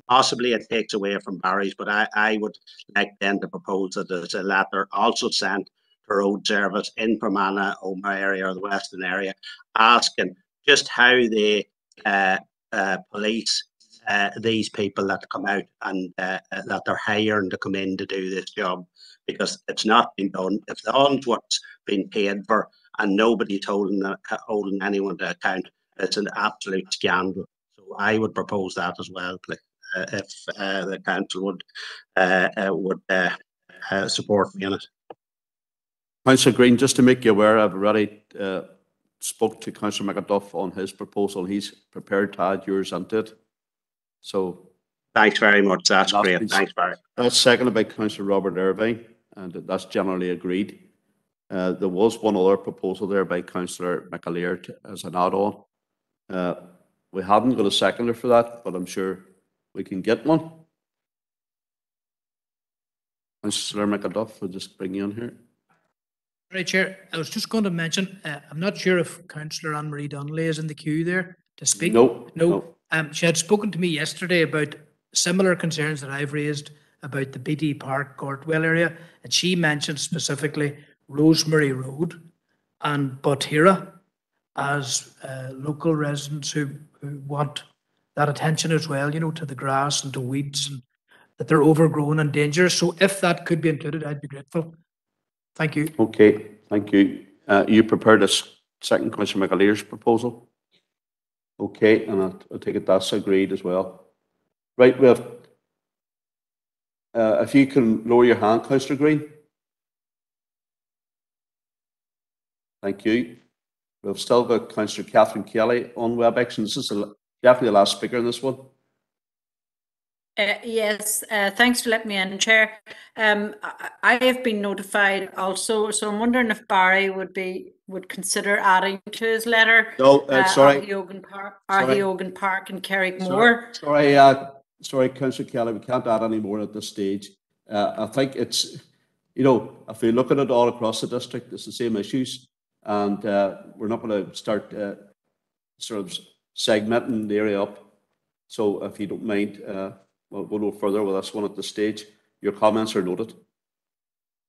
possibly it takes away from Barry's, but I, I would like then to propose that there's a letter also sent to road service in Fermanagh, Omagh area or the western area, asking just how they uh, uh, police uh, these people that come out and uh, that they're hiring to come in to do this job because it's not been done. If the on what's been paid for and nobody's holding holding anyone to account, it's an absolute scandal. So I would propose that as well, please, uh, if uh, the council would would support me in it. Councillor Green, just to make you aware, I've already spoke to Councillor McElduff on his proposal. He's prepared to add yours into it. So. Thanks very much. That's That's great. been- Thanks, Barry. That's seconded by Councillor Robert Irvine, and that's generally agreed. Uh, there was one other proposal there by Councillor McAleer to- as an add-on. Uh, we haven't got a seconder for that, but I'm sure we can get one. Councillor McElduff, we'll just bring you on here. Right, Chair. I was just going to mention, uh, I'm not sure if Councillor Anne Marie Donnelly is in the queue there to speak. No, No. no. Um, she had spoken to me yesterday about similar concerns that I've raised about the BD Park Courtwell area, and she mentioned specifically Rosemary Road and Botira as uh, local residents who, who want that attention as well, you know, to the grass and to weeds and that they're overgrown and dangerous. So if that could be included, I'd be grateful. Thank you. Okay, thank you. Uh, you prepared a second Councillor McAleer's proposal? Okay, and I'll, I'll take it that's agreed as well. Right, we have, uh, if you can lower your hand, Councillor Green. Thank you. We've still got Councillor Catherine Kelly on WebEx, and this is the- definitely the last speaker in this one. Uh, yes, uh, thanks for letting me in, Chair. Um, I, I have been notified also, so I'm wondering if Barry would be, would consider adding to his letter. No, uh, sorry. Archie Ogan Park, Sorry. Archie Park and Carrick Sorry- Moore. Sorry, uh, sorry, Councillor Kelly, we can't add any more at this stage. Uh, I think it's, you know, if we look at it all across the district, it's the same issues. And, uh, we're not gonna start, uh, sort of segmenting the area up. So if you don't mind, uh, we'll, go no further with this one at this stage. Your comments are noted.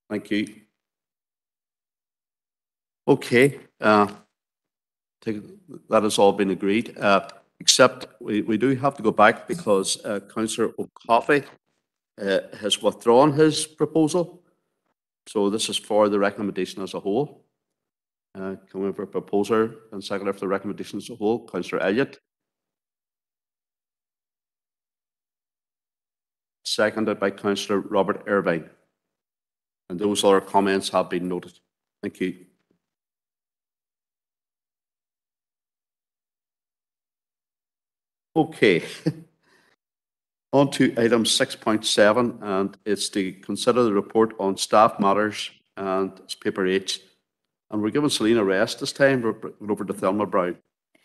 Thank you. Okay, uh, that has all been agreed, uh, except we, we do have to go back because, uh, Councillor O'Cofaigh, uh, has withdrawn his proposal. So this is for the recommendation as a whole. Uh, can we have a proposer and seconder for the recommendation as a whole? Councillor Elliott. Seconded by Councillor Robert Irvine. And those other comments have been noted. Thank you. Okay. On to item six point seven, and it's to consider the report on staff matters and it's paper H. And we're giving Celine rest this time. We're over to Thelma Brown.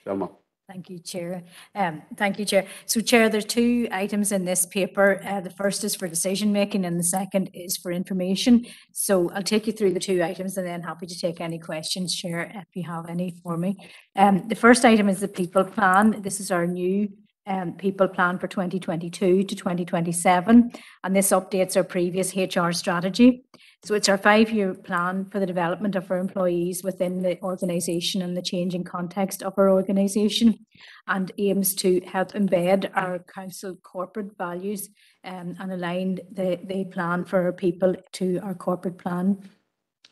Thelma. Thank you, Chair. Um, Thank you, Chair. So Chair, there's two items in this paper. Uh, The first is for decision making and the second is for information. So I'll take you through the two items and then happy to take any questions, Chair, if you have any for me. Um, The first item is the people plan. This is our new um, people plan for 2022 to 2027, and this updates our previous HR strategy. So it's our five-year plan for the development of our employees within the organisation and the changing context of our organisation, and aims to help embed our council corporate values um, and align the, the plan for our people to our corporate plan.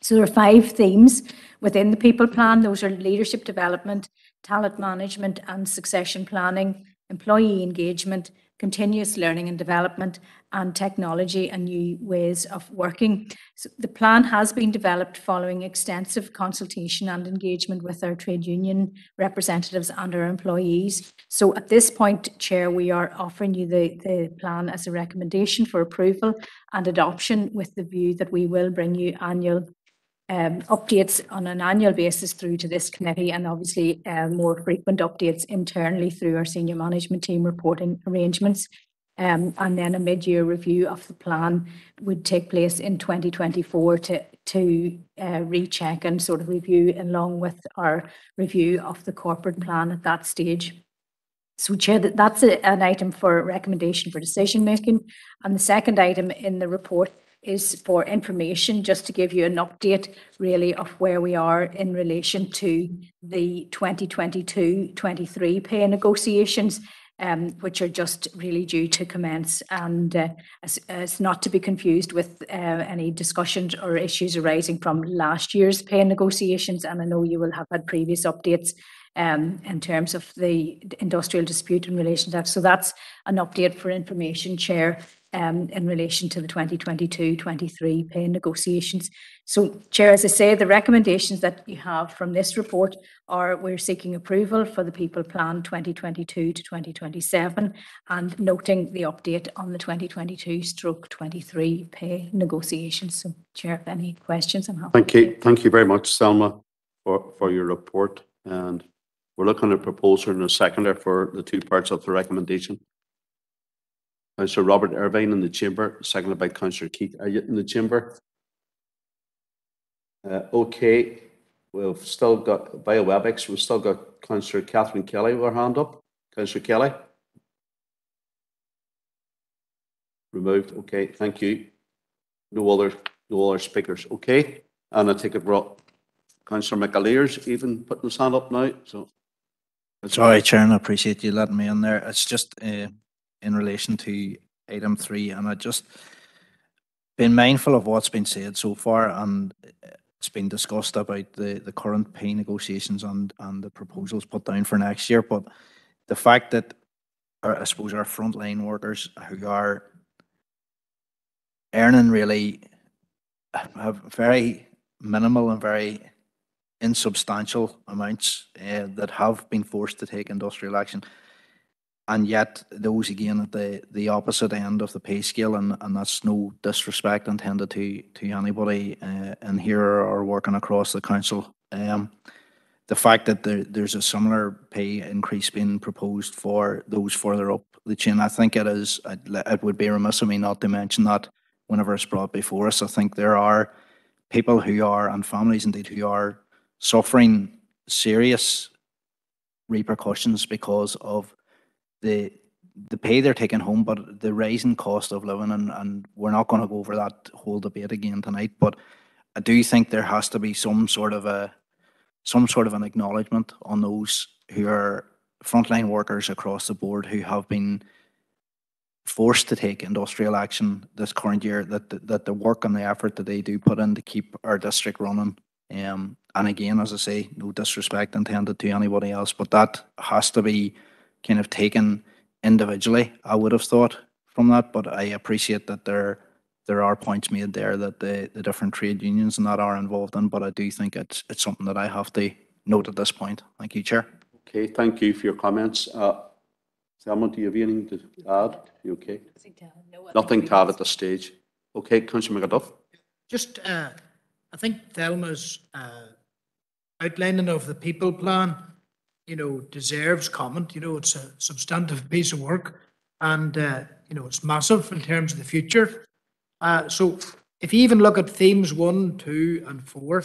So there are five themes within the people plan. Those are leadership development, talent management and succession planning, employee engagement, continuous learning and development, and technology and new ways of working. So the plan has been developed following extensive consultation and engagement with our trade union representatives and our employees. So at this point, Chair, we are offering you the, the plan as a recommendation for approval and adoption with the view that we will bring you annual um, updates on an annual basis through to this committee and obviously uh, more frequent updates internally through our senior management team reporting arrangements. Um, and then a mid-year review of the plan would take place in 2024 to, to uh, recheck and sort of review along with our review of the corporate plan at that stage. So Chair, that's a- an item for recommendation for decision making. And the second item in the report is for information, just to give you an update really of where we are in relation to the 2022-23 pay negotiations, um, which are just really due to commence and uh, as, as not to be confused with uh, any discussions or issues arising from last year's pay negotiations. And I know you will have had previous updates um, in terms of the industrial dispute in relation to that. So that's an update for information, Chair, um, in relation to the 2022-23 pay negotiations. So, Chair, as I say, the recommendations that you have from this report are we're seeking approval for the People Plan 2022 to 2027 and noting the update on the 2022 stroke 23 pay negotiations. So, Chair, if any questions, I'm happy. Thank you, thank you very much, Thelma, for, for your report. And we're looking at a proposer and a seconder for the two parts of the recommendation. Councillor Robert Irvine in the chamber, seconded by Councillor Keith Elliott in the chamber. Uh, okay, we've still got, via WebEx, we've still got Councillor Catherine Kelly with her hand up. Councillor Kelly? Removed, okay, thank you. No other, no other speakers, okay? And I take it, Rob, Councillor McAleer's even putting his hand up now, so. Sorry, Chair, I appreciate you letting me in there. It's just uh, in relation to item three, and I just been mindful of what's been said so far, and it's been discussed about the, the current pay negotiations and, and the proposals put down for next year. But the fact that, our, I suppose, our frontline workers who are earning really have very minimal and very insubstantial amounts uh, that have been forced to take industrial action. And yet those again at the, the opposite end of the pay scale, and, and that's no disrespect intended to, to anybody uh, in here or working across the council. Um, the fact that there, there's a similar pay increase being proposed for those further up the chain, I think it is, it would be remiss of me not to mention that whenever it's brought before us. I think there are people who are, and families indeed, who are suffering serious repercussions because of the the pay they're taking home, but the rising cost of living, and, and we're not going to go over that whole debate again tonight. But I do think there has to be some sort of a some sort of an acknowledgement on those who are frontline workers across the board who have been forced to take industrial action this current year. That the, that the work and the effort that they do put in to keep our district running. Um, and again, as I say, no disrespect intended to anybody else, but that has to be kind of taken individually, I would have thought from that, but I appreciate that there there are points made there that the, the different trade unions and that are involved in, but I do think it's it's something that I have to note at this point. Thank you, Chair. Okay, thank you for your comments. Uh, Thelma, do you have anything to add? You okay? Nothing to add at this stage. Okay, Councillor McElduff. Just, uh, I think Thelma's uh, outlining of the people plan you know, deserves comment. You know, it's a substantive piece of work and, uh, you know, it's massive in terms of the future. Uh, so if you even look at themes one, two, and four,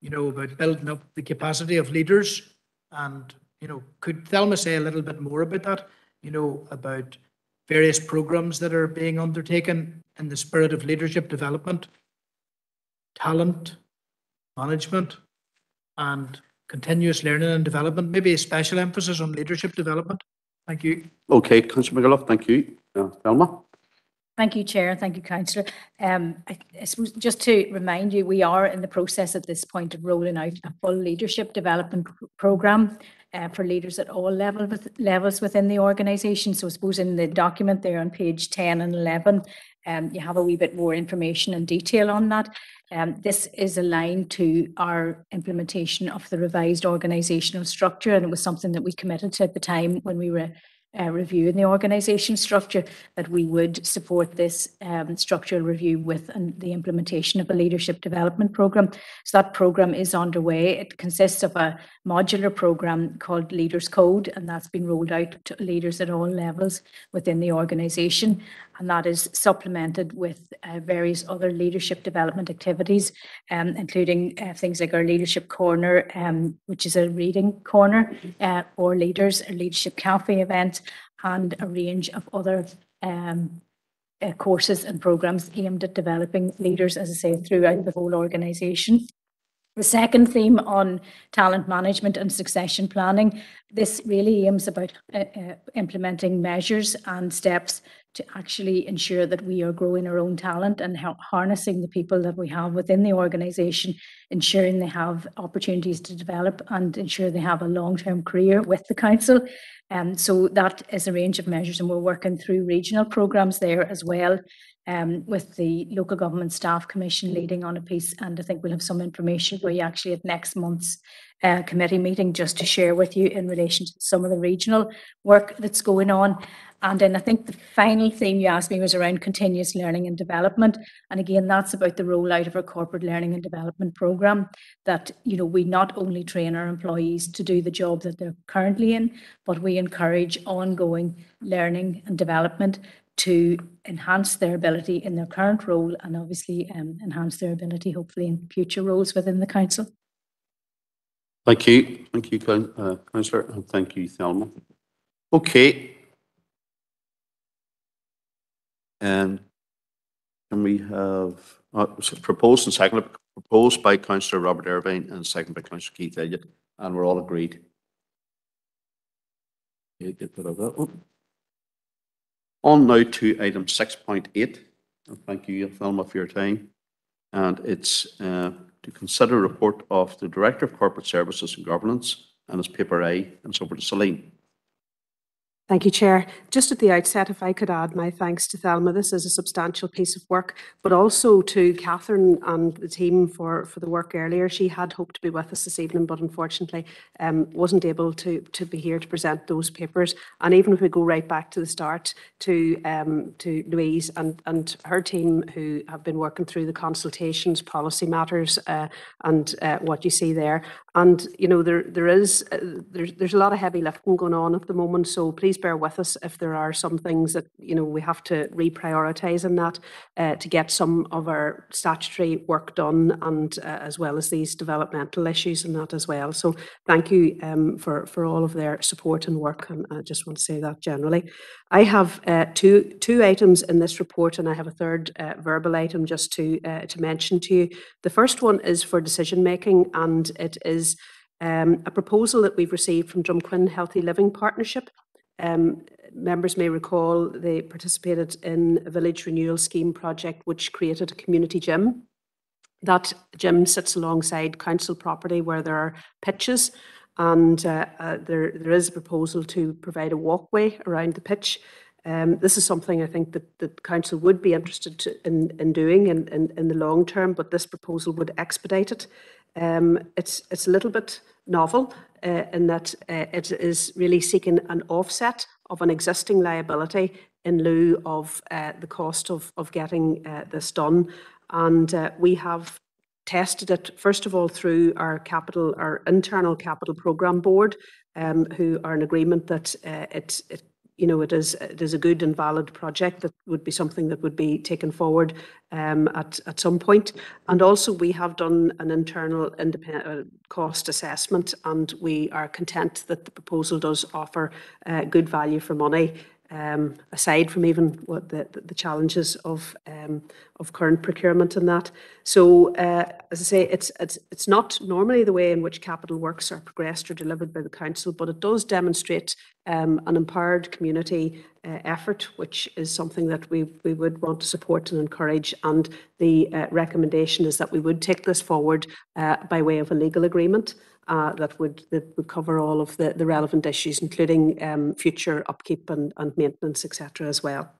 you know, about building up the capacity of leaders and, you know, could Thelma say a little bit more about that? You know, about various programs that are being undertaken in the spirit of leadership development, talent, management, and continuous learning and development, maybe a special emphasis on leadership development. Thank you. Okay, Councillor McElduff, thank you. Uh, Thelma? Thank you, Chair. Thank you, Councillor. Um, I, I suppose just to remind you, we are in the process at this point of rolling out a full leadership development programme uh, for leaders at all level with, levels within the organisation. So I suppose in the document there on page 10 and 11, um, you have a wee bit more information and detail on that. Um, this is aligned to our implementation of the revised organisational structure, and it was something that we committed to at the time when we were uh, review in the organisation structure that we would support this um, structural review with the implementation of a leadership development programme. So that programme is underway. It consists of a modular programme called Leaders Code and that's been rolled out to leaders at all levels within the organisation and that is supplemented with uh, various other leadership development activities, um, including uh, things like our leadership corner, um, which is a reading corner uh, for leaders, a leadership cafe event, and a range of other um, uh, courses and programs aimed at developing leaders, as I say, throughout the whole organisation. The second theme on talent management and succession planning, this really aims about uh, uh, implementing measures and steps to actually ensure that we are growing our own talent and harnessing the people that we have within the organisation, ensuring they have opportunities to develop and ensure they have a long-term career with the council. Um, so that is a range of measures and we're working through regional programmes there as well um, with the Local Government Staff Commission leading on a piece and I think we'll have some information for you actually at next month's uh, committee meeting just to share with you in relation to some of the regional work that's going on. And then I think the final theme you asked me was around continuous learning and development. And again, that's about the rollout of our corporate learning and development program that, you know, we not only train our employees to do the job that they're currently in, but we encourage ongoing learning and development to enhance their ability in their current role and obviously um, enhance their ability hopefully in future roles within the council. Thank you. Thank you, uh, Councillor, and thank you, Thelma. Okay, and can we have, uh, proposed and seconded, proposed by Councillor Robert Irvine and seconded by Councillor Keith Elliott, and we're all agreed. Get rid of that one. On now to item six point eight. Thank you, Thelma, for your time. And it's uh, to consider a report of the Director of Corporate Services and Governance and his paper A, and so over to Celine. Thank you, Chair. Just at the outset, if I could add my thanks to Thelma, this is a substantial piece of work, but also to Catherine and the team for, for the work earlier. She had hoped to be with us this evening, but unfortunately um, wasn't able to, to be here to present those papers. And even if we go right back to the start, to, um, to Louise and, and her team who have been working through the consultations, policy matters, uh, and uh, what you see there. And, you know, there, there is, uh, there's, there's a lot of heavy lifting going on at the moment, so please bear with us if there are some things that, you know, we have to reprioritise in that uh, to get some of our statutory work done and uh, as well as these developmental issues and that as well. So thank you um, for, for all of their support and work and I just want to say that generally. I have uh, two, two items in this report and I have a third uh, verbal item just to, uh, to mention to you. The first one is for decision making and it is um, a proposal that we've received from Drumquin Healthy Living Partnership. Um, members may recall they participated in a village renewal scheme project which created a community gym. That gym sits alongside council property where there are pitches and uh, uh, there, there is a proposal to provide a walkway around the pitch. Um, this is something I think that the council would be interested to, in, in doing in, in, in the long term, but this proposal would expedite it. Um, it's, it's a little bit novel uh, in that uh, it is really seeking an offset of an existing liability in lieu of uh, the cost of, of getting uh, this done. And uh, we have tested it, first of all, through our capital, our internal capital program board, um, who are in agreement that uh, it, it you know, it is it is a good and valid project that would be something that would be taken forward um, at at some point. And also, we have done an internal independent uh, cost assessment, and we are content that the proposal does offer uh, good value for money um, aside from even what the, the challenges of um, of current procurement and that. So, uh, as I say, it's it's it's not normally the way in which capital works are progressed or delivered by the council, but it does demonstrate um, an empowered community uh, effort, which is something that we we would want to support and encourage. And the uh, recommendation is that we would take this forward uh, by way of a legal agreement uh, that would that would cover all of the, the relevant issues, including um, future upkeep and, and maintenance, etc. as well.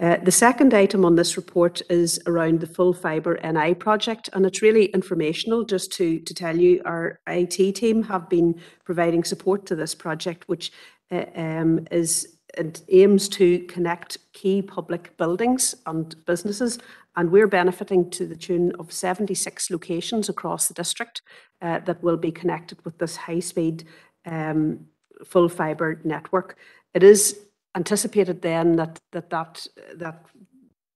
Uh, the second item on this report is around the full fibre NI project, and it's really informational. Just to, to tell you, our IT team have been providing support to this project, which uh, um, is it aims to connect key public buildings and businesses and we're benefiting to the tune of 76 locations across the district uh, that will be connected with this high-speed um, full fibre network. It is anticipated then that that that that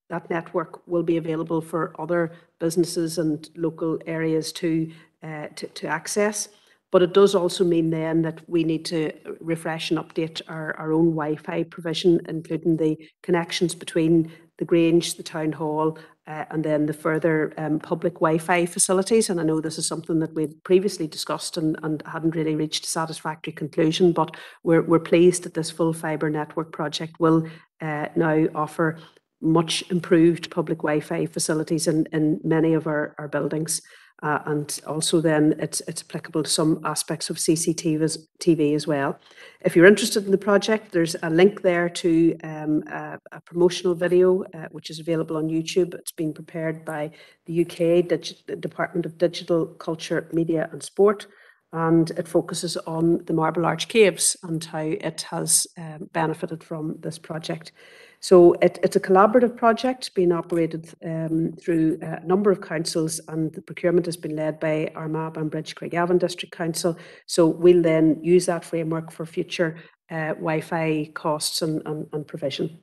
that network will be available for other businesses and local areas to uh, to, to access. But it does also mean then that we need to refresh and update our, our own Wi-Fi provision, including the connections between the Grange, the Town Hall, uh, and then the further um, public Wi-Fi facilities. And I know this is something that we'd previously discussed and, and hadn't really reached a satisfactory conclusion, but we're, we're pleased that this full fibre network project will uh, now offer much improved public Wi-Fi facilities in, in many of our, our buildings. Uh, and also then it's, it's applicable to some aspects of CCTV as, TV as well. If you're interested in the project, there's a link there to um, a, a, promotional video, uh, which is available on YouTube. It's been prepared by the UK Digi Department of Digital Culture, Media and Sport. And it focuses on the Marble Arch Caves and how it has um, benefited from this project. So it, it's a collaborative project being operated um, through a number of councils and the procurement has been led by Armagh Banbridge Craigavon District Council. So we'll then use that framework for future uh, Wi-Fi costs and, and, and provision.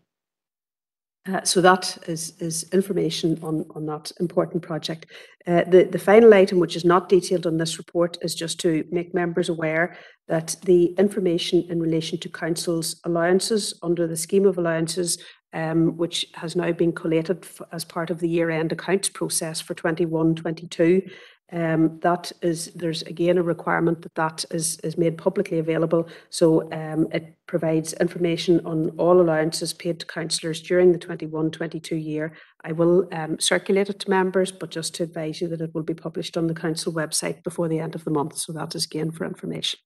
Uh, so that is, is information on, on that important project. Uh, the, the final item, which is not detailed on this report, is just to make members aware that the information in relation to council's allowances under the scheme of allowances, um, which has now been collated as part of the year-end accounts process for 21-22, um, that is, there's again a requirement that that is, is made publicly available. So um, it provides information on all allowances paid to councillors during the 21-22 year. I will um, circulate it to members, but just to advise you that it will be published on the council website before the end of the month. So that is again for information.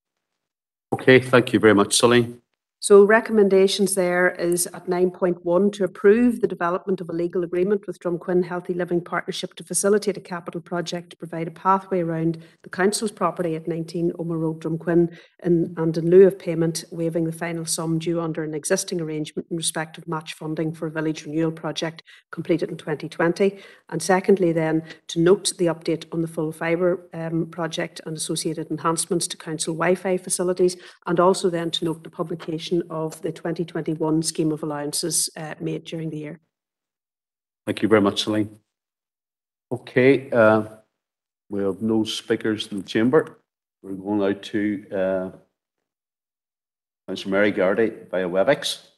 Okay, thank you very much, Celine. So recommendations there is at 9.1 to approve the development of a legal agreement with Drumquin Healthy Living Partnership to facilitate a capital project to provide a pathway around the council's property at 19 Omagh Road, Drumquin, and, and in lieu of payment, waiving the final sum due under an existing arrangement in respect of match funding for a village renewal project completed in 2020. And secondly, then to note the update on the full fibre um, project and associated enhancements to council Wi-Fi facilities, and also then to note the publication of the 2021 scheme of allowances uh, made during the year. Thank you very much, Celine. Okay, uh, we have no speakers in the chamber. We're going out to uh, Councillor Mary Garrity via WebEx.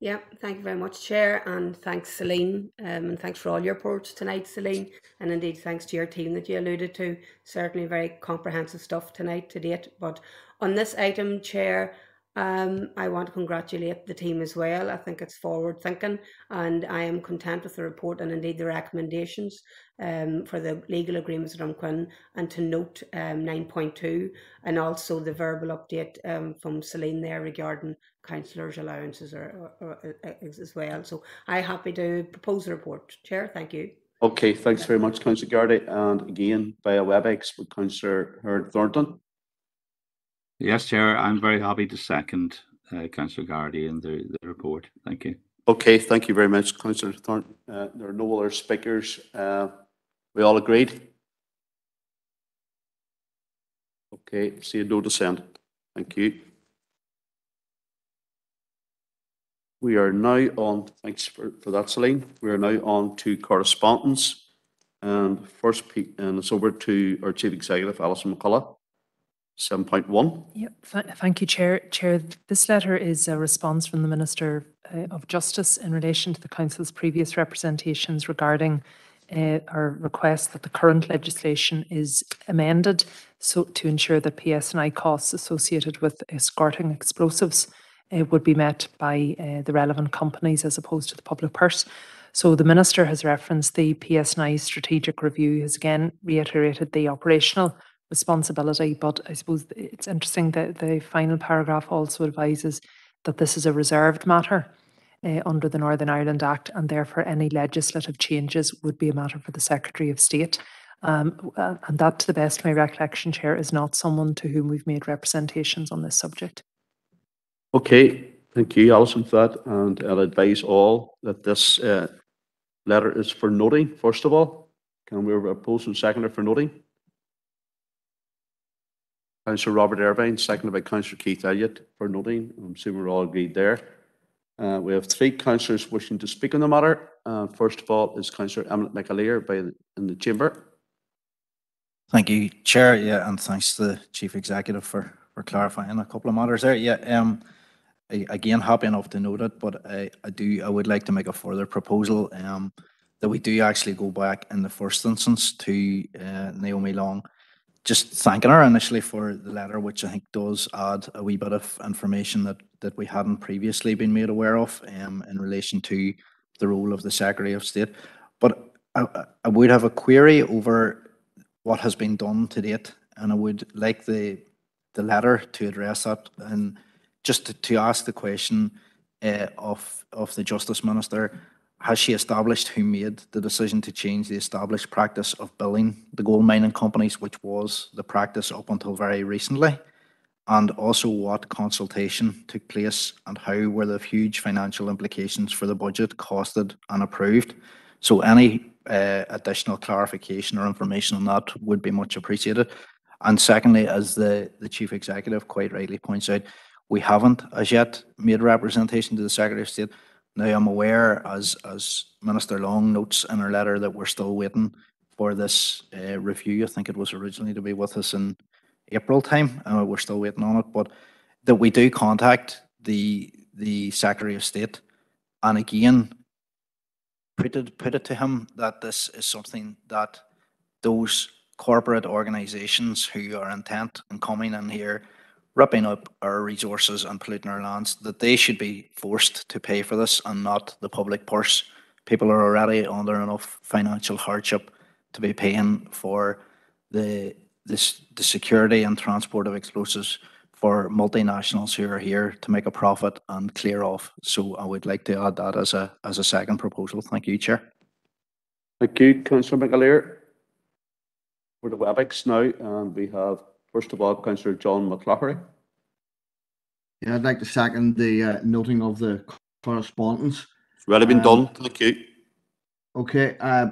Yeah, thank you very much, Chair, and thanks, Celine, um, and thanks for all your reports tonight, Celine, and indeed thanks to your team that you alluded to. Certainly very comprehensive stuff tonight to date. But on this item, Chair, um, I want to congratulate the team as well. I think it's forward thinking, and I am content with the report and indeed the recommendations um, for the legal agreements Drumquin and to note um, 9.2 and also the verbal update um, from Celine there regarding councillors' allowances or, or, or, uh, as well. So I'm happy to propose the report. Chair, thank you. Okay, thanks very much, Councillor Garrity. And again, via WebEx with Councillor Howard Thornton. Yes, Chair, I'm very happy to second uh, Councillor Garrity in the, the report. Thank you. Okay, thank you very much, Councillor Thornton. Uh, there are no other speakers. Uh, we all agreed? Okay, see a no dissent. Thank you. We are now on, thanks for, for that, Celine. We are now on to correspondence. And first, and it's over to our Chief Executive, Alison McCullough. 7.1. Yep, th- thank you, Chair. Chair, this letter is a response from the Minister uh, of Justice in relation to the Council's previous representations regarding uh, our request that the current legislation is amended so to ensure that PSNI costs associated with escorting explosives uh, would be met by uh, the relevant companies as opposed to the public purse. So the Minister has referenced the PSNI strategic review, has again reiterated the operational responsibility. But I suppose it's interesting that the final paragraph also advises that this is a reserved matter uh, under the Northern Ireland Act, and therefore any legislative changes would be a matter for the Secretary of State. Um, uh, and that, to the best of my recollection, Chair, is not someone to whom we've made representations on this subject. Okay, thank you, Alison, for that. And I'll advise all that this uh, letter is for noting, first of all. Can we propose and seconder for noting? Councillor Robert Irvine, seconded by Councillor Keith Elliott for noting. I'm assuming we're all agreed there. Uh, we have three councillors wishing to speak on the matter. Uh, first of all is Councillor Emmett McAleer by the, in the chamber. Thank you, Chair. Yeah, and thanks to the Chief Executive for, for clarifying a couple of matters there. Yeah, um, I, again, happy enough to note it, but I, I do I would like to make a further proposal um, that we do actually go back in the first instance to uh, Naomi Long just thanking her initially for the letter, which I think does add a wee bit of information that, that we hadn't previously been made aware of um, in relation to the role of the Secretary of State. But I, I would have a query over what has been done to date, and I would like the the letter to address that and just to, to ask the question uh, of of the Justice Minister has she established who made the decision to change the established practice of billing the gold mining companies, which was the practice up until very recently? And also what consultation took place and how were the huge financial implications for the budget costed and approved? So any uh, additional clarification or information on that would be much appreciated. And secondly, as the, the Chief Executive quite rightly points out, we haven't as yet made representation to the Secretary of State now, I'm aware, as, as Minister Long notes in her letter, that we're still waiting for this uh, review. I think it was originally to be with us in April time, and uh, we're still waiting on it. But that we do contact the the Secretary of State, and again, put it put it to him that this is something that those corporate organisations who are intent on coming in here ripping up our resources and polluting our lands, that they should be forced to pay for this and not the public purse. People are already under enough financial hardship to be paying for the this the security and transport of explosives for multinationals who are here to make a profit and clear off. So I would like to add that as a, as a second proposal. Thank you, Chair. Thank you, Councillor McAleer. For the WebEx now, and we have, first of all, Councillor John McClaughry. Yeah, I'd like to second the uh, noting of the correspondence. It's already been Um, done. Thank you. Okay, uh,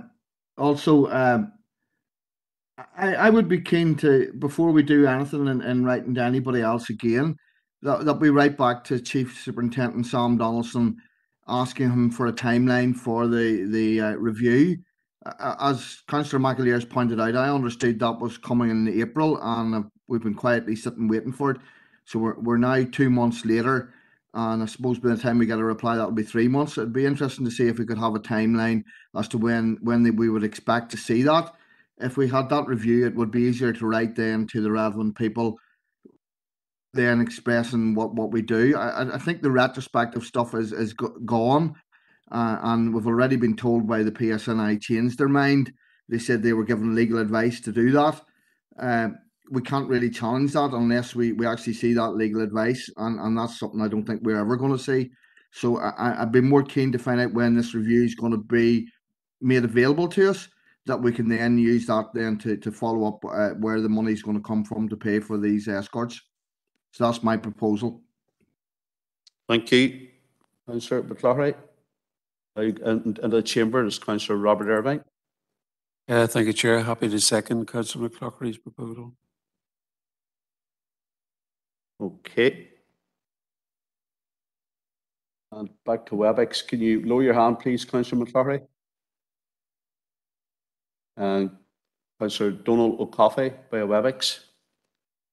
also, um, I, I would be keen to, before we do anything in, in writing to anybody else again, that, that we write back to Chief Superintendent Sam Donaldson, asking him for a timeline for the, the uh, review. As Councillor McAleer pointed out, I understood that was coming in April and uh, we've been quietly sitting waiting for it. So we're, we're now two months later and I suppose by the time we get a reply, that'll be three months. It'd be interesting to see if we could have a timeline as to when when we would expect to see that. If we had that review, it would be easier to write then to the relevant people, then expressing what what we do. I I- think the retrospective stuff is is go- gone, uh, and we've already been told by the PSNI changed their mind. They said they were given legal advice to do that. Um, we can't really challenge that unless we, we actually see that legal advice, and, and that's something I don't think we're ever going to see. So I, I- I'd be more keen to find out when this review is going to be made available to us, that we can then use that then to, to follow up uh, where the money is going to come from to pay for these escorts. So that's my proposal. Thank you, Councillor McClaughry. Now, And, and the chamber is Councillor Robert Irvine. Uh, thank you, Chair. Happy to second Councillor McClaughry's proposal. Okay. And back to WebEx. Can you lower your hand, please, Councillor McClaughry? And Councillor Donal O'Cofaigh by WebEx.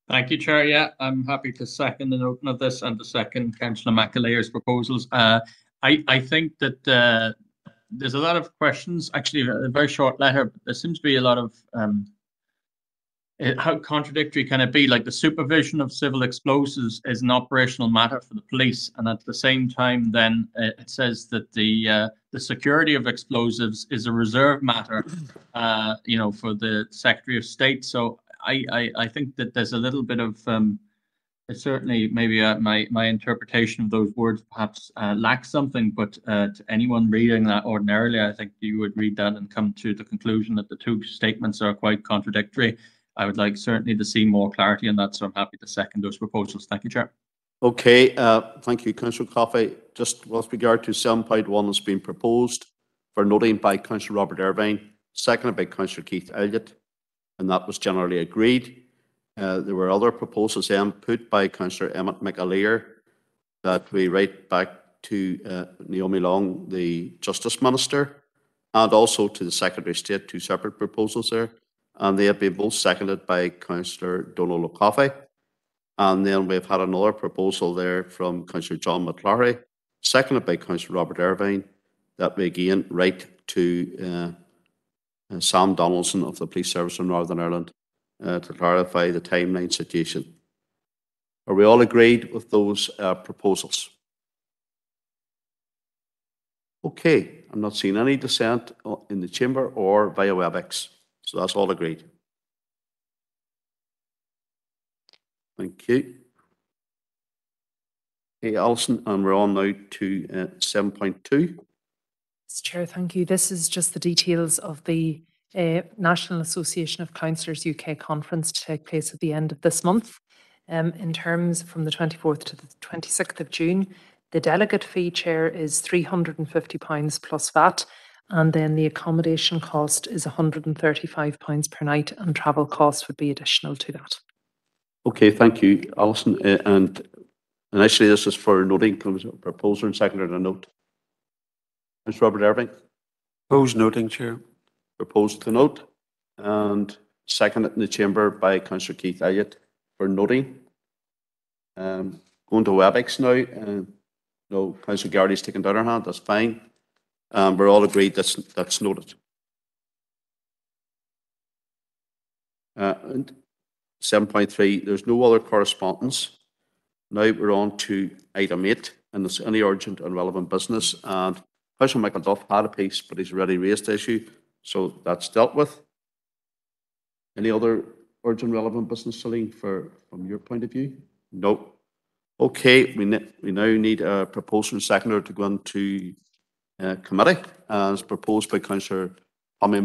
Thank you, Chair. Yeah, I'm happy to second the noting of this and to second Councillor McAleer's proposals. Uh, I, I think that uh, there's a lot of questions, actually, a very short letter, but there seems to be a lot of um, eh, how contradictory can it be? Like the supervision of civil explosives is an operational matter for the police, and at the same time, then uh, it says that the uh, the security of explosives is a reserve matter, uh, you know, for the Secretary of State. So I, I, I think that there's a little bit of um, it certainly maybe uh, my my interpretation of those words perhaps uh, lacks something, but uh, to anyone reading that ordinarily, I think you would read that and come to the conclusion that the two statements are quite contradictory. I would like certainly to see more clarity on that, so I'm happy to second those proposals. Thank you, Chair. Okay, uh, thank you, Councillor Coffey. Just with regard to seven point one that's been proposed for noting by Councillor Robert Irvine, seconded by Councillor Keith Elliott, and that was generally agreed. Uh, there were other proposals then put by Councillor Emmett McAleer that we write back to uh, Naomi Long, the Justice Minister, and also to the Secretary of State, two separate proposals there. And they have been both seconded by Councillor Donal O'Cofaigh. And then we've had another proposal there from Councillor John McClaughry, seconded by Councillor Robert Irvine, that we again write to uh, uh, Sam Donaldson of the Police Service of Northern Ireland uh, to clarify the timeline situation. Are we all agreed with those uh, proposals? Okay, I'm not seeing any dissent uh, in the chamber or via WebEx, so that's all agreed. Thank you. Hey, Alison, and we're on now to uh, 7.2. Mr. Chair, thank you. This is just the details of the uh, National Association of Councillors UK conference to take place at the end of this month. Um, in terms from the 24th to the 26th of June, the delegate fee chair is £350 plus VAT, and then the accommodation cost is £135 per night, and travel costs would be additional to that. Okay, thank you, Alison. Uh, and initially, this is for noting, comes a proposer and seconded a note. Mr. Robert Irvine. Proposed noting, Chair. Proposed to note and seconded in the chamber by Councillor Keith Elliott for noting. Um, going to WebEx now. Uh, no, Councillor Garrity's taken down her hand. That's fine. Um, we're all agreed that's that's noted. Uh, and 7.3, there's no other correspondence. Now we're on to item eight, and there's any urgent and relevant business. And Councillor McElduff had a piece, but he's already raised the issue, so that's dealt with. Any other urgent relevant business, Celine, for, from your point of view? No. Okay, we, we now need a proposal seconder to go into uh, committee as proposed by councillor Tommy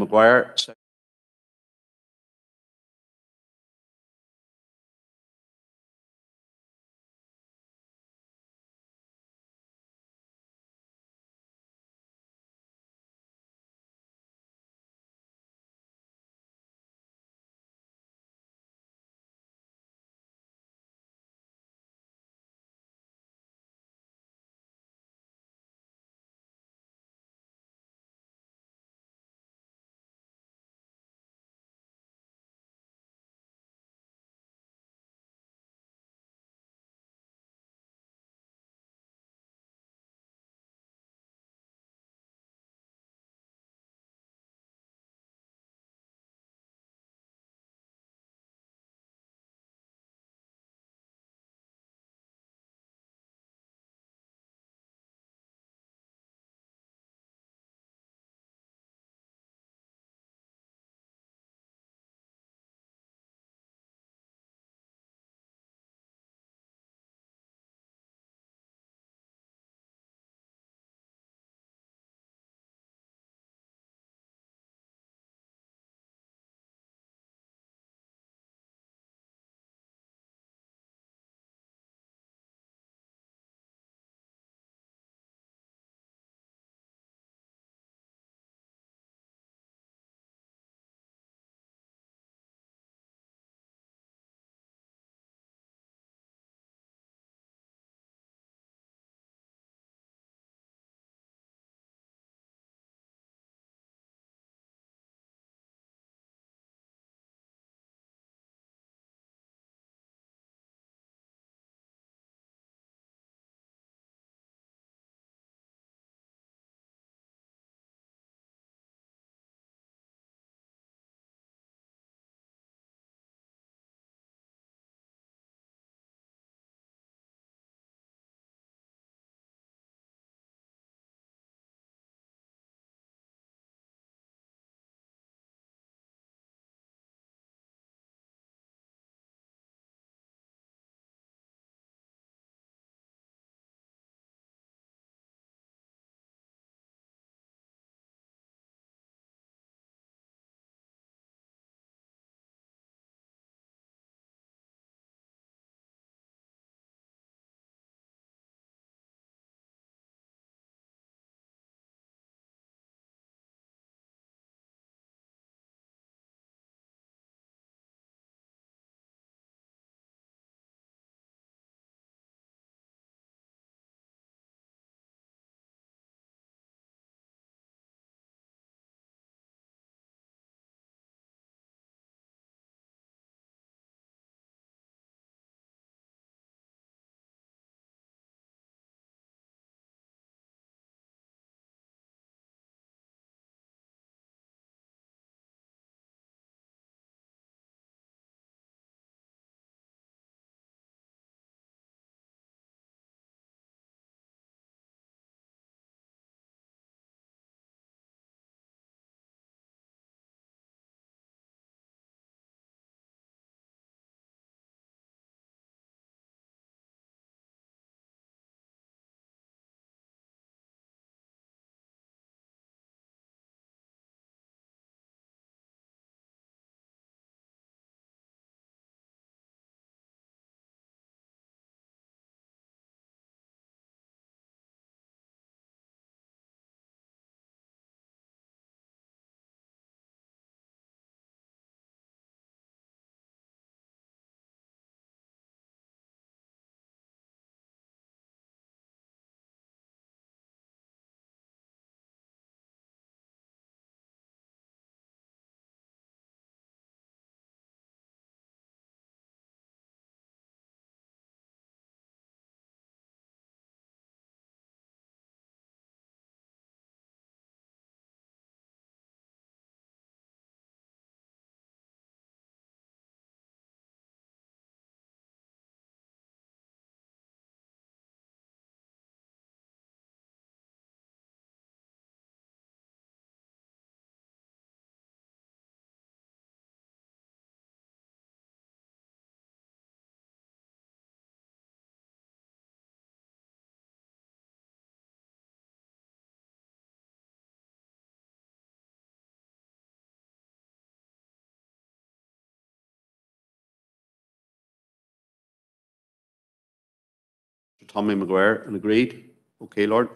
Tommy McGuire and agreed. Okay, Lord.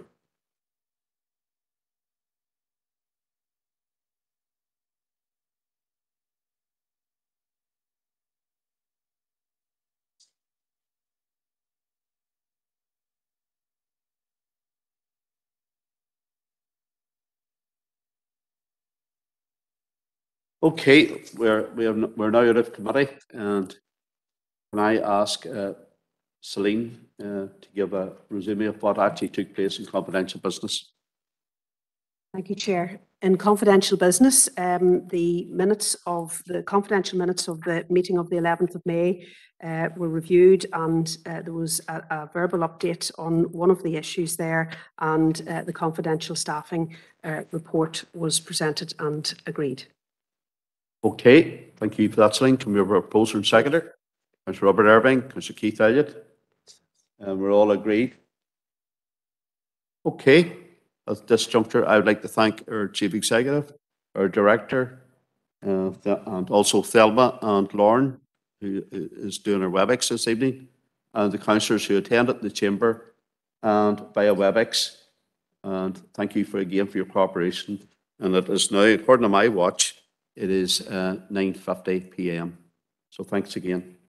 Okay, we're, we have, we're now out of committee and can I ask uh, Celine uh, to give a resume of what actually took place in confidential business? Thank you, Chair. In confidential business, um, the minutes of the confidential minutes of the meeting of the 11th of May uh, were reviewed and uh, there was a, a verbal update on one of the issues there and uh, the confidential staffing uh, report was presented and agreed. Okay, thank you for that, Celine. Can we have a proposer and seconder? Councillor Robert Irvine, Councillor Keith Elliott. And we're all agreed. Okay, at this juncture, I would like to thank our Chief Executive, our Director, uh, and also Thelma and Lauren, who is doing our WebEx this evening, and the councillors who attended the chamber and via WebEx. And thank you for, again, for your cooperation. And it is now, according to my watch, it is uh, 9:50 PM. So thanks again.